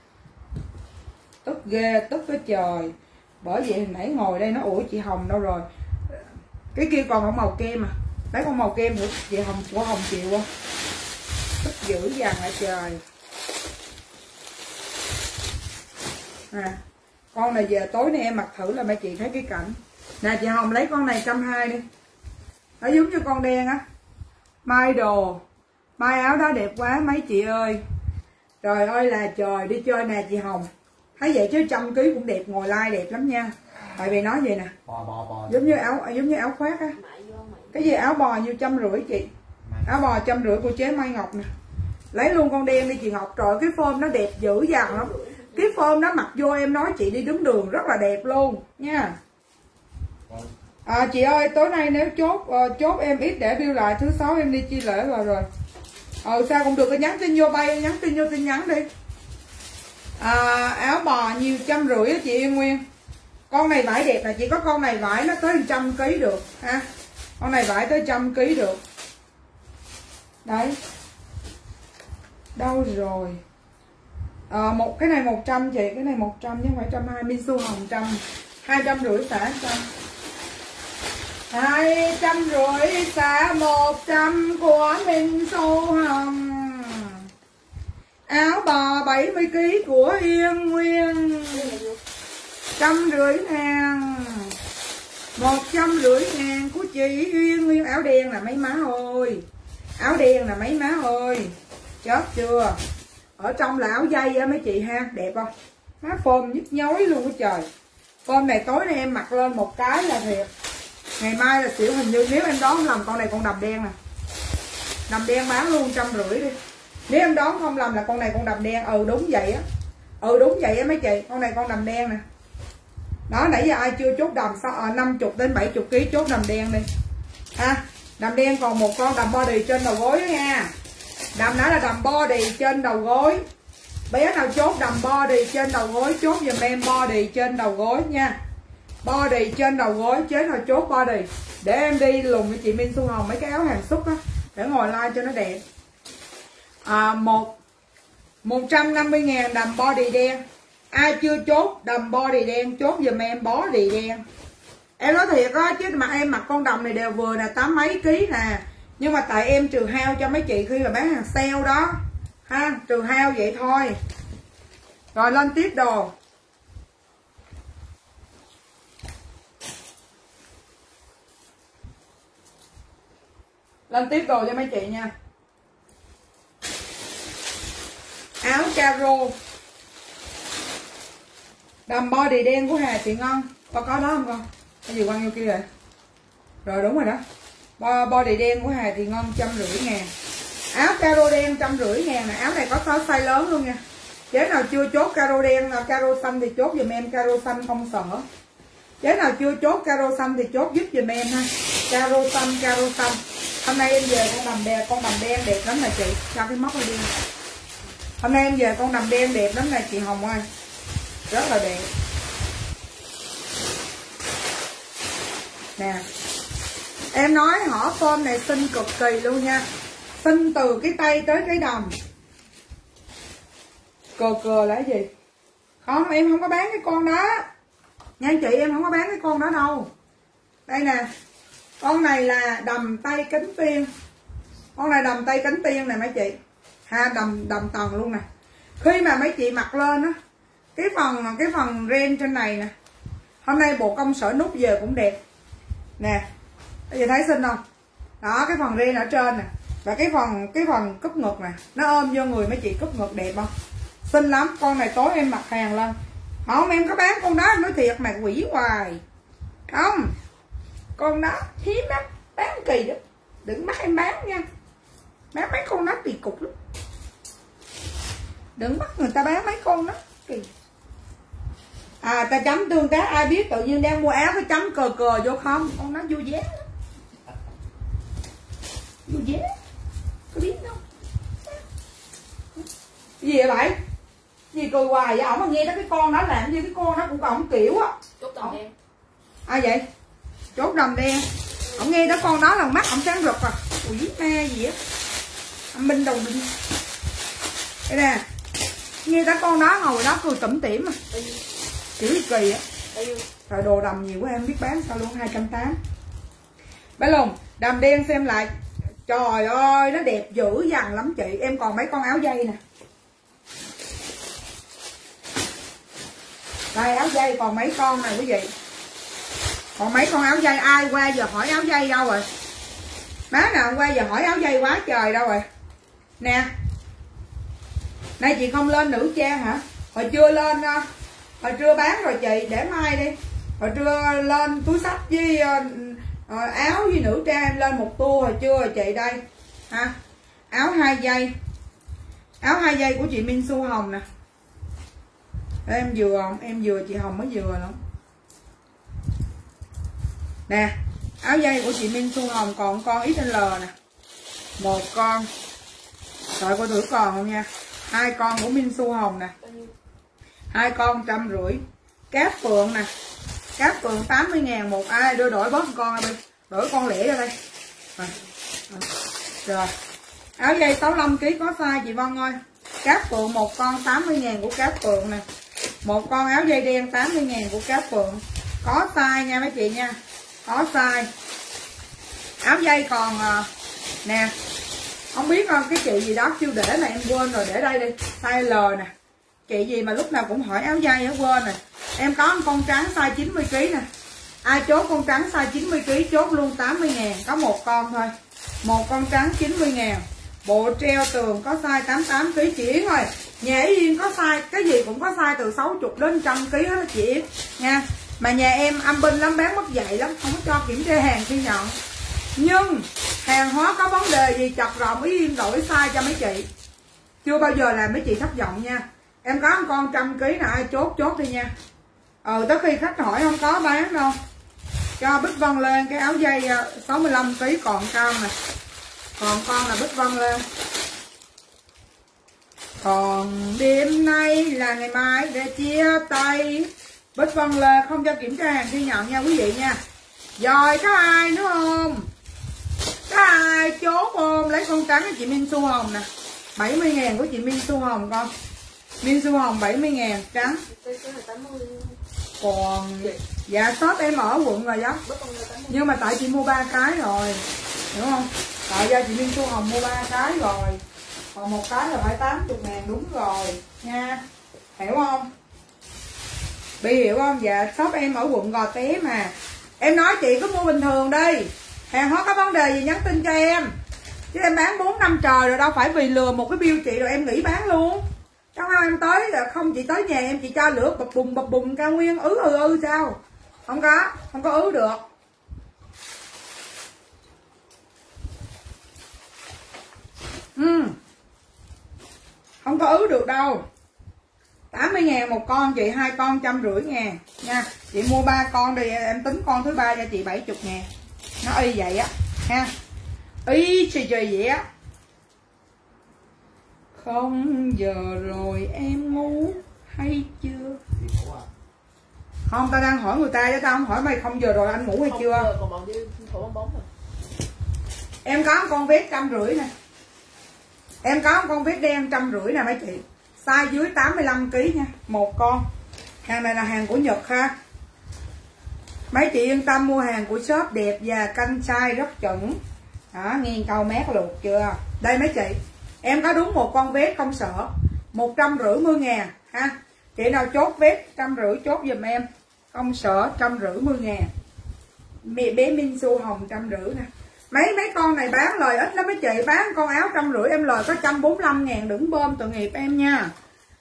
Speaker 1: Tức ghê, tức cái trời. Bởi vậy hồi nãy ngồi đây nó ủi chị hồng đâu rồi? Cái kia còn ở màu kem à? Lấy con màu kem nữa chị hồng, của hồng chịu không? Tức dữ dằn lại trời. À con này về tối nay em mặc thử là mấy chị thấy cái cảnh. Nè, chị hồng lấy con này trăm hai đi. Nó giống như con đen á mai đồ. Mai áo đó đẹp quá mấy chị ơi. Trời ơi là trời đi chơi nè chị hồng. Thấy vậy chứ trăm ký cũng đẹp ngồi like đẹp lắm nha. Tại vì nói vậy nè.
Speaker 2: Bò bò bò.
Speaker 1: Giống như áo giống như áo khoác á. Cái gì áo bò nhiêu trăm rưỡi chị? Áo bò trăm rưỡi của chế mai ngọc nè. Lấy luôn con đen đi chị ngọc. Trời cái form nó đẹp dữ dằn lắm. Cái form đó mặc vô em nói chị đi đứng đường rất là đẹp luôn nha à, chị ơi tối nay nếu chốt uh, chốt em ít để bill lại thứ sáu em đi chi lễ vào rồi. Ờ sao cũng được cái nhắn tin vô bay nhắn tin vô tin nhắn đi. À, áo bò nhiều trăm rưỡi chị Yên Nguyên. Con này vải đẹp là chỉ có con này vải nó tới trăm ký được ha? Con này vải tới trăm ký được. Đấy. Đâu rồi? À, một cái này 100 chị cái này 100 chứ không phải trăm hai Minsu hồng trăm hai trăm rưỡi xả trăm hai trăm rưỡi xả một trăm của Minsu hồng. Áo bò 70 kg của Yên Nguyên. Trăm rưỡi ngàn một trăm rưỡi ngàn của chị Yên Nguyên. Áo đen là mấy má ơi áo đen là mấy má ơi chớp chưa? Ở trong là áo dây á mấy chị ha, đẹp không? Má phôm nhức nhối luôn á trời. Phôm này tối nay em mặc lên một cái là thiệt ngày mai là xỉu hình như nếu em đoán làm lầm con này con đầm đen nè. Đầm đen bán luôn trăm rưỡi đi. Nếu em đoán không lầm là con này con đầm đen. Ừ đúng vậy á. Ừ đúng vậy á mấy chị. Con này con đầm đen nè. Đó nãy giờ ai chưa chốt đầm sao? À, 50 đến 70 kg chốt đầm đen đi. Ha đầm đen còn một con đầm body trên đầu gối đó nha. Đầm đó là đầm body trên đầu gối. Bé nào chốt đầm body trên đầu gối chốt giùm em body trên đầu gối nha body trên đầu gối chế nào chốt body. Để em đi lùng với chị Minh Xuân Hồng mấy cái áo hàng xúc á để ngồi like cho nó đẹp. À, một 150 ngàn đầm body đen. Ai chưa chốt đầm body đen chốt giùm em body đen. Em nói thiệt á chứ mà em mặc con đầm này đều vừa là tám mấy ký nè. Nhưng mà tại em trừ hao cho mấy chị khi mà bán hàng sale đó. Ha trừ hao vậy thôi. Rồi lên tiếp đồ. Lên tiếp đồ cho mấy chị nha. Áo caro. Đầm body đen của Hà chị ngon. Con có đó không con? Cái gì quăng vô kia rồi rồi đúng rồi đó. Body đen của Hà thì ngon trăm rưỡi ngàn. Áo caro đen trăm rưỡi ngàn này áo này có có size lớn luôn nha. Chế nào chưa chốt caro đen là caro xanh thì chốt giùm em. Caro xanh không sợ. Chế nào chưa chốt caro xanh thì chốt giúp giùm em ha. Caro xanh caro xanh hôm nay em về con đầm đen con đầm đen đẹp lắm nè chị. Cho cái móc này đi. Hôm nay em về con đầm đen đẹp lắm nè chị Hồng ơi. Rất là đẹp. Nè. Em nói họ form này xinh cực kỳ luôn nha. Xinh từ cái tay tới cái đầm. Cờ cờ là cái gì? Không, em không có bán cái con đó. Nha chị, em không có bán cái con đó đâu. Đây nè con này là đầm tay cánh tiên. Con này đầm tay cánh tiên này mấy chị. Ha, đầm đầm tầng luôn nè. Khi mà mấy chị mặc lên á, cái phần cái phần ren trên này nè, hôm nay bộ công sở nút về cũng đẹp. Nè bây giờ thấy xinh không? Đó, cái phần ren ở trên nè. Và cái phần cái phần cúp ngực nè, nó ôm vô người mấy chị cúp ngực đẹp không? Xinh lắm, con này tối em mặc hàng lên. Không, em có bán con đó, em nói thiệt mà, quỷ hoài. Không con đó hiếm lắm bán kỳ lắm. Đừng bắt em bán nha. Bán mấy con đó kỳ cục lắm. Đừng bắt người ta bán mấy con đó kỳ. À ta chấm tương tác ai biết tự nhiên đang mua áo cái chấm cờ cờ vô không? Con nó vô giá lắm. vô giá có biết cái gì vậy bảy gì cười hoài vậy? Ổng mà nghe tới cái con đó làm như cái con đó cũng còn kiểu á.
Speaker 4: Chốt tầm đen
Speaker 1: ai vậy chốt đầm đen ổng nghe tới con đó là mắt ổng sáng rực à. Quỷ ma gì á. Âm binh đầu binh đây nè. Nghe tới con đó ngồi đó cười tủm tỉm à. Kiểu kỳ á rồi đồ đầm nhiều quá em biết bán sao luôn 280 Bé Lùng đầm đen xem lại. Trời ơi nó đẹp dữ dằn lắm chị. Em còn mấy con áo dây nè. Đây áo dây còn mấy con này quý vị còn mấy con áo dây, ai qua giờ hỏi áo dây đâu rồi? Má nào qua giờ hỏi áo dây quá trời đâu rồi? Nè. Nay chị không lên nữ trang hả? Hồi chưa lên ờ, hồi trưa bán rồi chị, để mai đi. Hồi trưa lên túi sách với ờ, ờ, áo với nữ trang em lên một tour hồi trưa rồi chị đây. Ha áo hai dây. Áo hai dây của chị Minh Su Hồng nè. Em vừa không em vừa chị Hồng mới vừa lắm nè áo dây của chị Minh Xuân Hồng còn con XL nè. Một con. Rồi cô thử còn không nha? Hai con của Minh Xuân Hồng nè. Hai con trăm rưỡi. Cáp phượng nè. Cáp phượng 80 ngàn một ai? Đưa đổi bớt con đi. Đổi con lẻ ra đây. Rồi, rồi. rồi. áo dây 65 kg có size chị Vân ơi? Cáp phượng một con 80 ngàn của cáp phượng nè. Một con áo dây đen 80 ngàn của cáp phượng. Có size nha mấy chị nha có size áo dây còn à, nè. Không biết không cái chị gì đó chưa để mà em quên rồi để đây đi. Size L nè. Chị gì mà lúc nào cũng hỏi áo dây á quên nè em có một con trắng size 90 kg nè. Ai chốt con trắng size 90 kg chốt luôn 80 ngàn. Có một con thôi. Một con trắng 90 ngàn. Bộ treo tường có size 88 kg chị Yến ơi. Nhà Yến Yên có size cái gì cũng có size từ 60 đến 100 kg hết chị Yến. Nha mà nhà em âm binh lắm, bán mất dạy lắm, không có cho kiểm tra hàng khi nhận. Nhưng, hàng hóa có vấn đề gì, chọc rộng ý Yên đổi sai cho mấy chị. Chưa bao giờ làm mấy chị thất vọng nha. Em có một con trăm ký là ai chốt chốt đi nha. Ờ tới khi khách hỏi không có bán đâu. Cho Bích Vân lên, cái áo dây ờ, 65 kg còn cao nè. Còn con là Bích Vân lên. Còn đêm nay là ngày mai để chia tay bên phần là không cho kiểm tra hàng ghi nhận nha quý vị nha. Rồi, có ai nữa không? Có ai chốt không lấy con trắng của chị Minh Xu Hồng nè? 70 ngàn của chị Minh Xu Hồng con. Minh Xu Hồng 70 ngàn, trắng. Còn dạ shop em ở quận rồi đó. Nhưng mà tại chị mua ba cái rồi, hiểu không? Tại do chị Minh Xu Hồng mua ba cái rồi. Còn một cái là phải 80 ngàn, đúng rồi, nha. Hiểu không? Bị hiểu không? Dạ shop em ở quận Gò Té mà. Em nói chị cứ mua bình thường đi. Hàng hóa có vấn đề gì nhắn tin cho em. Chứ em bán 4 năm trời rồi đâu phải vì lừa một cái bill chị rồi em nghỉ bán luôn. Trong không em tới là không chị tới nhà em, chị cho lửa bập bùng bập bùng, cao nguyên, ứ ừ ừ sao? Không có không có ứ được. Ừ. không có ứ được đâu. 80 ngàn một con chị hai con trăm rưỡi ngàn. Nha chị mua ba con đi em tính con thứ ba cho chị 70 ngàn. Nó y vậy á ha. Y chị trời vậy á. Không giờ rồi em ngủ hay chưa?
Speaker 2: À?
Speaker 1: không tao đang hỏi người ta chứ tao không hỏi mày không giờ rồi anh ngủ hay
Speaker 4: Không,
Speaker 1: chưa?
Speaker 4: còn bọn đi thổ bong bóng rồi.
Speaker 1: Em có một con vét trăm rưỡi nè. Em có một con vét đen trăm rưỡi nè mấy chị size dưới 85 kg nha, một con. Hàng này là hàng của Nhật ha. Mấy chị yên tâm mua hàng của shop đẹp và canh size rất chuẩn. Đó nghiêng câu mét luộc chưa? Đây mấy chị, em có đúng một con vét công sở, một trăm rưỡi mươi ngàn ha. Chị nào chốt vét trăm rưỡi chốt giùm em. Công sở trăm rưỡi mươi ngàn. Mẹ bé Minh Su hồng trăm rưỡi nè mấy mấy con này bán lời ít lắm mấy chị. Bán con áo trăm rưỡi em lời có trăm bốn mươi ngàn đừng bơm tội nghiệp em nha.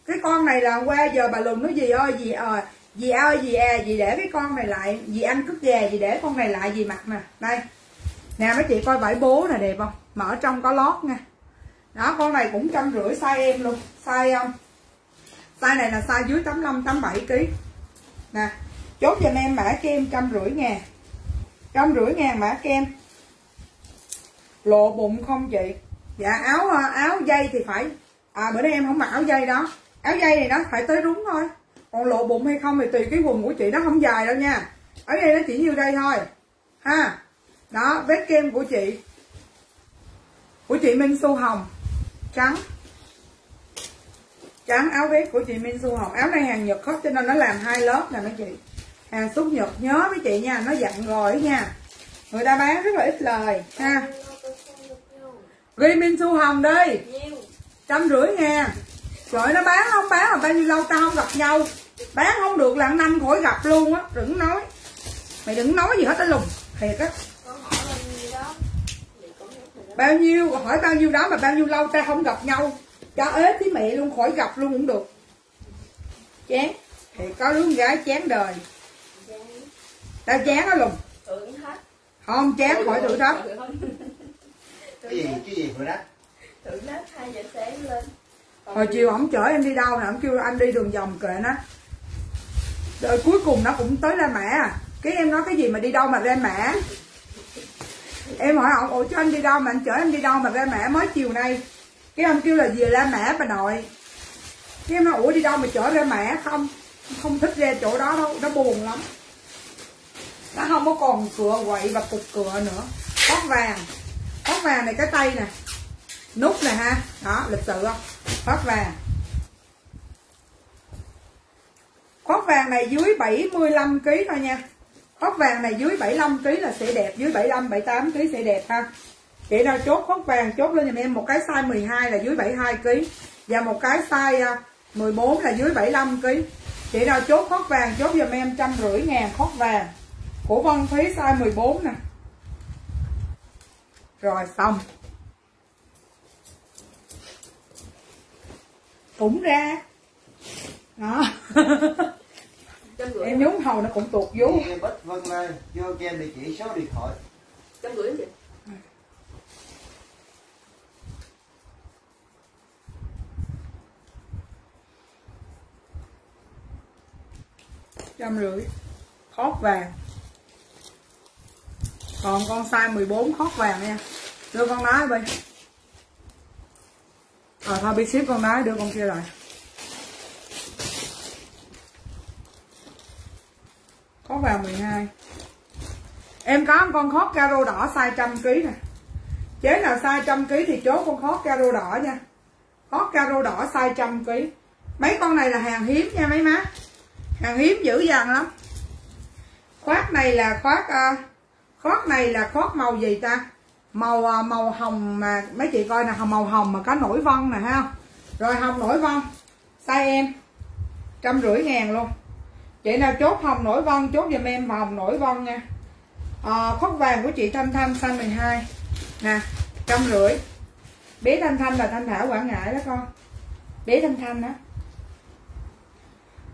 Speaker 1: Cái con này là qua giờ bà lùn nói gì ơi, gì ờ gì ơi gì à gì để cái con này lại. Gì anh cướp gà gì để con này lại, gì mặt nè. Đây. Nè, mấy chị coi vải bố nè, đẹp không? Mở trong có lót nha. Đó, con này cũng trăm rưỡi size em luôn. Size không size này là size dưới 85 87 kg nè, chốt giùm em mã kem trăm rưỡi ngàn. Trăm rưỡi ngàn mã kem lộ bụng không chị? Dạ áo áo dây thì phải. À bữa nay em không mặc áo dây đó. Áo dây này nó phải tới đúng thôi. Còn lộ bụng hay không thì tùy cái quần của chị, nó không dài đâu nha. Áo dây nó chỉ như đây thôi. Ha. Đó vết kem của chị. Của chị Minh xu Hồng. Trắng. Trắng, áo vest của chị Minh xu Hồng. Áo này hàng Nhật hết, cho nên nó làm hai lớp nè mấy chị. Hàng xuất Nhật nhớ mấy chị nha, nó dặn rồi nha. Người ta bán rất là ít lời, ha ghi Minh Su Hồng đi trăm rưỡi ngàn. Trời nó bán không bán mà bao nhiêu lâu tao không gặp nhau. Bán không được là năm khỏi gặp luôn á đừng nói. Mày đừng nói gì hết á lùng. Thiệt á. Bao nhiêu hỏi bao nhiêu đó mà bao nhiêu lâu ta không gặp nhau. Cho ế tí mẹ luôn khỏi gặp luôn cũng được. Chán. Thì có đứa con gái chán đời. Tao chán á lùng. Không chán khỏi tự đó
Speaker 2: cái gì cái gì vừa đó?
Speaker 4: Tưởng hết hai giờ sáng lên. Còn
Speaker 1: hồi chiều ổng chở em đi đâu nè ổng kêu anh đi đường vòng kệ nó. Rồi cuối cùng nó cũng tới ra mã à cái em nói cái gì mà đi đâu mà ra mã em hỏi ổng ủa cho anh đi đâu mà anh chở em đi đâu mà ra mã mới chiều nay cái ông kêu là về ra mã bà nội. Cái em nói ủa đi đâu mà chở ra mã không không thích ra chỗ đó đâu nó buồn lắm. Nó không có còn cửa quậy và cục cửa nữa. Hót vàng hót vàng này, cái tay nè. Nút nè ha. Đó, lịch sự không? Hót vàng. Hót vàng này dưới 75 kg thôi nha. Hót vàng này dưới 75 kg là sẽ đẹp, dưới 75 78 kg sẽ đẹp ha. Chị nào, chốt hót vàng, chốt lên giùm em. Một cái size 12 là dưới 72 kg và một cái size à, 14 là dưới 75 kg chị nào, chốt hót vàng, chốt giùm em trăm rưỡi ngàn hót vàng. Của Vân Thúy size 14 nè rồi xong. Cũng ra. Đó. Em nhúng hầu nó cũng tuột vú
Speaker 2: Ghi bích vân lên vô cho em địa chỉ số điện thoại.
Speaker 4: Trăm rưỡi chị
Speaker 1: trăm rưỡi. Khót vàng còn con size 14 khót vàng nha. Đưa con nái đi. Ờ thôi bị ship con nái đưa con kia lại. Khót vàng 12 em có con khót caro đỏ size trăm kg nè. Chế nào size trăm kg thì chốt con khót caro đỏ nha. Khót caro đỏ size trăm kg mấy con này là hàng hiếm nha mấy má. Hàng hiếm dữ dằn lắm. Khoác này là khoác uh, Khót này là khót màu gì ta? Màu à, màu hồng mà mấy chị coi nè màu hồng mà có nổi vân nè ha rồi hồng nổi vân. Size em. Trăm rưỡi ngàn luôn. Chị nào chốt hồng nổi vân chốt giùm em và hồng nổi vân nha. Ờ, à, khoác vàng của chị Thanh Thanh size 12 nè trăm rưỡi. Bé Thanh Thanh là Thanh Thảo Quảng Ngãi đó con. Bé Thanh Thanh đó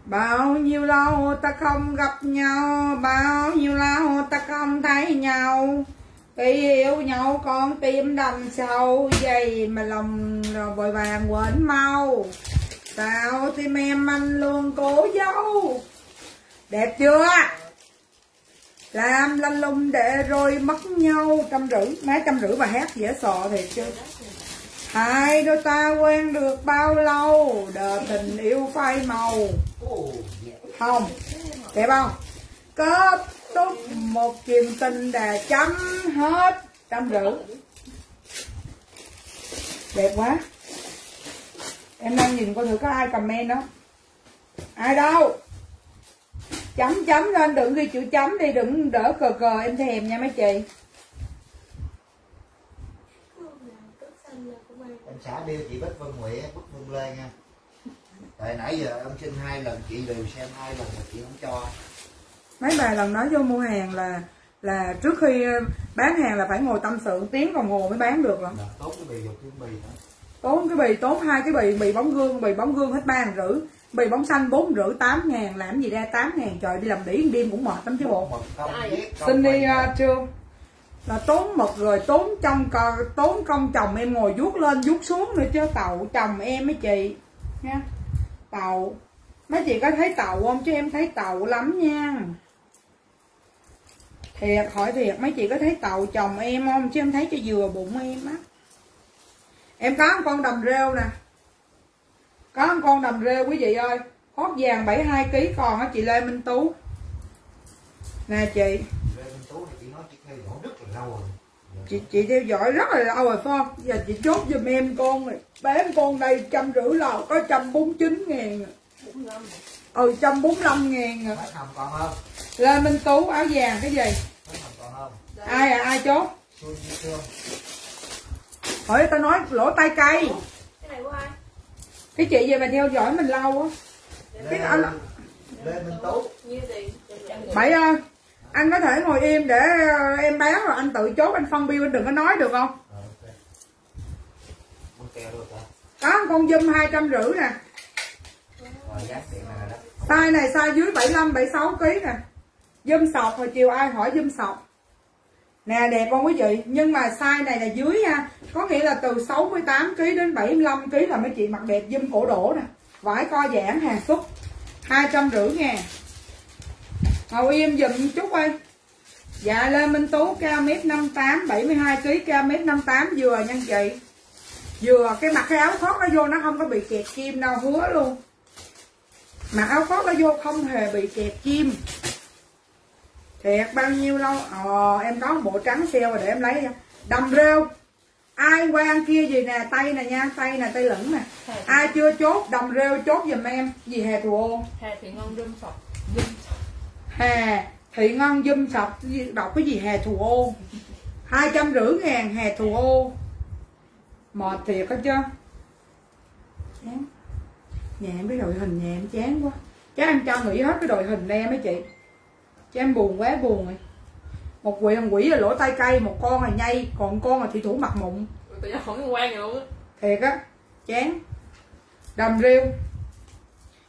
Speaker 1: Bao nhiêu lâu ta không gặp nhau, Bao nhiêu lâu ta không thấy nhau. Khi yêu nhau con tim đầm sâu Vậy mà lòng vội vàng quên mau. Sao tim em anh luôn cố giấu? Đẹp chưa? Làm lanh lung để rồi mất nhau. Trăm rưỡi, Má trăm rưỡi mà hát dễ sò thiệt chứ. Hai đôi ta quen được bao lâu Đời tình yêu phai màu. Không đẹp không kết thúc một chìm tình đà chấm hết. Trăm rưỡi đẹp quá. Em đang nhìn coi thử có ai comment đó. Ai đâu? Chấm chấm lên, đừng ghi chữ chấm đi, đừng đỡ cờ cờ em thèm nha mấy chị.
Speaker 2: Em xã bill chị bích vân nguyễn bích vân lê nha. Tại nãy giờ ông xin hai lần chị đều xem hai lần mà chị không cho.
Speaker 1: Mấy bà lần nói vô mua hàng là là trước khi bán hàng là phải ngồi tâm sự tiếng đồng hồ mới bán được lắm
Speaker 2: là tốt cái bì dục cái bì nữa
Speaker 1: tốn cái bì tốn hai cái bì bì bóng gương bì bóng gương hết ba rưỡi. Bì bóng xanh bốn rưỡi tám ngàn làm gì ra tám ngàn trời đi làm đỉ đêm cũng mệt lắm chứ bộ. Xin đi uh, chưa là tốn mực rồi tốn trong cờ tốn công chồng em ngồi vuốt lên vuốt xuống nữa chứ, tàu chồng em mấy chị, nha. Tàu. Mấy chị có thấy tàu không? Chứ em thấy tàu lắm nha. Thiệt, hỏi thiệt, mấy chị có thấy tàu chồng em không? Chứ em thấy cho vừa bụng em á. Em có một con đầm rêu nè. Có một con đầm rêu quý vị ơi. Hót vàng 72 kg còn á chị Lê Minh Tú. Nè chị
Speaker 2: Lê Minh Tú thì chị nói chị theo dõi rất là lâu rồi
Speaker 1: chị chị theo dõi rất là lâu rồi phải không giờ chị chốt giùm em con này. Bán con đây trăm rưỡi lò có trăm bốn chín ngàn à. ừ trăm bốn năm ngàn à.
Speaker 2: Mấy hồng còn không?
Speaker 1: Lê Minh Tú áo vàng cái gì?
Speaker 2: Còn không?
Speaker 1: Ai à ai chốt? Hỏi tao nói lỗ tay cây.
Speaker 4: Cái này của ai?
Speaker 1: Cái chị về mà theo dõi mình lâu á.
Speaker 2: Lê,
Speaker 1: Cái anh-
Speaker 2: lê minh tú.
Speaker 1: Bảy ơi anh có thể ngồi im để ờ, em bán rồi anh tự chốt anh phân bill anh đừng có nói được không?
Speaker 2: Ờ,
Speaker 1: có con dâm hai trăm rưỡi nè. Size này size dưới 75 76 kg nè. Dâm sọt hồi chiều ai hỏi dâm sọt. Nè đẹp không quý vị? Nhưng mà size này là dưới nha. Có nghĩa là từ 68 kg đến 75 kg là mấy chị mặc đẹp dâm cổ đổ nè. Vải co giãn hàng xuất. hai trăm rưỡi ngàn ngồi im dùm chút ơi dạ Lê Minh Tú cao mét 58 72 kg cao mét 58 vừa nha chị vừa cái mặt cái áo khoác nó vô nó không có bị kẹt kim đâu hứa luôn. Mặc áo khoác nó vô không hề bị kẹt kim. Thiệt bao nhiêu lâu? Ờ em có một bộ trắng sale rồi để em lấy đầm rêu. Ai qua ăn kia gì nè tay nè nha tay nè tay lửng nè. Ai chưa chốt đầm rêu chốt giùm em. Gì hè thù ô?
Speaker 3: Hà thì ngon rơm sọc
Speaker 1: hè thị ngon dâm sọc đọc cái gì hè thù ô. Hai trăm rưỡi ngàn hè thù ô. Mệt thiệt hết chưa chán. Nhà em cái đội hình nhà em chán quá. Chắc em cho nghỉ hết cái đội hình em mấy chị. Cho em buồn quá buồn rồi. Một quỷ thằng quỷ là lỗ tay cây một con là nhây còn con là thị thủ mặt mụn.
Speaker 3: Tự nhiên không quan luôn á.
Speaker 1: Thiệt á chán. Đầm riêu.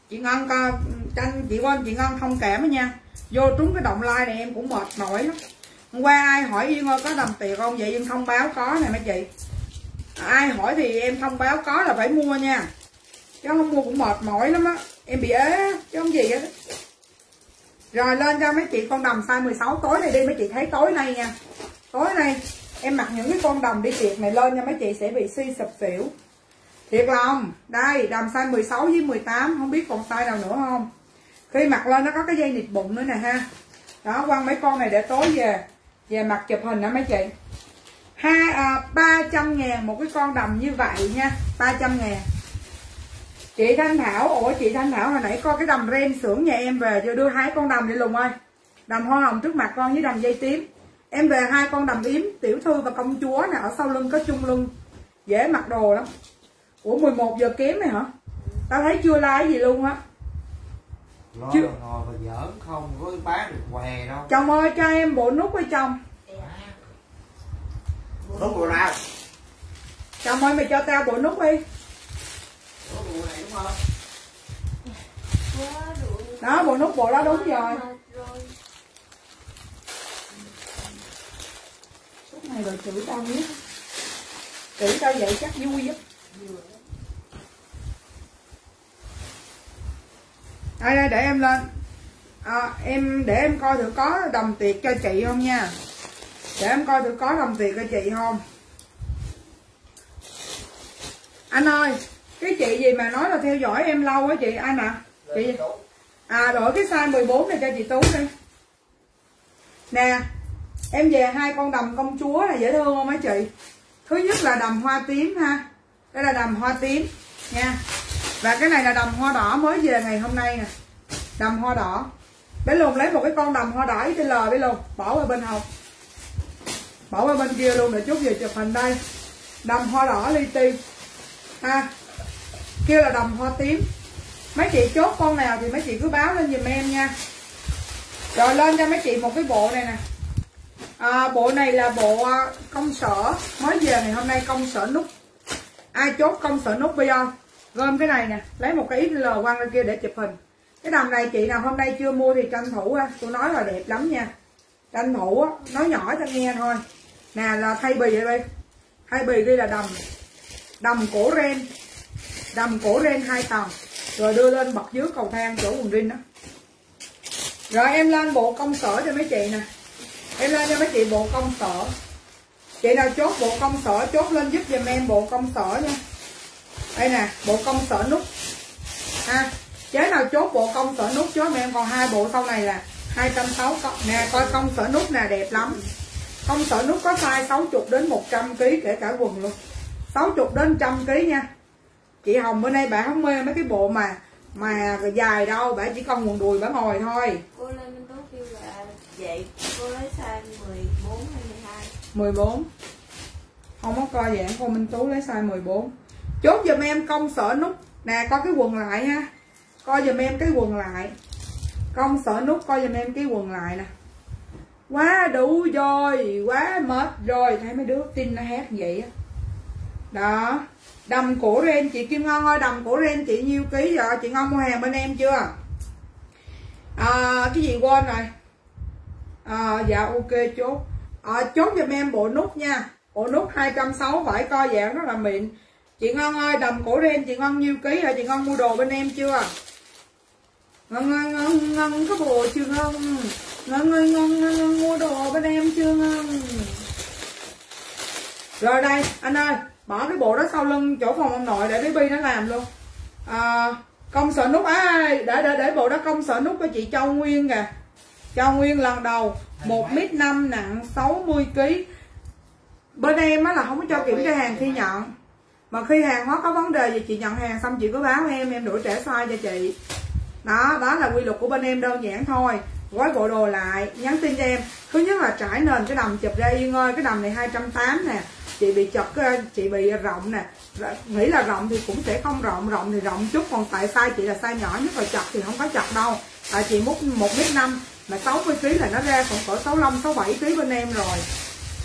Speaker 1: Chị ngon co tranh chị con chị ngon thông cảm đó nha vô trúng cái động like này em cũng mệt mỏi lắm. Hôm qua ai hỏi yên ơi, có đầm tiền không? Vậy em thông báo có nè mấy chị. Ai hỏi thì em thông báo có là phải mua nha. Chứ không mua cũng mệt mỏi lắm á. Em bị ế, chứ không gì hết rồi lên cho mấy chị con đầm size 16 tối này đi, mấy chị thấy tối nay nha. Tối nay em mặc những cái con đầm đi tiệc này lên cho mấy chị sẽ bị suy sụp xỉu. Thiệt lòng. Đây đầm size 16 với 18 không biết còn size nào nữa không? Khi mặc lên nó có cái dây nịt bụng nữa nè ha. Đó quăng mấy con này để tối về. Về mặc chụp hình hả mấy chị? Hai à, 300 ngàn một cái con đầm như vậy nha. 300 ngàn. Chị Thanh Thảo ủa chị Thanh Thảo hồi nãy coi cái đầm ren xưởng nhà em về cho đưa hai con đầm đi lùng ơi. Đầm hoa hồng trước mặt con với đầm dây tím. Em về hai con đầm yếm tiểu thư và công chúa nè ở sau lưng có chung lưng. Dễ mặc đồ lắm. Ủa 11 giờ kém này hả? Tao thấy chưa like gì luôn á
Speaker 2: lo
Speaker 1: Chứ-
Speaker 2: ngồi và giỡn không có bán được què đâu.
Speaker 1: Chồng ơi cho em bộ nút với chồng.
Speaker 2: Nút bộ nào?
Speaker 1: Chồng ơi mày cho tao bộ nút đi.
Speaker 2: Bộ này đúng không?
Speaker 1: Đó bộ nút bộ đó đúng rồi. Suốt này rồi chửi tao biết chửi tao vậy chắc vui lắm đây đây để em lên. À, em để em coi thử có đồng tiệc cho chị không nha. Để em coi thử có đồng tiệc cho chị không. Anh ơi cái chị gì mà nói là theo dõi em lâu á chị anh ạ? Chị à đổi cái size 14 này cho chị tú đi. Nè em về hai con đầm công chúa là dễ thương không mấy chị? Thứ nhất là đầm hoa tím ha. Đây là đầm hoa tím. Nha và cái này là đầm hoa đỏ mới về ngày hôm nay nè. Đầm hoa đỏ. Bé luôn lấy một cái con đầm hoa đỏ XL bé luôn bỏ qua bên hông. Bỏ qua bên kia luôn để chút về chụp hình đây. Đầm hoa đỏ li ti. À, ha kia là đầm hoa tím. Mấy chị chốt con nào thì mấy chị cứ báo lên giùm em nha. Rồi lên cho mấy chị một cái bộ này nè. À, bộ này là bộ à, công sở. Mới về ngày hôm nay công sở nút. Ai chốt công sở nút bây giờ? Gom cái này nè, lấy một cái XL quăng ra kia để chụp hình. Cái đầm này chị nào hôm nay chưa mua thì tranh thủ ha tôi nói là đẹp lắm nha. Tranh thủ á, nói nhỏ cho nghe thôi. Nè, là thay bì vậy đây thay bì ghi là đầm. Đầm cổ ren. Đầm cổ ren hai tầng. Rồi đưa lên bậc dưới cầu thang chỗ quần rin đó. Rồi em lên bộ công sở cho mấy chị nè. Em lên cho mấy chị bộ công sở. Chị nào chốt bộ công sở, chốt lên giúp giùm em bộ công sở nha đây nè bộ công sở nút. Ha chế nào chốt bộ công sở nút chốt em còn hai bộ sau này là 260 con nè coi công sở nút nè đẹp lắm. Công sở nút có size 60 đến 100 kg kể cả quần luôn. 60 đến 100 kg nha. Chị Hồng bữa nay bà không mê mấy cái bộ mà mà dài đâu bà chỉ còn quần đùi bà ngồi thôi.
Speaker 4: Cô Lê Minh Tú kêu là vậy. Cô lấy size 14 hay 12
Speaker 1: 14 không có coi vậy cô Minh Tú lấy size 14 chốt giùm em công sở nút. Nè coi cái quần lại ha. Coi giùm em cái quần lại. Công sở nút coi giùm em cái quần lại nè. Quá đủ rồi quá mệt rồi. Thấy mấy đứa tin nó hát vậy á. Đó. Đầm cổ ren chị kim ngon ơi đầm cổ ren chị nhiêu ký rồi chị ngon mua hàng bên em chưa? À, cái gì quên rồi? À, dạ ok chốt. À, chốt giùm em bộ nút nha. Bộ nút 260 vải co dạng rất là mịn chị ngon ơi đầm cổ ren chị ngon nhiêu ký hả chị ngon mua đồ bên em chưa? Ngon ngon ngon ngon có bộ chưa ngon ngon ngon ngon ngon, ngon mua đồ bên em chưa ngon rồi đây anh ơi bỏ cái bộ đó sau lưng chỗ phòng ông nội để baby nó làm luôn. À, công sở nút ai để để để bộ đó công sở nút cho chị Châu Nguyên kìa. Châu Nguyên lần đầu một mét năm nặng 60 kg bên em á là không có cho kiểm tra hàng khi nhận mà khi hàng hóa có vấn đề gì, chị nhận hàng xong, chị cứ báo em em đổi trả size cho chị. Đó đó là quy luật của bên em đơn giản thôi. Gói bộ đồ lại, nhắn tin cho em. Thứ nhất là trải nền cái đầm chụp ra yên ơi cái đầm này 280 nè. Chị bị chật chị bị rộng nè. Nghĩ là rộng thì cũng sẽ không rộng rộng thì rộng chút, còn tại size chị là size nhỏ nhất rồi, chật thì không có chật đâu. Tại chị múc một mét năm mà 60 kg là nó ra khoảng cỡ 65 67 kg bên em rồi.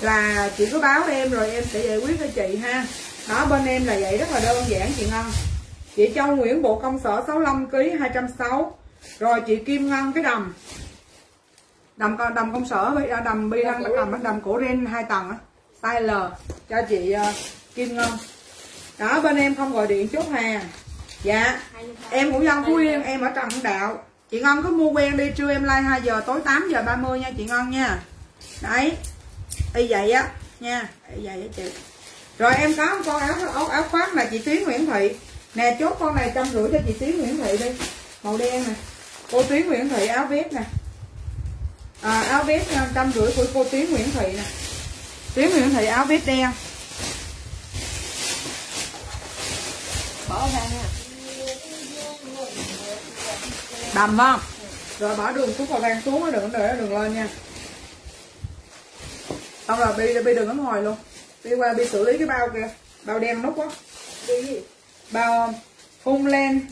Speaker 1: Là chị cứ báo em rồi em sẽ giải quyết cho chị ha đó bên em là vậy, rất là đơn giản, chị Ngân. Chị Châu Nguyễn bộ công sở 65 kg 260 rồi chị Kim Ngân, cái đầm. Đầm đầm công sở à, đầm bi đầm đầm đầm cổ ren hai tầng á. Size L, cho chị à, Kim Ngân. Đó, bên em không gọi điện chốt hàng. Dạ em cũng dân Phú Yên, em ở Trần Đạo. Chị Ngân cứ mua quen đi, trưa em like 2 giờ, tối 8 giờ 30 nha chị Ngân nha. Đấy, y vậy á, nha, y vậy á chị rồi em có một con áo áo, áo khoác là chị Tuyến Nguyễn Thị. Nè chốt con này trăm rưỡi cho chị Tuyến Nguyễn Thị đi. Màu đen nè. Cô Tuyến Nguyễn Thị áo vest nè. À, áo vest à, trăm rưỡi của cô Tuyến Nguyễn Thị nè. Tuyến Nguyễn Thị áo vest đen.
Speaker 4: Bỏ ra nha.
Speaker 1: Đầm không? Rồi bỏ đường xuống vào vàng xuống đừng để đường lên nha. Xong rồi bi bi đừng có ngồi luôn đi qua đi xử lý cái bao kìa. Bao đen nút quá.
Speaker 4: Đi
Speaker 1: bao um, hung lên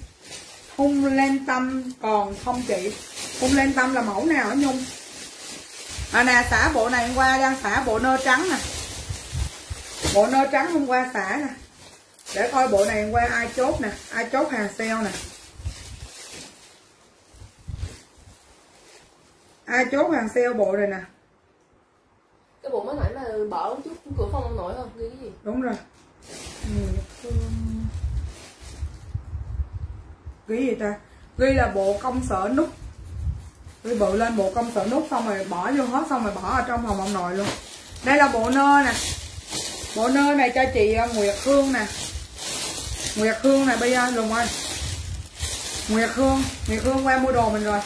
Speaker 1: hung lên tâm còn không chị. Hung lên tâm là mẫu nào ở nhung? À nè, xả bộ này hôm qua đang xả bộ nơ trắng nè. Bộ nơ trắng hôm qua xả nè. Để coi bộ này hôm qua ai chốt nè, ai chốt hàng sale nè. Ai chốt hàng sale bộ này nè
Speaker 4: cái bộ mới nãy là bỏ chút cửa phòng ông nội không? Ghi cái gì?
Speaker 1: Đúng rồi. Ghi gì ta? Ghi là bộ công sở nút. Ghi bự lên bộ công sở nút xong rồi bỏ vô hết xong rồi bỏ ở trong phòng ông nội luôn. Đây là bộ nơ nè. Bộ nơ này cho chị uh, Nguyệt Hương nè. Nguyệt Hương này bây giờ lùng ơi. Nguyệt Hương. Nguyệt Hương qua mua đồ mình rồi.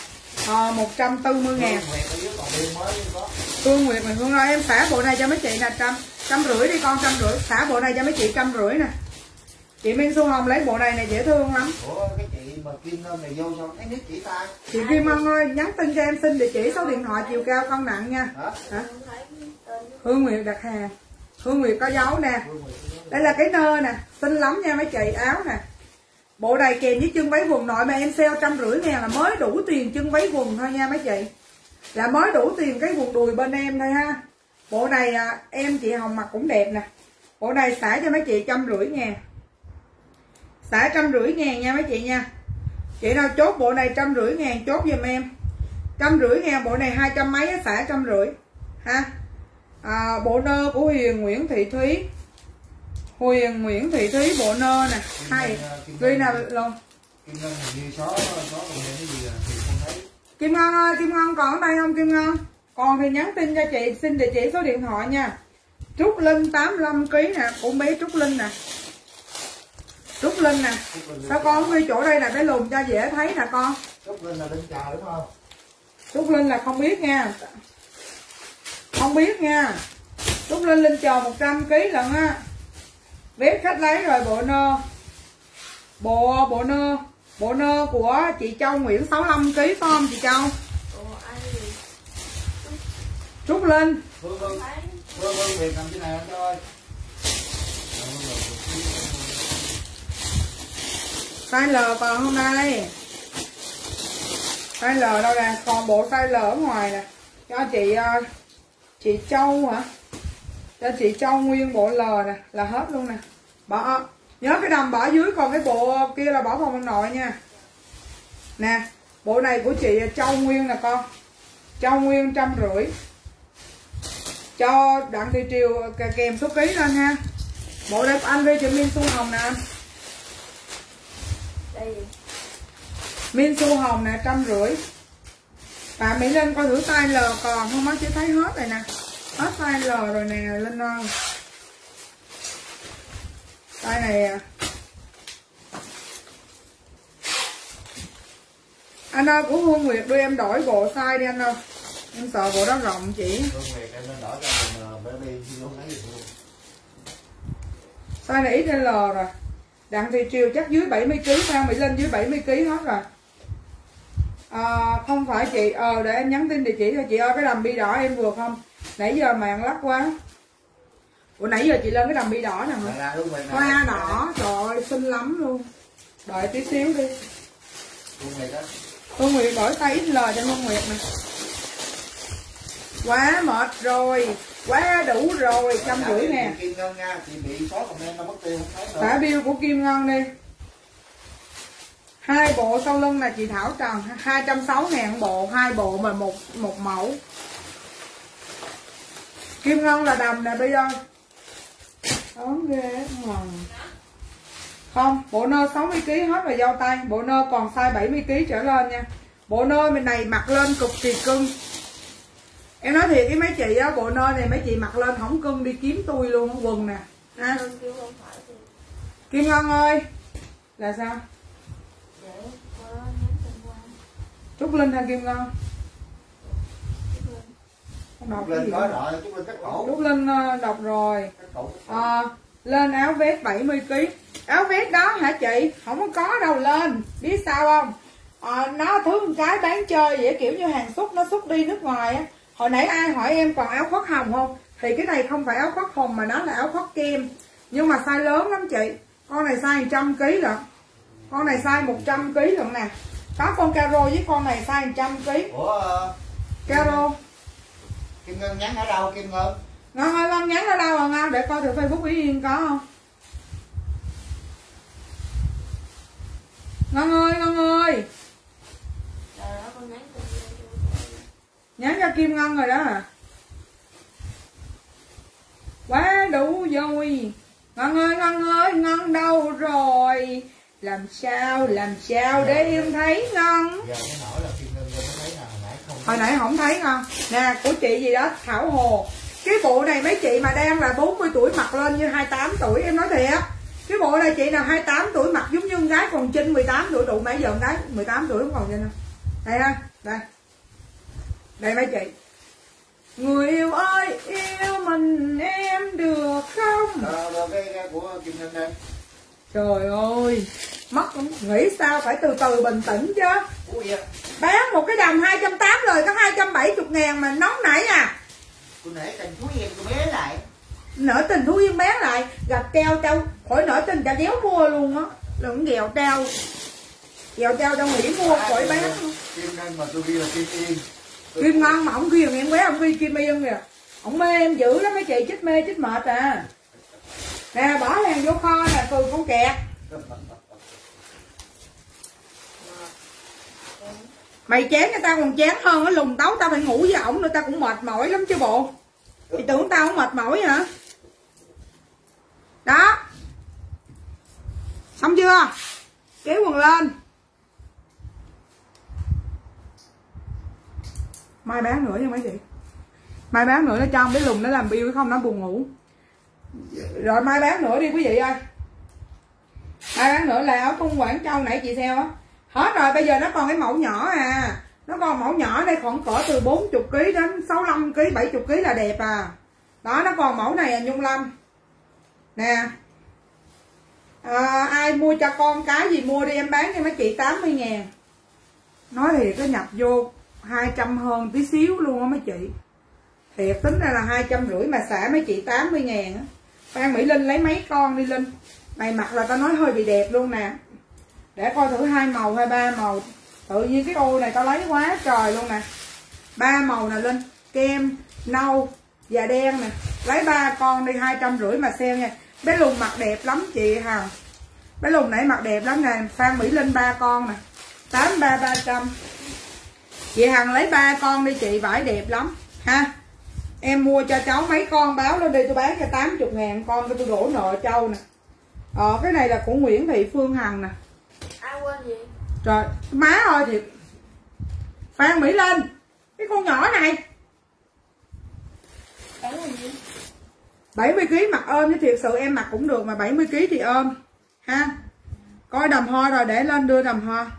Speaker 1: À, 140 ngàn Phương Nguyệt Nguyệt Hương ơi em xả bộ này cho mấy chị là trăm trăm rưỡi đi con trăm rưỡi. Xả bộ này cho mấy chị trăm rưỡi nè. Chị Minh Xuân Hồng lấy bộ này này dễ thương lắm.
Speaker 2: Ủa cái chị mà Kim Ngân này vô sao? Thấy nít chỉ ta
Speaker 1: chị Kim Ngân ơi nhắn tin cho em xin địa chỉ số điện thoại chiều cao cân nặng nha.
Speaker 2: Hả?
Speaker 1: Hương Nguyệt đặt hàng. Hương Nguyệt có dấu nè. Đây là cái nơ nè xinh lắm nha mấy chị áo nè. Bộ này kèm với chân váy quần nội mà em sale trăm rưỡi ngàn là mới đủ tiền chân váy quần thôi nha mấy chị là mới đủ tiền cái vùng đùi bên em thôi ha. Bộ này à, em chị Hồng mặc cũng đẹp nè. Bộ này xả cho mấy chị trăm rưỡi ngàn. Xả trăm rưỡi ngàn nha mấy chị nha. Chị nào chốt bộ này trăm rưỡi ngàn chốt giùm em. Trăm rưỡi ngàn bộ này hai trăm mấy xả trăm rưỡi ha. À, bộ nơ của Huyền Nguyễn Thị Thúy. Huyền Nguyễn Thị Thúy bộ nơ nè. Hai ghi nào luôn
Speaker 2: Kim Ngân hình như xó, xó còn cái gì à? Thì không thấy.
Speaker 1: Kim Ngân ơi Kim Ngân còn ở đây không Kim Ngân? Còn thì nhắn tin cho chị xin địa chỉ số điện thoại nha. Trúc Linh 85 kg nè cũng bé Trúc Linh nè. Trúc Linh nè. Sao con không ghi chỗ đây là cái lùm cho dễ thấy nè con.
Speaker 2: Trúc Linh là bên chào đúng không?
Speaker 1: Trúc Linh là không biết nha. Không biết nha. Trúc Linh Linh chờ 100 kg lần á. Biết khách lấy rồi bộ nơ. Bộ bộ nơ Bộ nơ của chị Châu Nguyễn 65 kg phải không chị Châu? Trúc Linh
Speaker 2: Phương Phương
Speaker 4: thấy
Speaker 2: Phương Phương Việt nằm trên này anh ơi.
Speaker 1: Size L còn không đây size L đâu nè? Còn bộ size L ở ngoài nè. Cho chị ờ, chị Châu hả? Cho chị Châu nguyên bộ L nè là hết luôn nè. Bỏ nhớ cái đầm bỏ dưới còn cái bộ kia là bỏ vào bên nội nha. Nè bộ này của chị Châu Nguyên nè con. Châu Nguyên trăm rưỡi. Cho đặng thị triều kèm số ký lên ha. Bộ đẹp anh đi cho Min Su Hồng nè. Anh
Speaker 4: đây.
Speaker 1: Min Su Hồng nè trăm rưỡi. Bà Mỹ Linh coi thử size L còn không? Má chỉ thấy hết rồi nè. Hết size L rồi nè Linh ơi Size này à. Anh ơi của Hương Nguyệt đưa em đổi bộ size đi anh ơi. Em sợ bộ đó rộng chị.
Speaker 2: Hương Nguyệt em nên đổi cho mình ờ, baby luôn lấy gì luôn
Speaker 1: Size này XL rồi. Đặng Thị Triều chắc dưới 70kg Sao Mỹ Linh dưới 70kg hết rồi. À, Không phải chị Ờ để em nhắn tin địa chỉ cho chị ơi. Cái đầm bi đỏ em vừa không? Nãy giờ mạng lắc quá Ủa nãy giờ chị lên cái đầm bi đỏ nè hả?
Speaker 2: Nguyệt nè.
Speaker 1: Hoa đỏ Trời ơi xinh lắm luôn. Đợi tí xíu đi.
Speaker 2: Hương Nguyệt
Speaker 1: đổi tay XL cho Hương Nguyệt nè. Quá mệt rồi Quá đủ rồi Trăm rưỡi nè.
Speaker 2: Kim Ngân nha chị bị xóa comment nó mất tiêu không thấy
Speaker 1: Tả
Speaker 2: nữa
Speaker 1: bill của Kim Ngân đi. Hai bộ sau lưng là chị Thảo Trần 260 ngàn bộ hai bộ mà một một mẫu. Kim Ngân là đầm nè bây giờ Ớn ghê. Ngoằng Không, bộ nơ 60kg hết rồi dao tay. Bộ nơ còn size 70kg trở lên nha. Bộ nơ mình này mặc lên cực kỳ cưng. Em nói thiệt với mấy chị á Bộ nơ này mấy chị mặc lên không cưng đi kiếm tôi luôn quần nè.
Speaker 4: Thì
Speaker 1: Kim Ngân ơi Là sao?
Speaker 4: qua.
Speaker 1: Trúc Linh hay Kim Ngân? Đọc gì
Speaker 2: có rồi Chúc Linh cắt cổ
Speaker 1: Trúc Linh ờ, đọc rồi. Ờ, Lên áo vest 70kg Áo vest đó hả chị? Không có đâu lên. Biết sao không? Ờ, nó thứ một cái bán chơi vậy kiểu như hàng xuất nó xuất đi nước ngoài á. Hồi nãy ai hỏi em còn áo khoác hồng không? Thì cái này không phải áo khoác hồng mà nó là áo khoác kem. Nhưng mà size lớn lắm chị. Con này size 100kg lận. Con này size 100kg lận nè. Có con caro với con này size 100kg
Speaker 2: Ủa ờ,
Speaker 1: Caro
Speaker 2: Kim Ngân nhắn ở đâu Kim Ngân?
Speaker 1: Ngon ơi, Ngon nhắn ở đâu rồi Ngon để coi thử Facebook Ý Yên có không. Ngon ơi, Ngon ơi.
Speaker 4: Nhắn cho
Speaker 1: Nhắn cho Kim Ngân rồi đó. Hả Quá đủ rồi Ngon ơi, Ngon ơi, Ngon đâu rồi? Làm sao, làm sao để em thấy Ngon
Speaker 2: giờ mới hỏi là Kim Ngân Ngân có thấy nào hồi nãy không
Speaker 1: không thấy Ngon Nè, của chị gì đó, Thảo Hồ. Cái bộ này mấy chị mà đang là 40 tuổi mặc lên như 28 tuổi Em nói thiệt. Cái bộ này chị nào 28 tuổi mặc giống như con gái còn Trinh 18 tuổi đủ mấy giờ con gái? 18 tuổi không? Còn Trinh không Đây ha, đây. Đây mấy chị. Người yêu ơi, yêu mình em được không?
Speaker 2: Rồi cái, cái của Kim đây.
Speaker 1: Trời ơi Mất nghĩ sao phải từ từ bình tĩnh chứ. Bán một cái đầm 280 rồi có 270 ngàn mà nóng nảy à.
Speaker 2: Nể tình thú em cô bé lại.
Speaker 1: Nở tình thú yên bán lại. Gặp treo trao khỏi nở tình cả déo mua luôn á. Đừng ghèo trao ghèo trao trong nghĩ mua khỏi bán.
Speaker 2: Kim Ngân mà tôi ghi là Kim Yên.
Speaker 1: Kim ngon mà ông ghiền em bé ông ghi kim yên kìa. Ông mê em dữ lắm mấy chị chích mê chích mệt à. Nè bỏ hàng vô kho nè từ con kẹt mày chán người ta còn chán hơn á, lùng tấu, tao phải ngủ với ổng nữa, tao cũng mệt mỏi lắm chứ bộ. Thì tưởng tao không mệt mỏi hả? Đó. Xong chưa? Kéo quần lên. Mai bán nữa nha mấy chị. Mai bán nữa nó cho biết lùng nó làm bill, không nó buồn ngủ. Rồi mai bán nữa đi quý vị ơi. Mai bán nữa là áo thun quảng châu nãy chị theo á hết rồi bây giờ nó còn cái mẫu nhỏ à. Nó còn mẫu nhỏ đây khoảng cỡ từ 40 kg đến 65 kg 70 kg là đẹp à. Đó nó còn mẫu này là nhung lâm. Nè. À, ai mua cho con cái gì mua đi em bán cho mấy chị 80 ngàn. Nói thiệt nó nhập vô 200 hơn tí xíu luôn á mấy chị. Thiệt tính ra là hai trăm rưỡi mà xả mấy chị 80 ngàn á. Phan Mỹ Linh lấy mấy con đi Linh. Mày mặc là tao nói hơi bị đẹp luôn nè để coi thử hai màu hay ba màu. Tự nhiên cái ô này tao lấy quá trời luôn nè. Ba màu nè, linh. Kem, nâu và đen nè. Lấy ba con đi, hai trăm rưỡi mà sale nha. Bé lùn mặt đẹp lắm chị hằng bé lùn nãy mặt đẹp lắm nè. Phan mỹ linh ba con nè. tám ba ba trăm. Chị hằng lấy ba con đi, chị vải đẹp lắm. Ha, em mua cho cháu mấy con, báo lên đi, tôi bán cho 80 ngàn con, tôi đổ nợ châu nè. Ờ cái này là của Nguyễn Thị Phương Hằng nè
Speaker 4: ai quên gì?
Speaker 1: Trời má ơi thiệt. Phan Mỹ Linh cái con nhỏ này.
Speaker 3: Bán là gì?
Speaker 1: 70 kg mặc ôm chứ thiệt sự em mặc cũng được mà 70 kg thì ôm. Ha? Coi đầm hoa rồi để lên đưa đầm hoa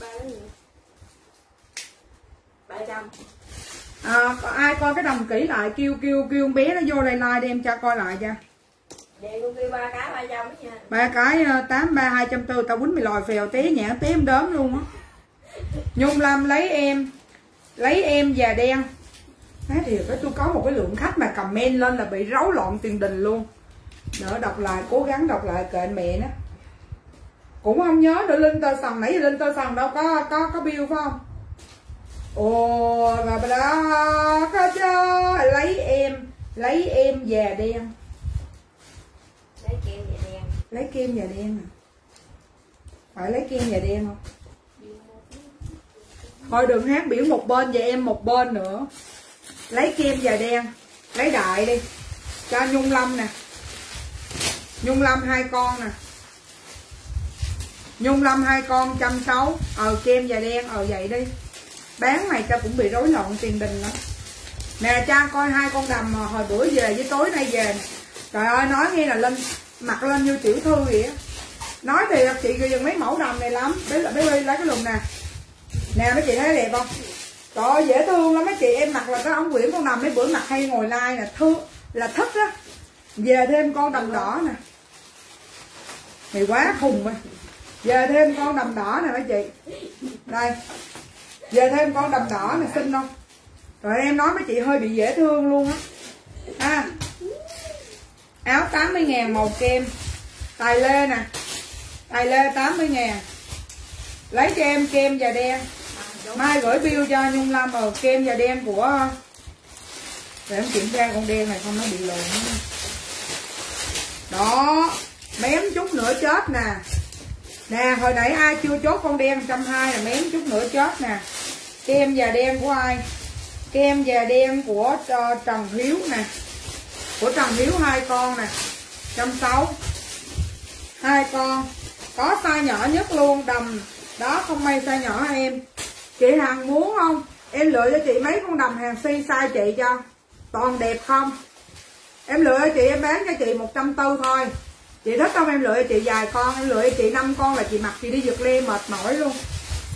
Speaker 4: ba cái gì? Ba trăm.
Speaker 1: À, có ai coi cái đầm kỹ lại? Kêu kêu kêu bé nó vô đây like đem cho coi lại cho
Speaker 4: ba cái, ba trăm nha.
Speaker 1: Ba cái ờ, tám, ba, hai trăm tư, tao quýnh mày lòi phèo té nhẹ té em đớm luôn á. Nhung lâm lấy em lấy em già đen. Thế thì cái tôi có một cái lượng khách mà comment lên là bị rối loạn tiền đình luôn. Đỡ đọc lại, cố gắng đọc lại kệ mẹ nó. Cũng không nhớ nữa, linh tơ sòng nãy giờ linh tơ sòng đâu, có có có bill phải không? Ồ và bà đó có cho lấy em lấy em già đen
Speaker 4: lấy kem và đen.
Speaker 1: Lấy kem và đen à? Phải lấy kem và đen không? Thôi đừng hát biểu một bên và em một bên nữa. Lấy kem và đen. Lấy đại đi. Cho nhung lâm nè. Nhung lâm hai con nè. Nhung lâm hai con trăm sáu ờ kem và đen ờ vậy đi. Bán này cho cũng bị rối loạn tiền đình lắm nè, cha coi hai con đầm hồi bữa về với tối nay về nè trời ơi, nói nghe là lên mặc lên như tiểu thư vậy á. Nói thì chị gần mấy mẫu đầm này lắm. Bé bé Ly lấy cái lùm nè. Nè, mấy chị thấy đẹp không? Trời ơi, dễ thương lắm mấy chị. Em mặc là cái ống quyển con đầm mấy bữa mặc hay ngồi like nè thương là thích á. Về thêm con đầm đỏ nè. Thì quá khùng rồi về thêm con đầm đỏ nè mấy chị. Đây. Về thêm con đầm đỏ này xinh không? Rồi em nói mấy chị hơi bị dễ thương luôn á. Ha áo 80 ngàn màu kem. Tài lê nè. Tài lê 80 ngàn. Lấy cho em kem và đen. Mai gửi bill cho nhung lâm ở kem và đen của để em kiểm tra con đen này không nó bị lộn, đó. Mém chút nữa chết nè. Nè hồi nãy ai chưa chốt con đen trăm hai là mém chút nữa chết nè. Kem và đen của ai? Kem và đen của uh, trần hiếu nè của trần hiếu hai con nè trăm sáu. Hai con, có size nhỏ nhất luôn, đầm, đó, không may size nhỏ em? Chị hằng muốn không? Em lựa cho chị mấy con đầm hàng si size chị cho, toàn đẹp không? Em lựa cho chị, em bán cho chị một trăm tư thôi. Chị thích không? Em lựa cho chị vài con, em lựa cho chị năm con là chị mặc chị đi giật lê mệt mỏi luôn.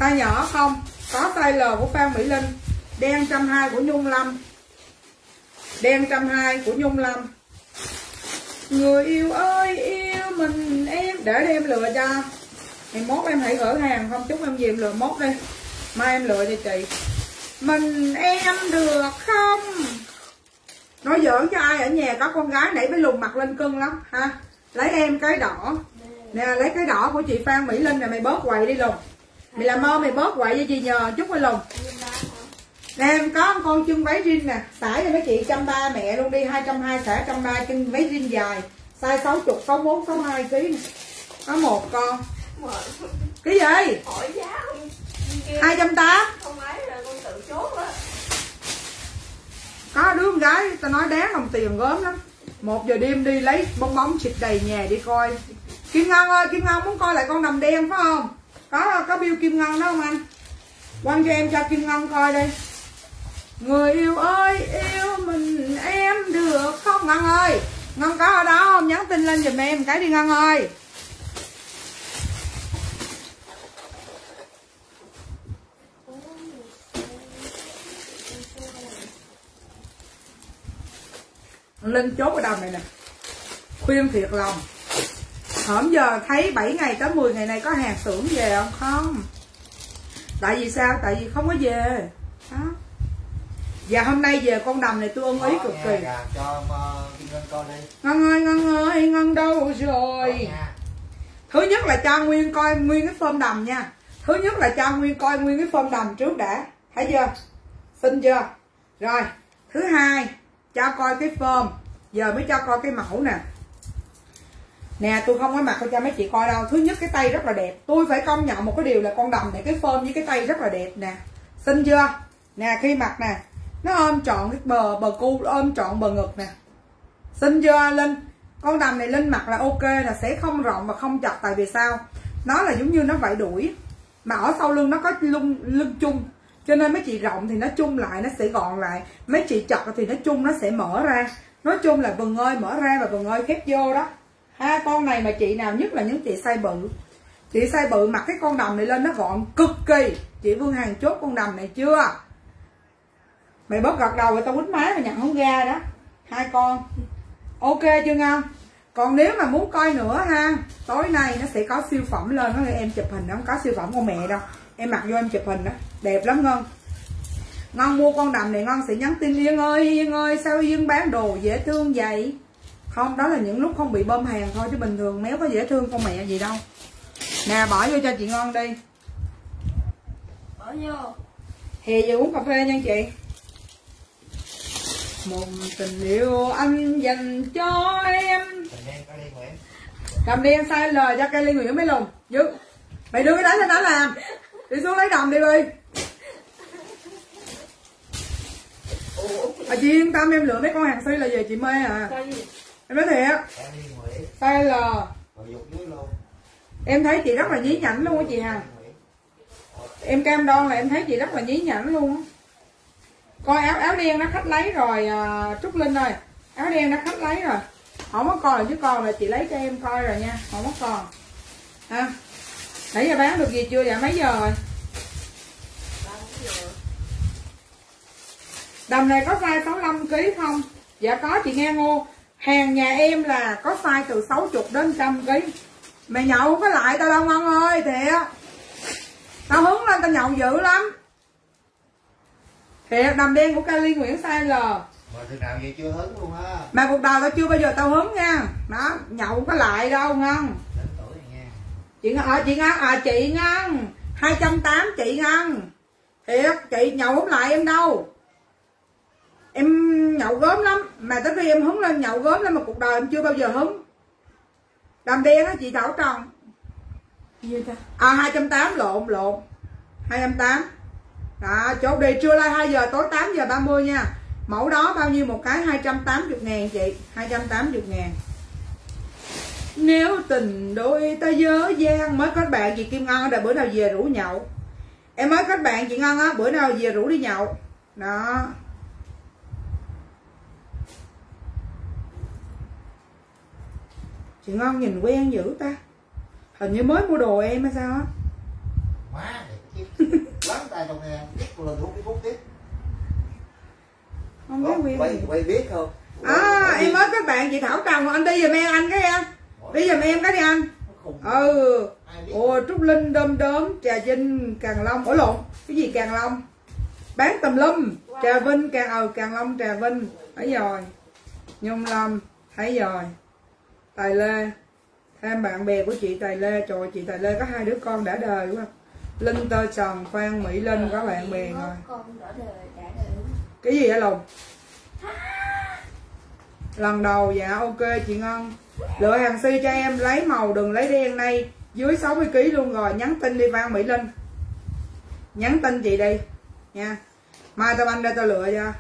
Speaker 1: Size nhỏ không, có size L của Phan Mỹ Linh, đen trăm hai của Nhung Lâm đen trăm hai của Nhung Lâm. Người yêu ơi, yêu mình, em, để em lựa cho. Ngày mốt em hãy gửi hàng, không chúc em gì em lựa mốt đi. Mai em lựa cho chị. Mình em được không? Nói giỡn cho ai ở nhà có con gái nãy mới lùng mặt lên cưng lắm, ha? Lấy em cái đỏ. Nè, lấy cái đỏ của chị Phan Mỹ Linh này mày bớt quậy đi lùng. Mày làm mơ mày bớt quậy cho chị nhờ chút mày lùng em có một con chân váy rin nè xả cho mấy chị trăm ba mẹ luôn đi, hai trăm hai xả trăm ba, chân váy rin dài, size sáu chục, sáu bốn, sáu hai ký có một con. Cái gì?
Speaker 4: hỏi giá không
Speaker 1: hai trăm tám.
Speaker 4: Không ấy là con tự chốt á
Speaker 1: có đứa con gái, tao nói đáng đồng tiền gớm lắm. Một giờ đêm đi lấy bong bóng xịt đầy nhà đi coi. Kim ngân ơi, kim ngân muốn coi lại con đầm đen phải không? Có có bill kim ngân đó không anh? Quăng cho em cho kim ngân coi đi người yêu ơi, yêu mình, em được không, ngân ơi? Ngân có ở đó không? Nhắn tin lên giùm em, cái đi, ngân ơi. Lên chốt ở đầu này nè? Khuyên thiệt lòng. Hổm giờ thấy 7 ngày tới 10 ngày này có hàng xưởng về không? Không. Tại vì sao? Tại vì không có về. Đó. Và hôm nay về con đầm này tôi ưng ý
Speaker 2: Có
Speaker 1: cực kỳ.
Speaker 2: cho Kim Ngân coi đi.
Speaker 1: Ngân ơi, Ngân ơi, Ngân đâu rồi?
Speaker 2: nha.
Speaker 1: thứ nhất là cho nguyên coi nguyên cái phơm đầm nha. Thứ nhất là cho nguyên coi nguyên cái phơm đầm trước đã. Thấy chưa? Xin chưa? Rồi thứ hai cho coi cái phơm giờ mới cho coi cái mẫu nè. Nè tôi không có mặc cho mấy chị coi đâu. Thứ nhất cái tay rất là đẹp. Tôi phải công nhận một cái điều là con đầm này cái phơm với cái tay rất là đẹp nè. Xinh chưa? Nè khi mặc nè nó ôm trọn cái bờ bờ cu, ôm trọn bờ ngực nè. Xin chưa, linh? Con đầm này linh mặc là ok, là sẽ không rộng và không chặt. Tại vì sao? Nó là giống như nó vải đuổi. Mà ở sau lưng nó có lưng lưng chung. Cho nên mấy chị rộng thì nó chung lại, nó sẽ gọn lại. Mấy chị chặt thì nó chung, nó sẽ mở ra. Nói chung là vừng ơi, mở ra và vừng ơi khép vô đó. Ha, con này mà chị nào nhất là những chị say bự. Chị say bự mặc cái con đầm này lên nó gọn cực kỳ. Chị Vương Hàng chốt con đầm này chưa? Mày bớt gật đầu rồi tao quýnh máy mà nhận không ra đó. Hai con. Ok chưa ngon còn nếu mà muốn coi nữa ha tối nay nó sẽ có siêu phẩm lên đó em chụp hình nó không có siêu phẩm con mẹ đâu. Em mặc vô em chụp hình đó. Đẹp lắm ngon ngon mua con đầm này ngon sẽ nhắn tin yên ơi yên ơi sao yên bán đồ dễ thương vậy? Không đó là những lúc không bị bơm hàng thôi chứ bình thường méo có dễ thương con mẹ gì đâu. Nè bỏ vô cho chị ngon đi.
Speaker 3: Bỏ vô.
Speaker 1: Hè giờ uống cà phê nha chị một tình yêu anh dành cho em. Cầm đi em sai lời cho cây ly nguyễn mới lùng. Dứt mày đưa cái đó cho nó làm. Đi xuống lấy đồng đi đi à, chị yên tâm em lựa mấy con hàng si là về chị mê à. Em nói thiệt. Sai l
Speaker 2: Rồi dục dưới luôn.
Speaker 1: Em thấy chị rất là nhí nhảnh luôn á chị Hằng em cam đoan là em thấy chị rất là nhí nhảnh luôn á coi áo áo đen nó khách lấy rồi à, trúc linh ơi. Áo đen nó khách lấy rồi. Không có còn chứ còn là chị lấy cho em coi rồi nha không có còn. Ha. Nãy giờ bán được gì chưa dạ mấy giờ rồi? Đầm này có size 65 kg không? Dạ có chị nghe ngô hàng nhà em là có size từ 60 đến 100 kg mày nhậu có lại tao đâu ngon ơi thiệt. Tao hứng lên tao nhậu dữ lắm thiệt đầm đen của Kali Nguyễn size L
Speaker 2: Mà từ nào vậy chưa hứng luôn á?
Speaker 1: Mà cuộc đời tao chưa bao giờ tao hứng nha. Đó nhậu có lại đâu ngon.
Speaker 2: Đến tuổi rồi nha.
Speaker 1: Chị ngân à, chị ngân à chị ngân. hai trăm tám chị ngân. Thiệt chị nhậu không lại em đâu. Em nhậu gớm lắm. Mà tới khi em hứng lên nhậu gớm lắm mà cuộc đời em chưa bao giờ hứng. Đầm đen á chị thảo tròn.
Speaker 3: Gì ta?
Speaker 1: À hai trăm tám lộn lộn. hai trăm tám đó chốt đi trưa lai 2 giờ, tối 8 giờ 30 nha. Mẫu đó bao nhiêu? Một cái 280 ngàn chị. 280 ngàn. Nếu tình đôi ta dớ dang mới kết bạn chị Kim Ngân đã bữa nào về rủ nhậu. Em mới kết bạn chị Ngân á, bữa nào về rủ đi nhậu. Đó. Chị Ngân nhìn quen dữ ta. Hình như mới mua đồ em hay sao á?
Speaker 2: Lắm tay trong nghe Biết một lần hút cái phút tiếp.
Speaker 1: Không biết
Speaker 2: quay,
Speaker 1: gì
Speaker 2: quay biết không?
Speaker 1: À em mới kết bạn chị Thảo Trần anh đi giùm em anh cái em đi giùm em cái đi anh. Ừ. Ồ Trúc Linh đom đóm trà vinh càng long. Ủa lộn cái gì càng long? Bán tùm lum. Trà vinh càng ờ càng long trà vinh. Thấy rồi. Nhung lâm thấy rồi. Tài lê. Thêm bạn bè của chị tài lê trời chị tài lê có hai đứa con đã đời quá linh tơ trần phan mỹ linh có bạn bè rồi cái gì vậy lùng? Lần đầu dạ ok chị ngân. Lựa hàng si cho em lấy màu đừng lấy đen này dưới 60 kg luôn rồi nhắn tin đi Phan Mỹ Linh nhắn tin chị đi nha. Mai tao banh ra tao lựa cho.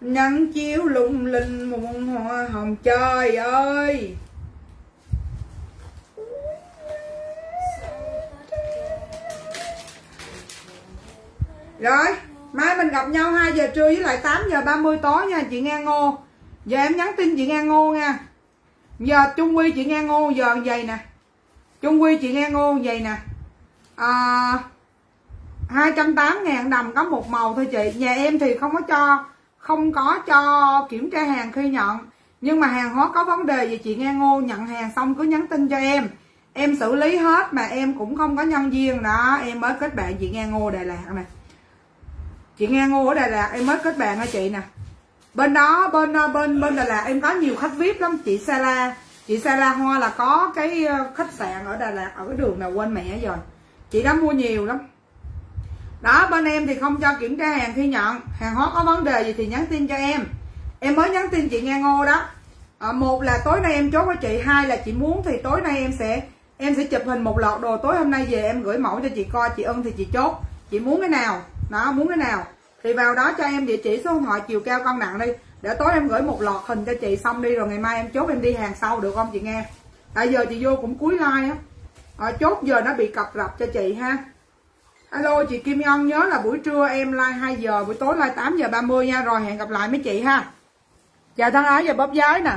Speaker 1: Nắng chiếu lung linh muôn hoa hồng trời ơi Rồi, mai mình gặp nhau 2 giờ trưa với lại 8 giờ 30 tối nha chị nghe Ngô. Giờ em nhắn tin chị nghe Ngô nha. Giờ Trung Quy chị nghe Ngô giờ vậy nè. Trung Quy chị nghe Ngô vậy nè. À 280 ngàn đồng có một màu thôi chị. Nhà em thì không có cho không có cho kiểm tra hàng khi nhận. Nhưng mà hàng hóa có vấn đề gì chị nghe Ngô nhận hàng xong cứ nhắn tin cho em. Em xử lý hết mà em cũng không có nhân viên đó. Em mới kết bạn chị nghe Ngô Đà Lạt này chị nghe ngô ở Đà Lạt em mới kết bạn hả chị nè? Bên đó bên bên bên Đà Lạt em có nhiều khách vip lắm. Chị Sala chị sala Hoa là có cái ờ, khách sạn ở Đà Lạt ở cái đường nào quên mẹ rồi. Chị đã mua nhiều lắm. Đó bên em thì không cho kiểm tra hàng khi nhận. Hàng hóa có vấn đề gì thì nhắn tin cho em. Em mới nhắn tin chị nghe ngô đó. À, một là tối nay em chốt với chị hai là chị muốn thì tối nay em sẽ em sẽ chụp hình một lọt đồ. Tối hôm nay về em gửi mẫu cho chị coi chị ưng thì chị chốt. Chị muốn cái nào? Đó muốn cái nào? Thì vào đó cho em địa chỉ số điện thoại chiều cao cân nặng đi. Để tối em gửi một lọt hình cho chị xong đi rồi ngày mai em chốt em đi hàng sau được không chị nghe tại giờ chị vô cũng cuối like á. À, chốt giờ nó bị cập rập cho chị ha. Alo chị Kim Nhân nhớ là buổi trưa em like 2 giờ buổi tối like 8 giờ 30 nha. Rồi hẹn gặp lại mấy chị ha. Chào thân ái và bóp giấy nè.